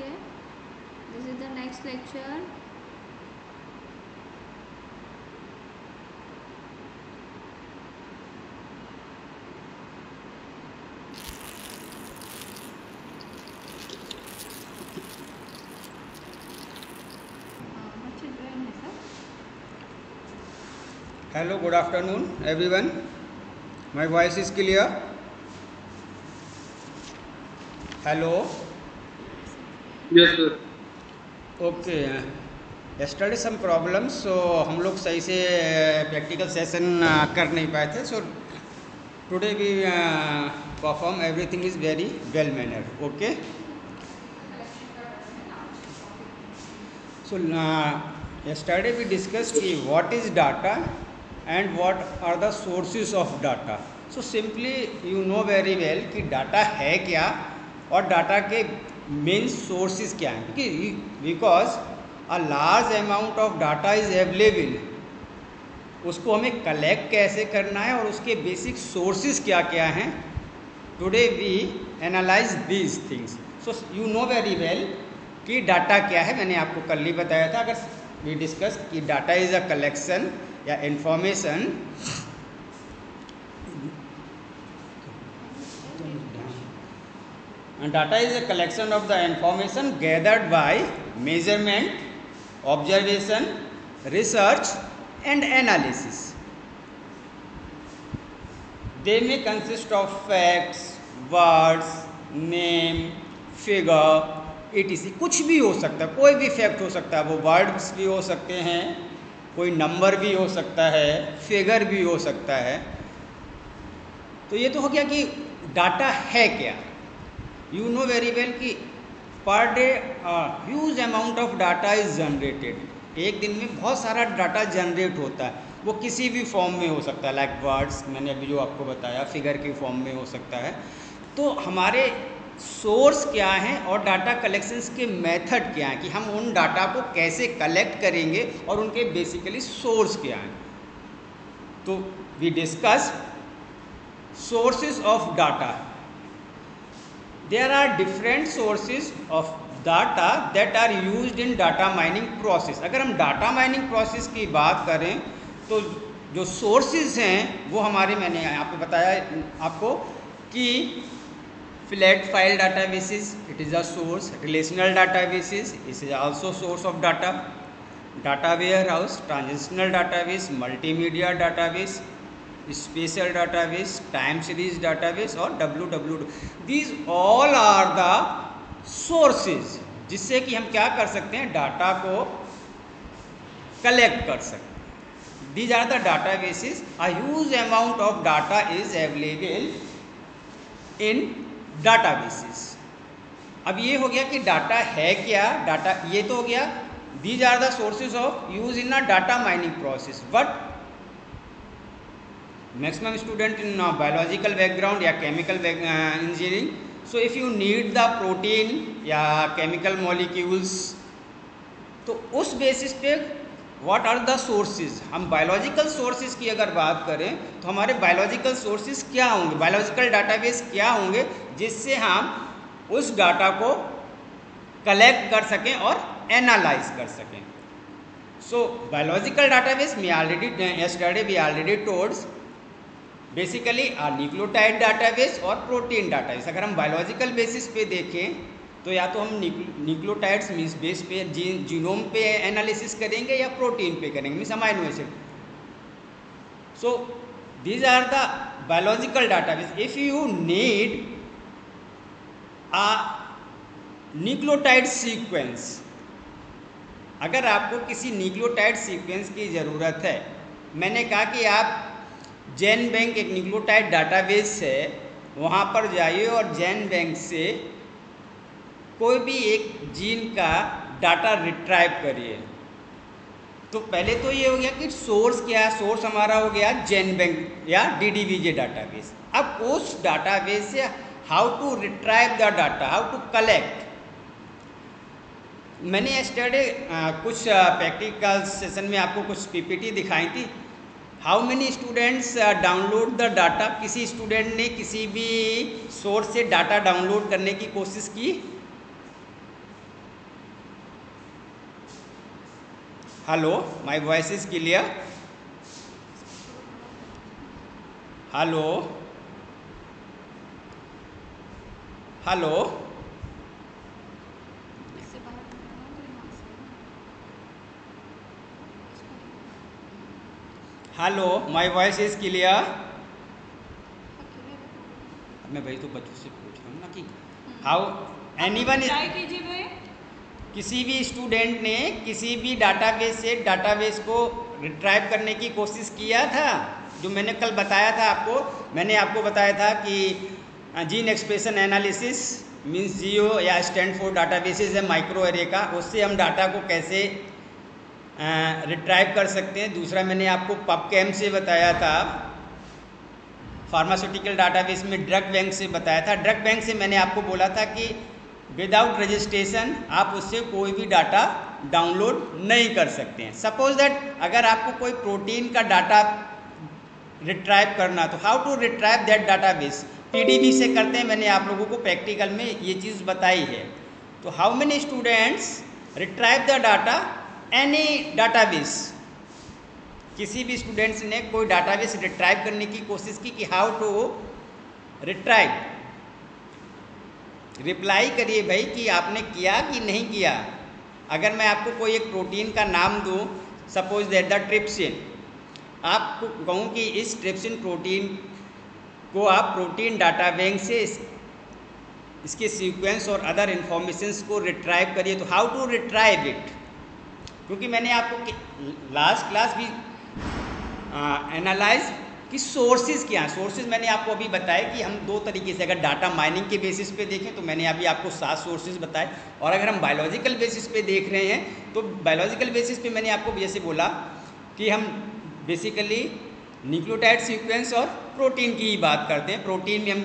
Okay, this is the next lecture. Hello, good afternoon everyone. My voice is clear? Hello. Okay study some problems so हम लोग सही से प्रैक्टिकल uh, सेशन uh, कर नहीं पाए थे so today we perform everything is very well manner okay so study we discuss की what is data and what are the sources of data so simply you know very well कि data है क्या और data के main sources क्या हैं ठीक है because a large amount of data is available उसको हमें कलेक्ट कैसे करना है और उसके बेसिक सोर्सेज क्या क्या हैं today we analyse these things so you know very well कि डाटा क्या है मैंने आपको कल ही बताया था अगर वी डिस्कस कि डाटा इज़ अ कलेक्शन या information And data is a collection of the information gathered by measurement, observation, research and analysis. They may consist of facts, words, name, figure, etc. कुछ भी हो सकता है कोई भी fact हो सकता है वो वर्ड्स भी हो सकते हैं कोई नंबर भी हो सकता है फिगर भी हो सकता है तो ये तो हो गया कि डाटा है क्या यू नो वेरी वेल कि per day huge amount of data is generated एक दिन में बहुत सारा डाटा जनरेट होता है वो किसी भी फॉर्म में हो सकता है लाइक like वर्ड्स मैंने अभी जो आपको बताया फिगर के फॉर्म में हो सकता है तो हमारे सोर्स क्या हैं और डाटा कलेक्शंस के मेथड क्या हैं कि हम उन डाटा को कैसे कलेक्ट करेंगे और उनके बेसिकली सोर्स क्या हैं तो we discuss sources of data there are different sources of data that are use in data mining process अगर हम डाटा माइनिंग प्रोसेस की बात करें तो जो सोर्सेज हैं वो हमारे मैंने आपको बताया आपको कि flat file databases it is a source relational databases it is also source of data data warehouse transitional database multimedia database special special database, time series और W W these all are the sources जिससे कि हम क्या कर सकते हैं data को collect कर सकते these are the data bases as amount of data is available in data bases अब ये हो गया कि डाटा है क्या डाटा ये तो हो गया these are the sources of use in a data mining process but maximum student in biological background या chemical engineering so if you need the protein या केमिकल मॉलिक्यूल्स तो उस बेसिस पे व्हाट आर द सोर्सेज हम biological sources की अगर बात करें तो हमारे बायोलॉजिकल सोर्सेज क्या होंगे बायोलॉजिकल डाटाबेस क्या होंगे जिससे हम उस डाटा को कलेक्ट कर सकें और एनालाइज कर सकें so biological database me already study we already towards basically uh nucleotide database और प्रोटीन डाटाबेस अगर हम बायोलॉजिकल बेसिस पे देखें तो या तो हम न्यूक्लियोटाइड्स मीन्स बेस पे जी, जीनोम पे एनालिसिस करेंगे या प्रोटीन पे करेंगे means amino acid so these are the biological database if you need a nucleotide sequence अगर आपको किसी न्यूक्लियोटाइड सीक्वेंस की ज़रूरत है मैंने कहा कि आप जैन बैंक एक निक्लोटाइड डाटाबेस है वहाँ पर जाइए और जैन बैंक से कोई भी एक जीन का डाटा रिट्राइव करिए तो पहले तो ये हो गया कि सोर्स क्या है सोर्स हमारा हो गया जैन बैंक या D D V J database अब उस डाटाबेस से how to retrieve the data how to collect मैंने स्टडी कुछ प्रैक्टिकल सेशन में आपको कुछ पीपीटी दिखाई थी how many students download the data किसी स्टूडेंट ने किसी भी सोर्स से डाटा डाउनलोड करने की कोशिश की hello my voice is clear hello hello hello my voice is clear मैं भाई तो बच्चों से पूछ रहा हूँ ना कि हाउ एनी वन किसी भी स्टूडेंट ने किसी भी डाटाबेस से डाटाबेस को रिट्राइव करने की कोशिश किया था जो मैंने कल बताया था आपको मैंने आपको बताया था कि gene expression analysis means GEO या स्टैंड फॉर डाटा बेसिस है माइक्रो एरे का उससे हम डाटा को कैसे रिट्राइव कर सकते हैं दूसरा मैंने आपको कैम से बताया था फार्मास्यूटिकल डाटाबेस में ड्रग बैंक से बताया था ड्रग बैंक से मैंने आपको बोला था कि विदाउट रजिस्ट्रेशन आप उससे कोई भी डाटा डाउनलोड नहीं कर सकते हैं सपोज दैट अगर आपको कोई प्रोटीन का डाटा रिट्राइव करना तो how to retrieve that database से करते हैं मैंने आप लोगों को प्रैक्टिकल में ये चीज़ बताई है तो how many students retrieve the data any database किसी भी स्टूडेंट्स ने कोई डाटाबेस रिट्राइव करने की कोशिश की कि हाउ टू रिट्राइव रिप्लाई करिए भाई कि आपने किया कि नहीं किया अगर मैं आपको कोई एक प्रोटीन का नाम दूँ सपोज दैट द ट्रिप्सिन आपको कहूँ कि इस ट्रिप्सिन प्रोटीन को आप प्रोटीन डाटा बैंक से इसके सीक्वेंस और अदर इन्फॉर्मेशंस को रिट्राइव करिए तो हाउ टू रिट्राइव इट क्योंकि मैंने आपको लास्ट क्लास भी एनालाइज कि सोर्सेज क्या हैं सोर्सेज मैंने आपको अभी बताया कि हम दो तरीके से अगर डाटा माइनिंग के बेसिस पे देखें तो मैंने अभी आपको सात सोर्सेज बताए और अगर हम बायोलॉजिकल बेसिस पे देख रहे हैं तो बायोलॉजिकल बेसिस पे मैंने आपको जैसे बोला कि हम बेसिकली न्यूक्लियोटाइड सीक्वेंस और प्रोटीन की ही बात करते हैं प्रोटीन में हम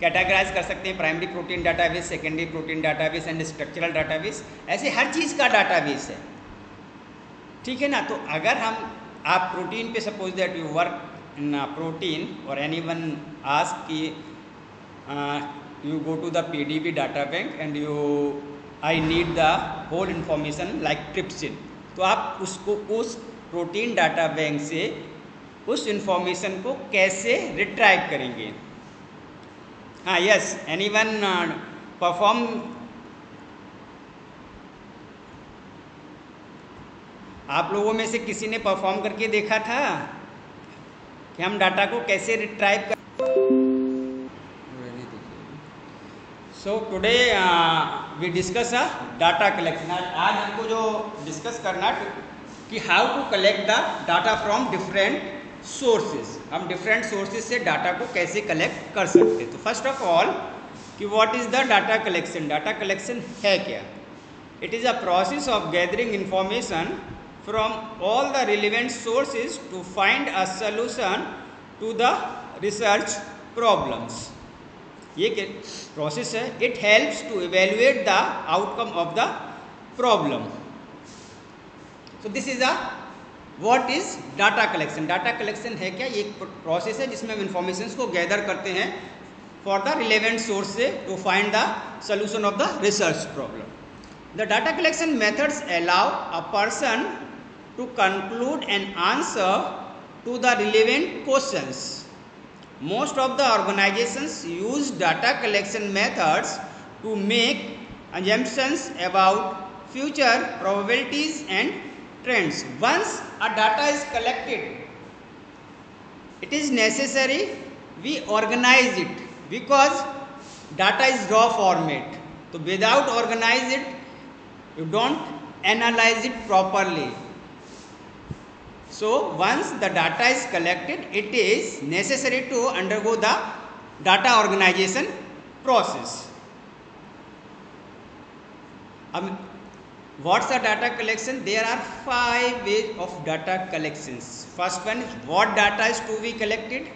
कैटागराइज कर सकते हैं primary protein database secondary protein database and structural database ऐसे हर चीज़ का डाटाबेस है ठीक है ना तो अगर हम आप प्रोटीन पे suppose that you work in protein और anyone ask go to the P D B data bank and you I need the whole information like trypsin तो आप उसको उस प्रोटीन डाटा बैंक से उस इंफॉर्मेशन को कैसे रिट्राइव करेंगे हाँ यस एनी वन परफॉर्म आप लोगों में से किसी ने परफॉर्म करके देखा था कि हम डाटा को कैसे रिट्राइव कर so today we discuss a data collection आज हमको जो डिस्कस करना कि how to collect the data from different sources हम डिफरेंट सोर्सेज से डाटा को कैसे कलेक्ट कर सकते तो फर्स्ट ऑफ ऑल कि what is the data collection data collection है क्या it is a process of gathering information from all the relevant sources to find a solution to the research problems ye process hai it helps to evaluate the outcome of the problem so this is a what is data collection data collection hai kya ye एक process है जिसमें हम information को gather करते हैं for the relevant source to find the solution of the research problem the data collection methods allow a person to conclude and answer to the relevant questions. Most of the organizations use data collection methods to make assumptions about future probabilities and trends. Once a data is collected, it is necessary we organize it because data is raw format. So without organize it, you don't analyze it properly. So once the data is collected, it is necessary to undergo the data organization process. Um, what's the data collection? There are five ways of data collections. First one is what data is to be collected,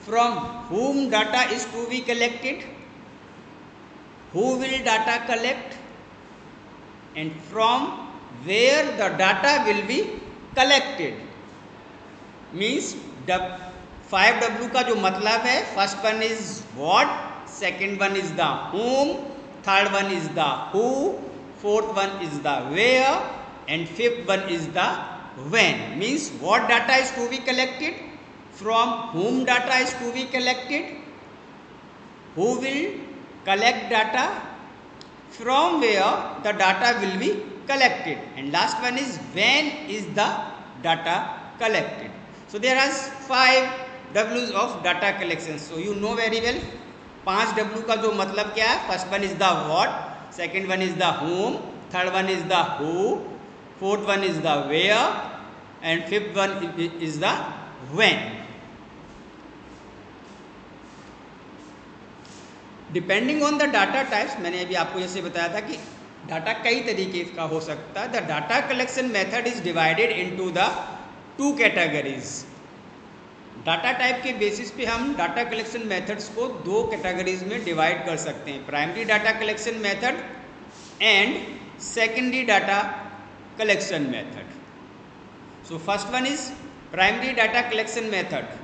from whom data is to be collected, who will data collect and from where the data will be collected means five W का जो मतलब है first one is what second one is the whom third one is the who fourth one is the way and fifth one is the when means what data is to be collected from whom data is to be collected who collect data from where the data will be collected and last one is when is the data collected so there has five w's of data collection so you know very well panch w ka jo matlab kya hai first one is the what second one is the whom third one is the who fourth one is the where and fifth one is the when depending on the data types मैंने अभी आपको जैसे बताया था कि data कई तरीके का हो सकता है the data collection method is divided into the two categories data type के बेसिस पे हम डाटा कलेक्शन मेथड्स को दो कैटेगरीज में डिवाइड कर सकते हैं primary data collection method and secondary data collection method so first one is primary data collection method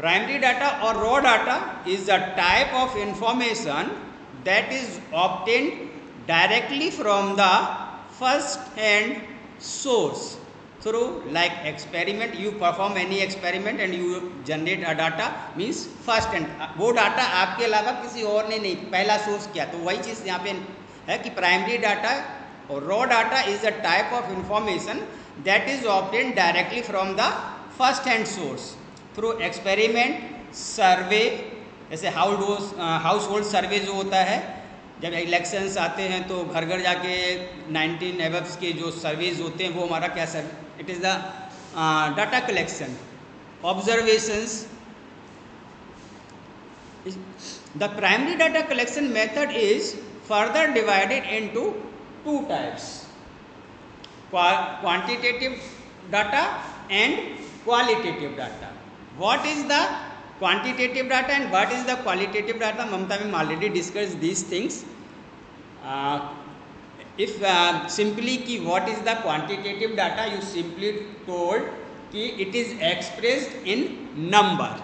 primary data और raw data is the type of information that is obtained directly from the first hand source through like experiment you perform any experiment and you generate a data means first hand वो data आपके अलावा किसी और ने नहीं पहला source किया तो वही चीज़ यहाँ पे है कि primary data और raw data is a type of information that is obtained directly from the first hand source through experiment survey जैसे हाउस हाउस होल्ड सर्वे जो होता है जब इलेक्शंस आते हैं तो घर घर जाके 19 एवब्स के जो सर्विस होते हैं वो हमारा क्या sir it is the data collection observations the primary data collection method is further divided into two types quantitative data and qualitative data what is the quantitative data and what is the qualitative data Mamta में already discuss these things Uh, if uh, simply ki what is the quantitative data you simply told कि it is expressed in number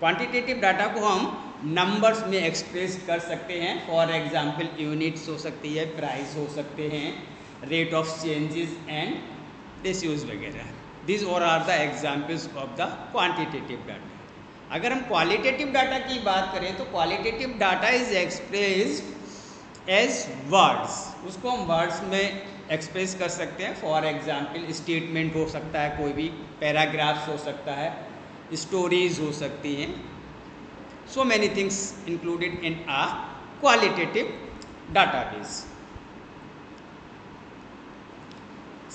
quantitative data को हम numbers में express कर सकते हैं for example units हो सकती है प्राइस हो सकते हैं rate of changes and disuse वगैरह दिज और are the examples of the quantitative data अगर हम क्वालिटेटिव डाटा की बात करें तो qualitative data is expressed as words उसको हम वर्ड्स में एक्सप्रेस कर सकते हैं फॉर एग्जाम्पल स्टेटमेंट हो सकता है कोई भी पैराग्राफ्स हो सकता है स्टोरीज हो सकती हैं so many things included in a qualitative data base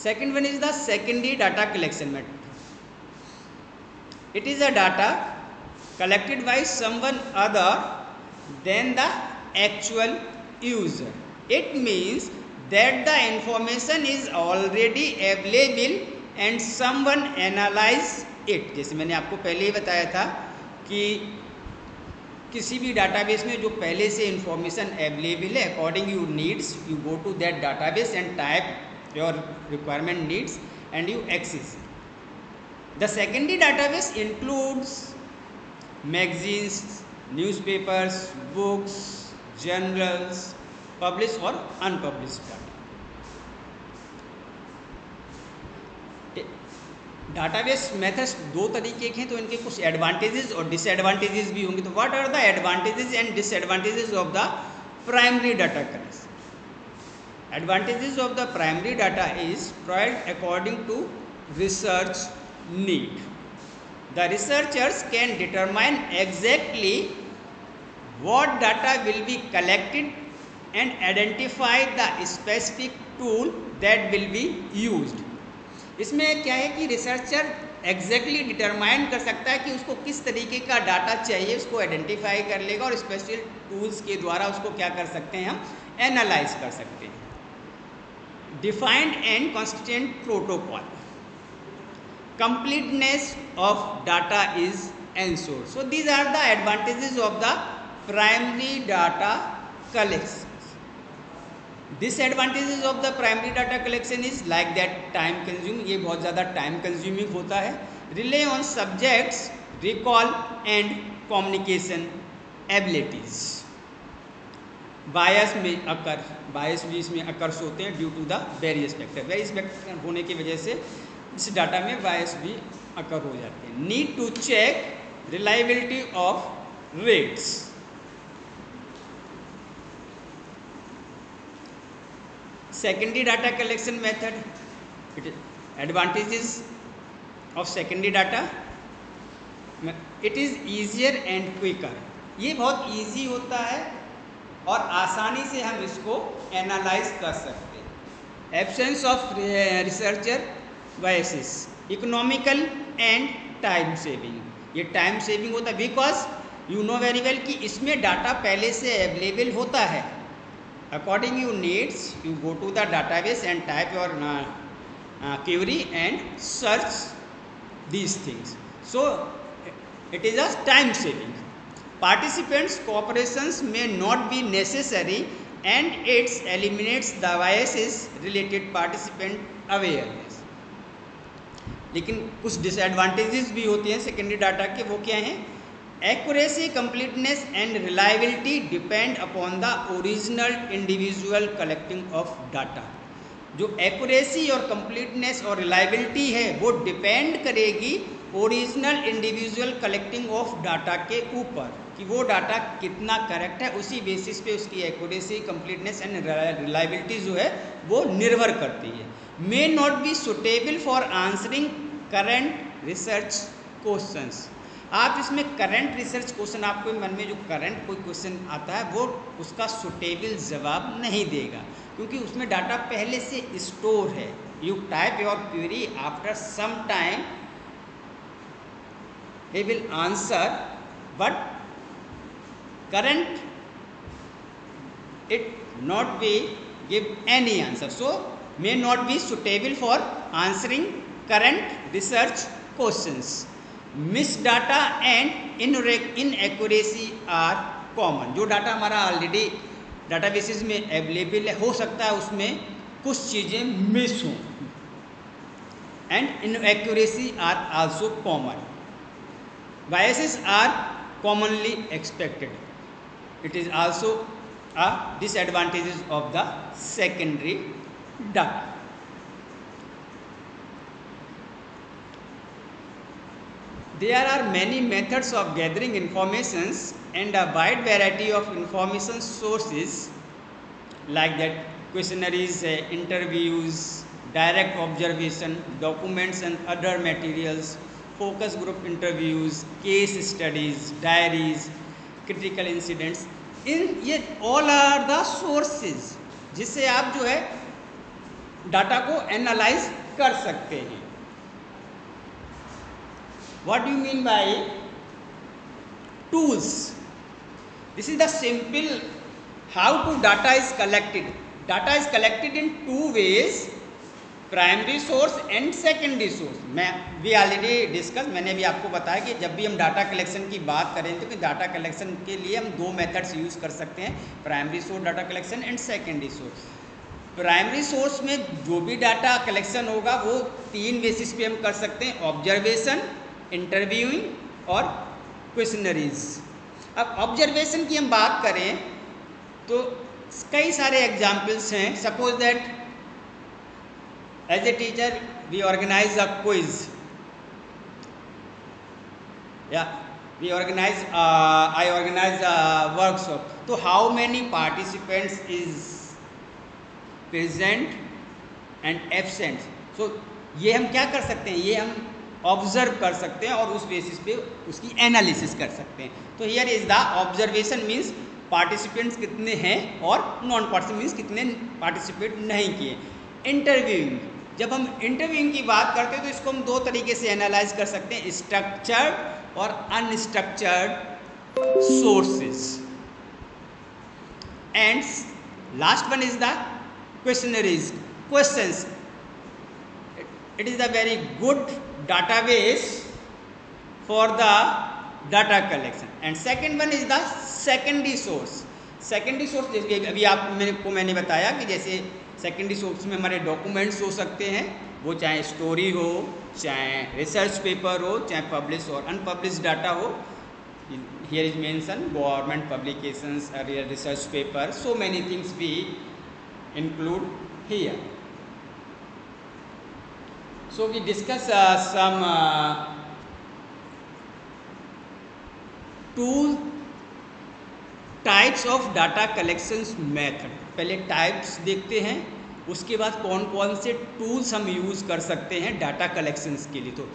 second one is the secondary data collection method it is a data collected by someone other than the actual user. It means that the information is already available and someone analyse it जैसे मैंने आपको पहले ही बताया था कि किसी भी database में जो पहले से इंफॉर्मेशन अवेलेबल है according you needs you go to that database and type your requirement needs and you access the secondary database includes magazines newspapers books journals publish और अनपब्लिश डाटा डाटाबेस मेथड्स दो तरीके के हैं तो इनके कुछ advantages और डिसएडवांटेजेस भी होंगे तो what are the advantages and disadvantages of the primary data currency advantages of the primary data is provide according to research need the researchers can determine exactly what data will be collected and identify the specific tool that will be used इसमें क्या है कि researcher exactly determine कर सकता है कि उसको किस तरीके का data चाहिए उसको identify कर लेगा और special tools के द्वारा उसको क्या कर सकते हैं हम एनालाइज कर सकते हैं defined and consistent protocol completeness of data is ensured so these are the advantages of the primary data collection. Disadvantages of the primary data collection is like that time consume ये बहुत ज़्यादा time consuming होता है rely on subjects recall and communication abilities bias में occur bias भी इसमें occurs होते हैं due to the various factor various factor होने की वजह से इस डाटा में बायस भी अकर हो जाते हैं need to check reliability of rates secondary data collection method it advantages of secondary data it is easier and quicker ये बहुत easy होता है और आसानी से हम इसको एनालाइज कर सकते हैं absence of researcher biases economical and time saving ये टाइम सेविंग होता है because you know very well कि इसमें डाटा पहले से अवेलेबल होता है according you needs you go to the database and type your uh, uh, query and search these things so it is a time saving participants cooperations may not be necessary and it eliminates the biases related participant awareness lekin kuch disadvantages bhi hote hain secondary data ke wo kya hain accuracy completeness and reliability depend upon the original individual collecting of data जो accuracy और completeness और reliability है वो depend करेगी original individual collecting of data के ऊपर कि वो डाटा कितना करेक्ट है उसी बेसिस पे उसकी एक्यूरेसी कंप्लीटनेस एंड रिलायबिलिटी जो है वो निर्भर करती है may not be suitable for answering current research questions आप इसमें करंट रिसर्च क्वेश्चन आपके मन में जो करंट कोई क्वेश्चन आता है वो उसका सुटेबल जवाब नहीं देगा क्योंकि उसमें डाटा पहले से स्टोर है you type your query after some time he will answer but current it not be give any answer so may not be suitable for answering current research question miss data and inaccuracy are common जो data हमारा already data basis में available है हो सकता है उसमें कुछ चीज़ें मिस हों and inaccuracy are also common biases are commonly expected it is also a disadvantages of the secondary data There are many methods of gathering informations and a wide variety of information sources like that questionnaires, interviews, direct observation, documents and other materials, focus group interviews, case studies, diaries, critical incidents. इन ये all are the sources जिससे आप जो है data को analyse कर सकते हैं what do you mean by tools this is the simple how to data is collected data is collected in two ways primary source and secondary source मैं भी ऑलरेडी डिस्कस मैंने भी आपको बताया कि जब भी हम डाटा कलेक्शन की बात करें तो कि डाटा कलेक्शन के लिए हम दो मेथड्स यूज़ कर सकते हैं primary source data collection and secondary source primary source में जो भी डाटा कलेक्शन होगा वो तीन बेसिस पे हम कर सकते हैं ऑब्जर्वेशन इंटरव्यूइंग और क्वेश्चनरीज अब ऑब्जर्वेशन की हम बात करें तो कई सारे एग्जाम्पल्स हैं suppose that as a teacher we organize a quiz या we organize I organize a workshop तो how many participants is present and absent so ये हम क्या कर सकते हैं ये हम ऑब्जर्व कर सकते हैं और उस बेसिस पे उसकी एनालिसिस कर सकते हैं तो here is the observation means participants कितने हैं और नॉन पार्टिसिपेंट मीन्स कितने पार्टिसिपेट नहीं किए इंटरव्यूइंग जब हम इंटरव्यूइंग की बात करते हैं तो इसको हम दो तरीके से एनालाइज कर सकते हैं स्ट्रक्चर्ड और unstructured sources and last one is the questionnaires questions it is the very good database for the data collection and second one is the secondary source secondary source जैसे अभी आप मैंने को मैंने बताया कि जैसे secondary source में हमारे documents हो सकते हैं वो चाहे story हो चाहे research paper हो चाहे published और unpublished data हो here is mention government publications earlier research paper so many things we include here So we discuss uh, some uh, two types of data collections method पहले types देखते हैं उसके बाद कौन कौन से टूल्स हम यूज़ कर सकते हैं डाटा कलेक्शंस के लिए तो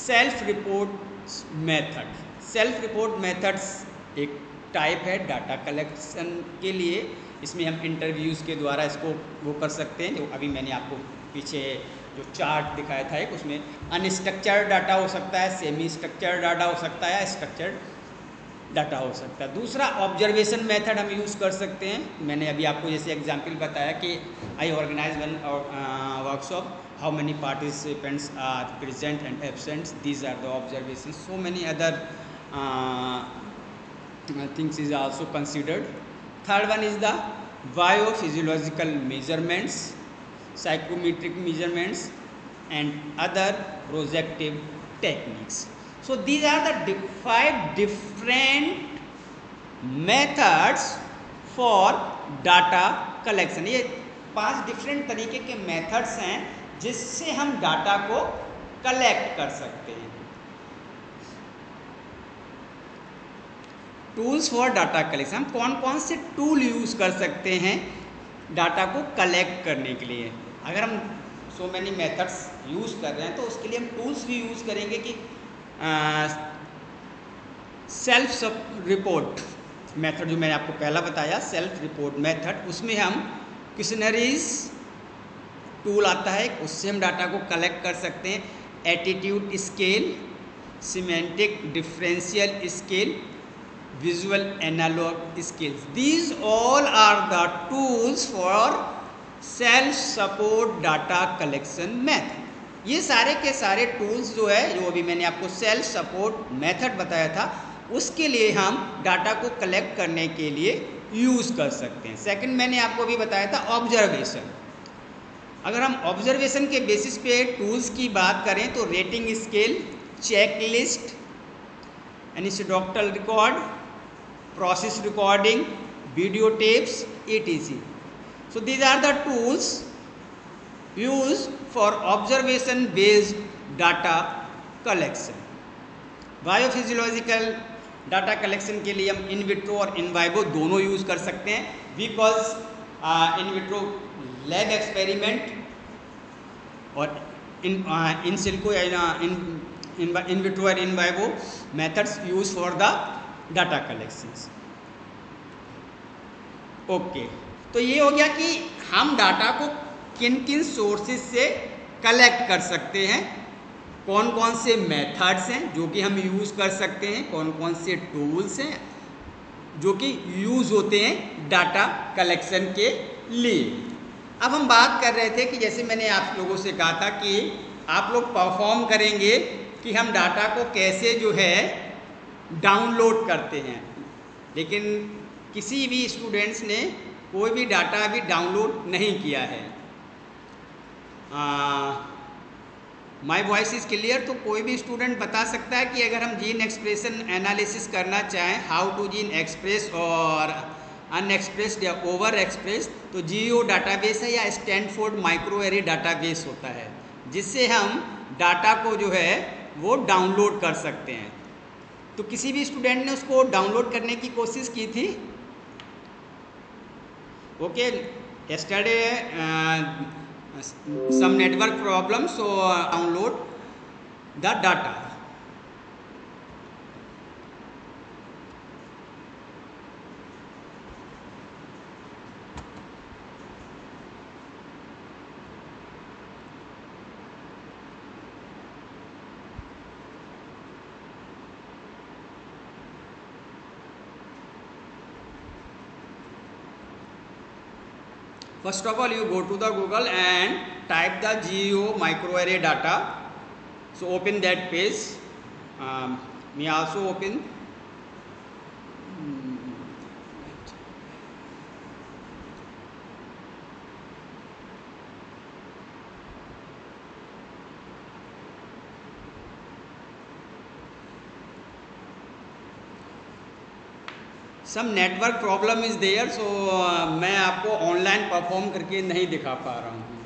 self report method self report methods एक टाइप है डाटा कलेक्शन के लिए इसमें हम इंटरव्यूज़ के द्वारा इसको वो कर सकते हैं जो अभी मैंने आपको पीछे जो चार्ट दिखाया था एक उसमें अनस्ट्रक्चर्ड डाटा हो सकता है सेमी स्ट्रक्चर्ड डाटा हो सकता है स्ट्रक्चर्ड डाटा हो सकता है दूसरा ऑब्जर्वेशन मेथड हम यूज़ कर सकते हैं मैंने अभी आपको जैसे एग्जाम्पल बताया कि I organize one workshop how many participants are present and absent these are the observation so many other things is also considered third one is the biophysiological measurements psychometric measurements and other projective techniques. So these are the di five different methods for data collection. ye पांच different तरीके के methods हैं जिससे हम data को collect कर सकते हैं टूल्स फॉर डाटा कलेक्शन हम कौन कौन से टूल यूज़ कर सकते हैं डाटा को कलेक्ट करने के लिए अगर हम सो मैनी मेथड्स यूज़ कर रहे हैं तो उसके लिए हम टूल्स भी यूज़ करेंगे कि सेल्फ सब रिपोर्ट मेथड जो मैंने आपको पहला बताया सेल्फ रिपोर्ट मेथड उसमें हम क्वेश्चनरीज टूल आता है उससे हम डाटा को कलेक्ट कर सकते हैं attitude scale semantic differential scale visual analog skills these all are the tools for self support data collection method ये सारे के सारे टूल्स जो है जो अभी मैंने आपको सेल्फ सपोर्ट मेथड बताया था उसके लिए हम डाटा को कलेक्ट करने के लिए यूज़ कर सकते हैं सेकंड मैंने आपको अभी बताया था ऑब्जर्वेशन अगर हम ऑब्जर्वेशन के बेसिस पे टूल्स की बात करें तो rating scale checklist list anecdotal record process recording, video tapes, etc. So these are the tools used for observation based data collection. Biophysiological data collection के लिए हम इन विट्रो और इन वाइवो दोनों यूज़ कर सकते हैं because in vitro lab experiment और in in silico in in vitro और in vivo methods use for the data collection okay तो ये हो गया कि हम डाटा को किन किन सोर्सेज से कलेक्ट कर सकते हैं कौन कौन से मेथड्स हैं जो कि हम यूज़ कर सकते हैं कौन कौन से टूल्स हैं जो कि यूज़ होते हैं डाटा कलेक्शन के लिए अब हम बात कर रहे थे कि जैसे मैंने आप लोगों से कहा था कि आप लोग परफॉर्म करेंगे कि हम डाटा को कैसे जो है डाउनलोड करते हैं लेकिन किसी भी स्टूडेंट्स ने कोई भी डाटा अभी डाउनलोड नहीं किया है माय वॉइस इज़ क्लियर तो कोई भी स्टूडेंट बता सकता है कि अगर हम जीन एक्सप्रेशन एनालिसिस करना चाहें हाउ टू जीन एक्सप्रेस और अनएक्सप्रेस या ओवर एक्सप्रेस तो जीओ डाटाबेस है या स्टैंडफोर्ड माइक्रो एरे डाटाबेस होता है जिससे हम डाटा को जो है वो डाउनलोड कर सकते हैं तो किसी भी स्टूडेंट ने उसको डाउनलोड करने की कोशिश की थी okay yesterday some network problem so download the data First of all, you go to the Google and type the GEO microarray data. So open that page. Um, me also open some network problem is there so मैं आपको online perform करके नहीं दिखा पा रहा हूँ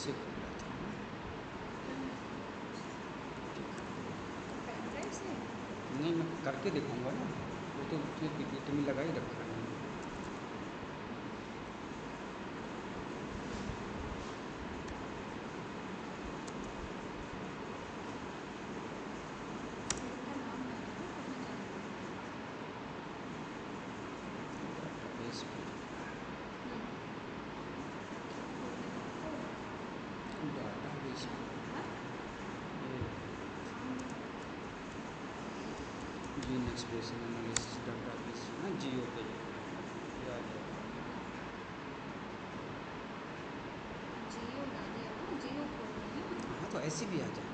इससे नहीं मैं करके दिखाऊंगा ना वो तो उसने पीपीटी में लगा ही रखा an expression analysis data is na geo page जियो ना जियो हाँ तो ऐसी भी आ जाए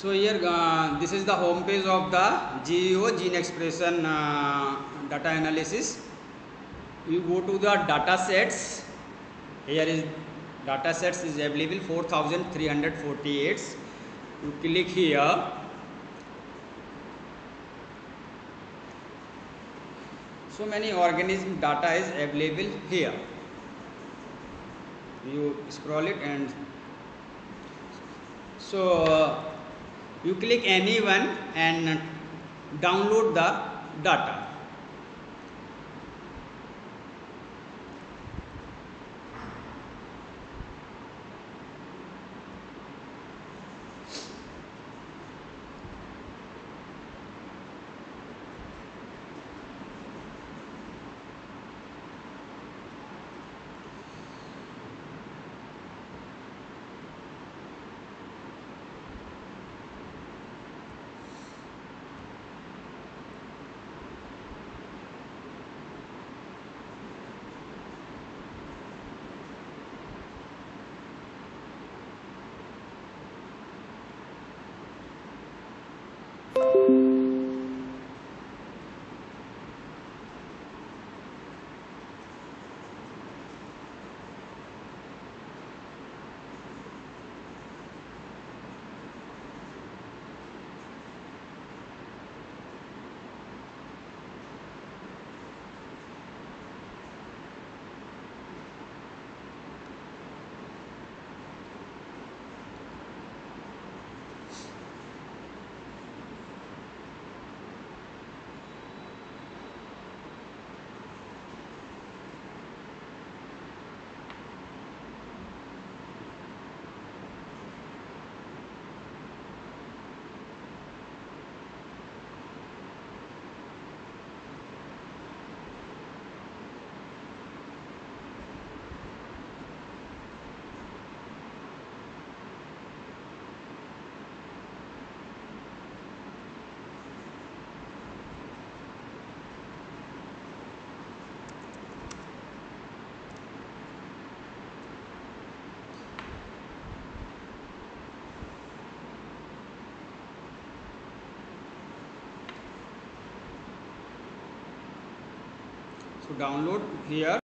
so here uh, this is the home page of the geo gene expression uh, data analysis you go to the data sets here is data sets is available 4348 you click here so many organism data is available here you scroll it and so uh, you click any one and download the data so download here